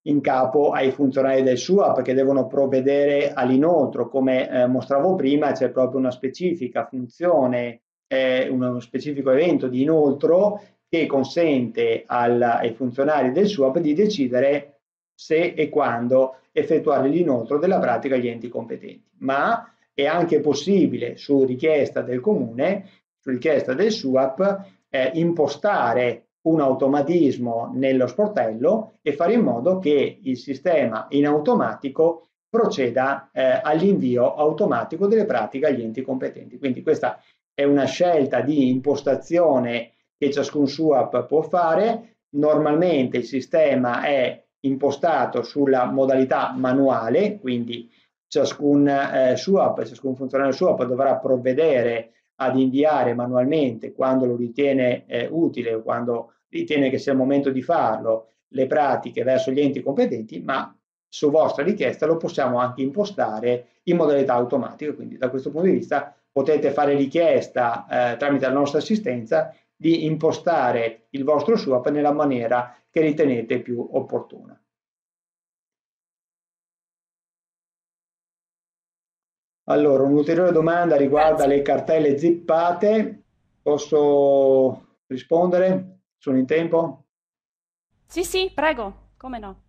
Speaker 5: in capo ai funzionari del SUAP che devono provvedere all'inoltro. Come eh, mostravo prima, c'è proprio una specifica funzione, eh, uno specifico evento di inoltro che consente al, ai funzionari del SUAP di decidere se e quando effettuare l'inoltro della pratica agli enti competenti. Ma è anche possibile, su richiesta del comune, su richiesta del SUAP, eh, impostare un automatismo nello sportello e fare in modo che il sistema in automatico proceda eh, all'invio automatico delle pratiche agli enti competenti. Quindi questa è una scelta di impostazione che ciascun SUAP può fare. Normalmente il sistema è impostato sulla modalità manuale, quindi ciascun eh, SUAP, ciascun funzionario SUAP dovrà provvedere ad inviare manualmente quando lo ritiene eh, utile o quando ritiene che sia il momento di farlo le pratiche verso gli enti competenti, ma su vostra richiesta lo possiamo anche impostare in modalità automatica. Quindi da questo punto di vista potete fare richiesta eh, tramite la nostra assistenza di impostare il vostro swap nella maniera che ritenete più opportuna. Allora, un'ulteriore domanda riguarda Grazie. le cartelle zippate. Posso rispondere? Sono in tempo?
Speaker 1: Sì, sì, prego, come no.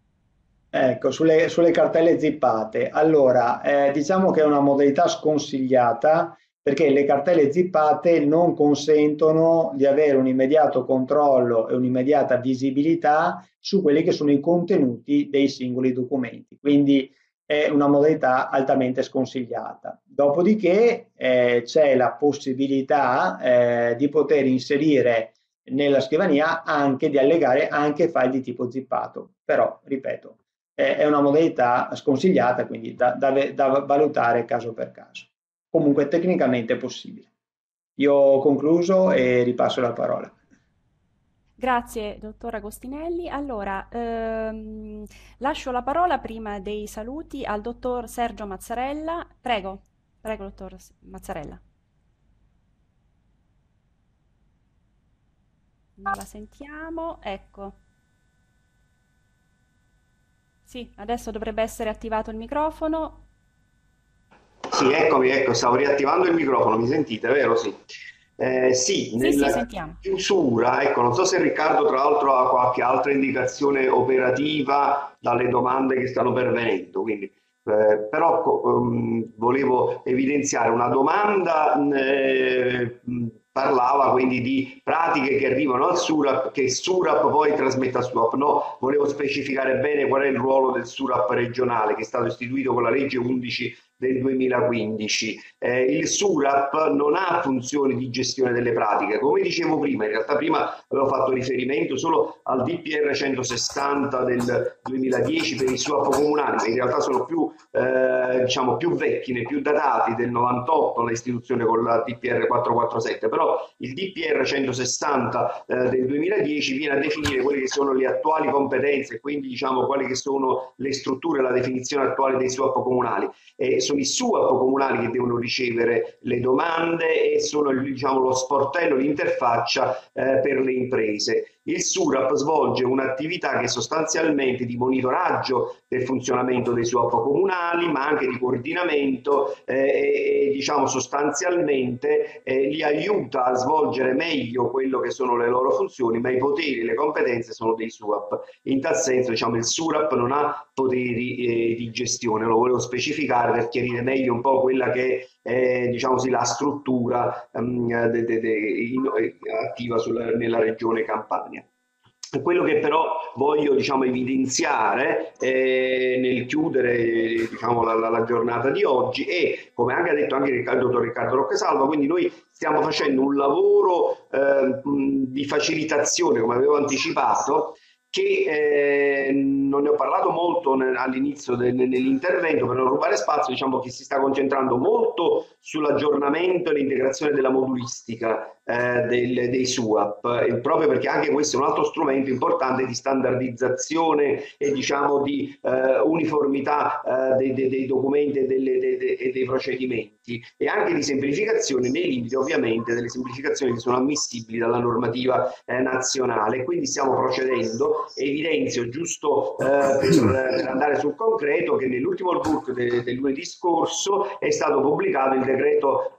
Speaker 5: Ecco, sulle, sulle cartelle zippate. Allora, eh, diciamo che è una modalità sconsigliata perché le cartelle zippate non consentono di avere un immediato controllo e un'immediata visibilità su quelli che sono i contenuti dei singoli documenti. Quindi è una modalità altamente sconsigliata. Dopodiché eh, c'è la possibilità eh, di poter inserire nella scrivania anche di allegare anche file di tipo zippato, però ripeto, è una modalità sconsigliata, quindi da, da, da valutare caso per caso comunque tecnicamente possibile. Io ho concluso e ripasso la parola.
Speaker 1: Grazie, dottor Agostinelli. Allora, ehm, lascio la parola prima dei saluti al dottor Sergio Mazzarella. Prego, prego, dottor Mazzarella. Non la sentiamo, ecco. Sì, adesso dovrebbe essere attivato il microfono.
Speaker 3: Sì, eccomi, ecco, stavo riattivando il microfono, mi sentite, vero? Sì. Eh, sì, nella sì, chiusura, ecco, non so se Riccardo tra l'altro ha qualche altra indicazione operativa dalle domande che stanno pervenendo, quindi, eh, però um, volevo evidenziare una domanda, eh, parlava quindi di pratiche che arrivano al SURAP, che SURAP poi trasmette a SUAP, no, volevo specificare bene qual è il ruolo del SURAP regionale che è stato istituito con la legge 11 del 2015. Eh, il SURAP non ha funzioni di gestione delle pratiche, come dicevo prima, in realtà prima avevo fatto riferimento solo al DPR 160 del 2010 per i SUAP comunali, ma in realtà sono più, eh, diciamo, più vecchi, né più datati del 98 la istituzione con la DPR 447, però il DPR 160 eh, del 2010 viene a definire quelle che sono le attuali competenze, quindi diciamo quali che sono le strutture, la definizione attuale dei SUAP comunali. E sono i SUAP comunali che devono ricevere le domande e sono diciamo, lo sportello, l'interfaccia eh, per le imprese. Il SURAP svolge un'attività che è sostanzialmente di monitoraggio del funzionamento dei SUAP comunali, ma anche di coordinamento eh, e diciamo sostanzialmente eh, li aiuta a svolgere meglio quello che sono le loro funzioni, ma i poteri e le competenze sono dei SUAP. In tal senso diciamo, il SURAP non ha poteri eh, di gestione, lo volevo specificare per chiarire meglio un po' quella che è diciamo così, la struttura um, de, de, de, in, attiva sulla, nella regione Campania. quello che però voglio diciamo, evidenziare eh, nel chiudere diciamo, la, la, la, giornata di oggi è, come anche ha detto anche il dottor Riccardo Rocchesalva, quindi noi stiamo facendo un lavoro eh, di facilitazione, come avevo anticipato, che eh, non ne ho parlato molto all'inizio de, nell'intervento per non rubare spazio, diciamo che si sta concentrando molto sull'aggiornamento e l'integrazione della modulistica eh, del, dei SUAP, eh, proprio perché anche questo è un altro strumento importante di standardizzazione e diciamo di eh, uniformità eh, dei, dei, dei, documenti e, delle, dei, e dei procedimenti e anche di semplificazione nei limiti ovviamente delle semplificazioni che sono ammissibili dalla normativa eh, nazionale. Quindi stiamo procedendo, evidenzio giusto per, per, andare sul concreto che nell'ultimo book de, del lunedì scorso è stato pubblicato il decreto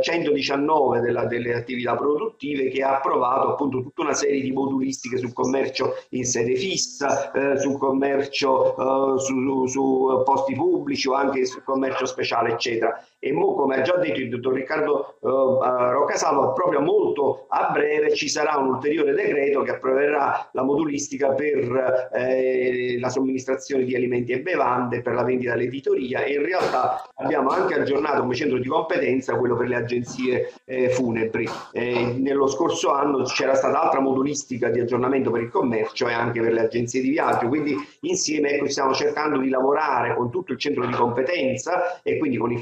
Speaker 3: 119 della, delle attività attività produttive che ha approvato appunto tutta una serie di modulistiche sul commercio in sede fissa, eh, sul commercio eh, su, su, posti pubblici o anche sul commercio speciale, eccetera. E mo, come ha già detto il dottor Riccardo eh, Roccasalvo, proprio molto a breve ci sarà un ulteriore decreto che approverà la modulistica per eh, la somministrazione di alimenti e bevande, per la vendita all'editoria e in realtà abbiamo anche aggiornato come centro di competenza quello per le agenzie eh, funebri. Nello scorso anno c'era stata altra modulistica di aggiornamento per il commercio e anche per le agenzie di viaggio, quindi insieme ecco, stiamo cercando di lavorare con tutto il centro di competenza e quindi con il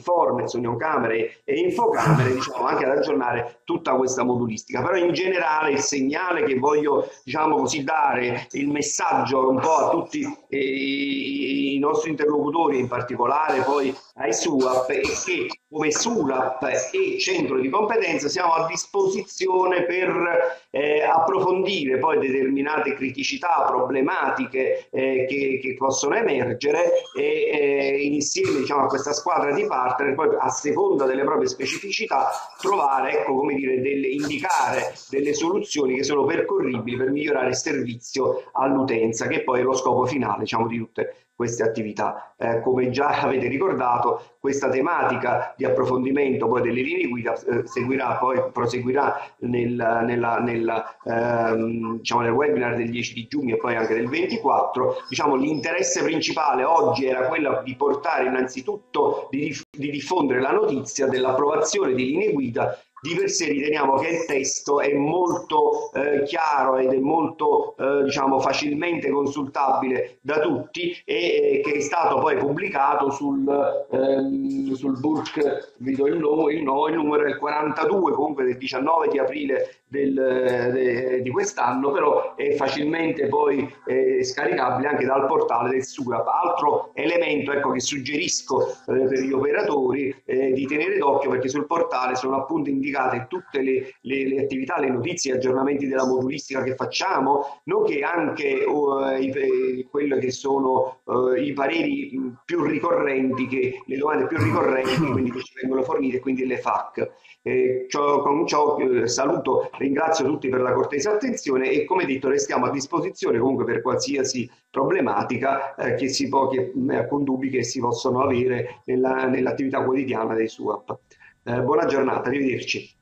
Speaker 3: Formez, Union Camere e Infocamere diciamo, anche ad aggiornare tutta questa modulistica. Però in generale il segnale che voglio diciamo così, dare, il messaggio un po' a tutti eh, i nostri interlocutori, in particolare poi ai SUAP, è che come SURAP e centro di competenza siamo a disposizione per eh, approfondire poi determinate criticità, problematiche eh, che, che, possono emergere e eh, insieme diciamo, a questa squadra di partner poi a seconda delle proprie specificità trovare, ecco come dire, delle, indicare delle soluzioni che sono percorribili per migliorare il servizio all'utenza che poi è lo scopo finale diciamo, di tutte queste attività. Eh, come già avete ricordato, questa tematica di approfondimento poi delle linee guida eh, seguirà, poi proseguirà nel, nella, nella, ehm, diciamo nel webinar del 10 di giugno e poi anche del 24. Diciamo, l'interesse principale oggi era quello di portare innanzitutto, di, di diffondere la notizia dell'approvazione di linee guida di per sé riteniamo che il testo è molto eh, chiaro ed è molto eh, diciamo facilmente consultabile da tutti e eh, che è stato poi pubblicato sul, ehm, sul book vi do il, no, il, no, il numero il 42 comunque del 19 di aprile del, de, di quest'anno, però è facilmente poi eh, scaricabile anche dal portale del SURAP. Altro elemento ecco, che suggerisco eh, per gli operatori eh, di tenere d'occhio perché sul portale sono appunto indicate tutte le, le, le attività, le notizie, gli aggiornamenti della modulistica che facciamo, nonché anche uh, i, quelli che sono uh, i pareri più ricorrenti, che, le domande più ricorrenti quindi che ci vengono fornite, quindi le FAC. Eh, ciò, con ciò eh, saluto, ringrazio tutti per la cortese attenzione e come detto restiamo a disposizione comunque per qualsiasi problematica eh, che si può, che, eh, con dubbi che si possono avere nella, nell'attività quotidiana dei SUAP. Eh, buona giornata, arrivederci.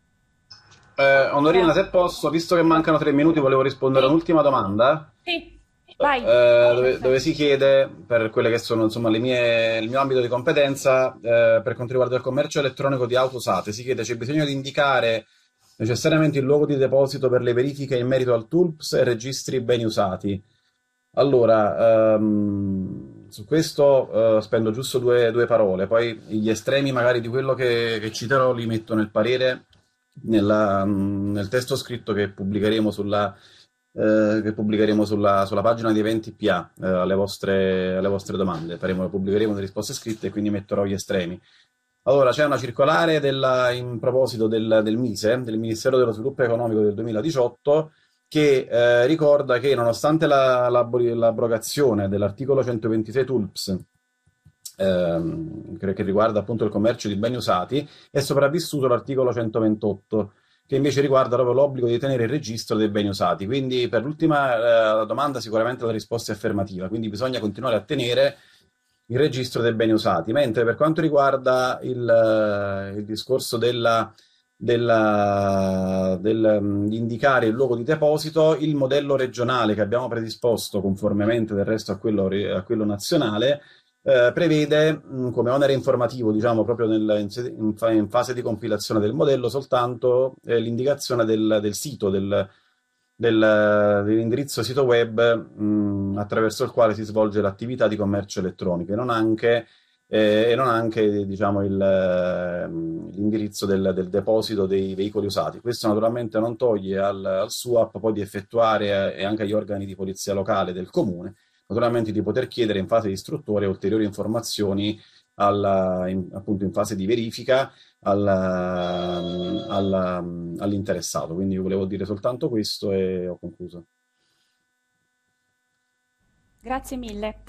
Speaker 4: Eh, Onorina, se posso, visto che mancano tre minuti, volevo rispondere a un'ultima domanda.
Speaker 1: Sì. Vai.
Speaker 4: Eh, dove, dove, si chiede, per quelle che sono insomma mie, il mio ambito di competenza, eh, per quanto riguarda il commercio elettronico di auto usate, si chiede c'è bisogno di indicare necessariamente il luogo di deposito per le verifiche in merito al TULPS e registri beni usati. Allora, ehm, su questo eh, spendo giusto due, due, parole, poi gli estremi magari di quello che, che citerò li metto nel parere, nella, nel testo scritto che pubblicheremo sulla eh, che pubblicheremo sulla, sulla, pagina di eventi PA eh, alle, vostre, alle, vostre, domande. Faremo, pubblicheremo le risposte scritte e quindi metterò gli estremi. Allora, c'è una circolare della, in proposito del, del, MISE, del Ministero dello Sviluppo Economico del 2018, che eh, ricorda che nonostante la, la, l'abrogazione dell'articolo 126 TULPS, ehm, che riguarda appunto il commercio di beni usati, è sopravvissuto l'articolo 128 che invece riguarda proprio l'obbligo di tenere il registro dei beni usati. Quindi per l'ultima eh, domanda sicuramente la risposta è affermativa, quindi bisogna continuare a tenere il registro dei beni usati, mentre per quanto riguarda il, eh, il discorso della, della, del, mm, di indicare il luogo di deposito, il modello regionale che abbiamo predisposto conformemente del resto a quello, a quello nazionale, eh, prevede mh, mm, come onere informativo, diciamo proprio nel, in, in, fase di compilazione del modello, soltanto eh, l'indicazione del, del, sito, del, del, dell'indirizzo sito web mh, attraverso il quale si svolge l'attività di commercio elettronico e non anche eh, e non anche diciamo, il, l'indirizzo del, del, deposito dei veicoli usati. Questo naturalmente non toglie al, al SUAP poi di effettuare eh, e anche agli organi di polizia locale del comune, naturalmente di poter chiedere in fase di istruttoria ulteriori informazioni alla, in, appunto in fase di verifica alla, alla, all'interessato. Quindi volevo dire soltanto questo e ho concluso.
Speaker 1: Grazie mille.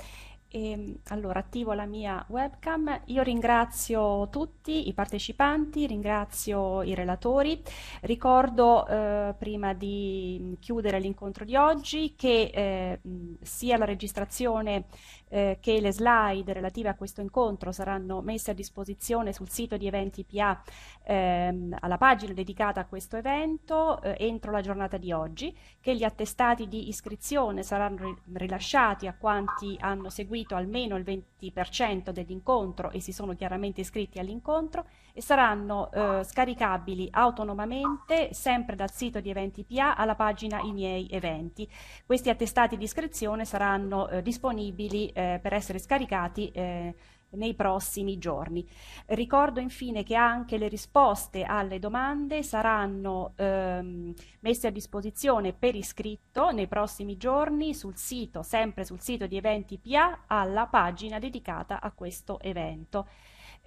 Speaker 1: E, ehm, allora, attivo la mia webcam. Io ringrazio tutti i partecipanti, ringrazio i relatori. Ricordo, eh, prima di chiudere l'incontro di oggi, che eh, sia la registrazione eh, che le slide relative a questo incontro saranno messe a disposizione sul sito di Eventi PA ehm, alla pagina dedicata a questo evento eh, entro la giornata di oggi, che gli attestati di iscrizione saranno rilasciati a quanti hanno seguito almeno il 20% dell'incontro e si sono chiaramente iscritti all'incontro e saranno eh, scaricabili autonomamente sempre dal sito di Eventi PA alla pagina I miei eventi. Questi attestati di iscrizione saranno eh, disponibili eh, per essere scaricati eh, nei prossimi giorni. Ricordo infine che anche le risposte alle domande saranno ehm, messe a disposizione per iscritto nei prossimi giorni sul sito, sempre sul sito di Eventi PA, alla pagina dedicata a questo evento.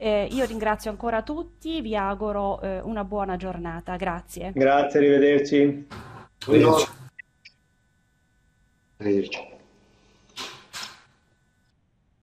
Speaker 1: Eh, io ringrazio ancora tutti, vi auguro eh, una buona giornata. Grazie.
Speaker 5: Grazie, arrivederci.
Speaker 3: Arrivederci. arrivederci.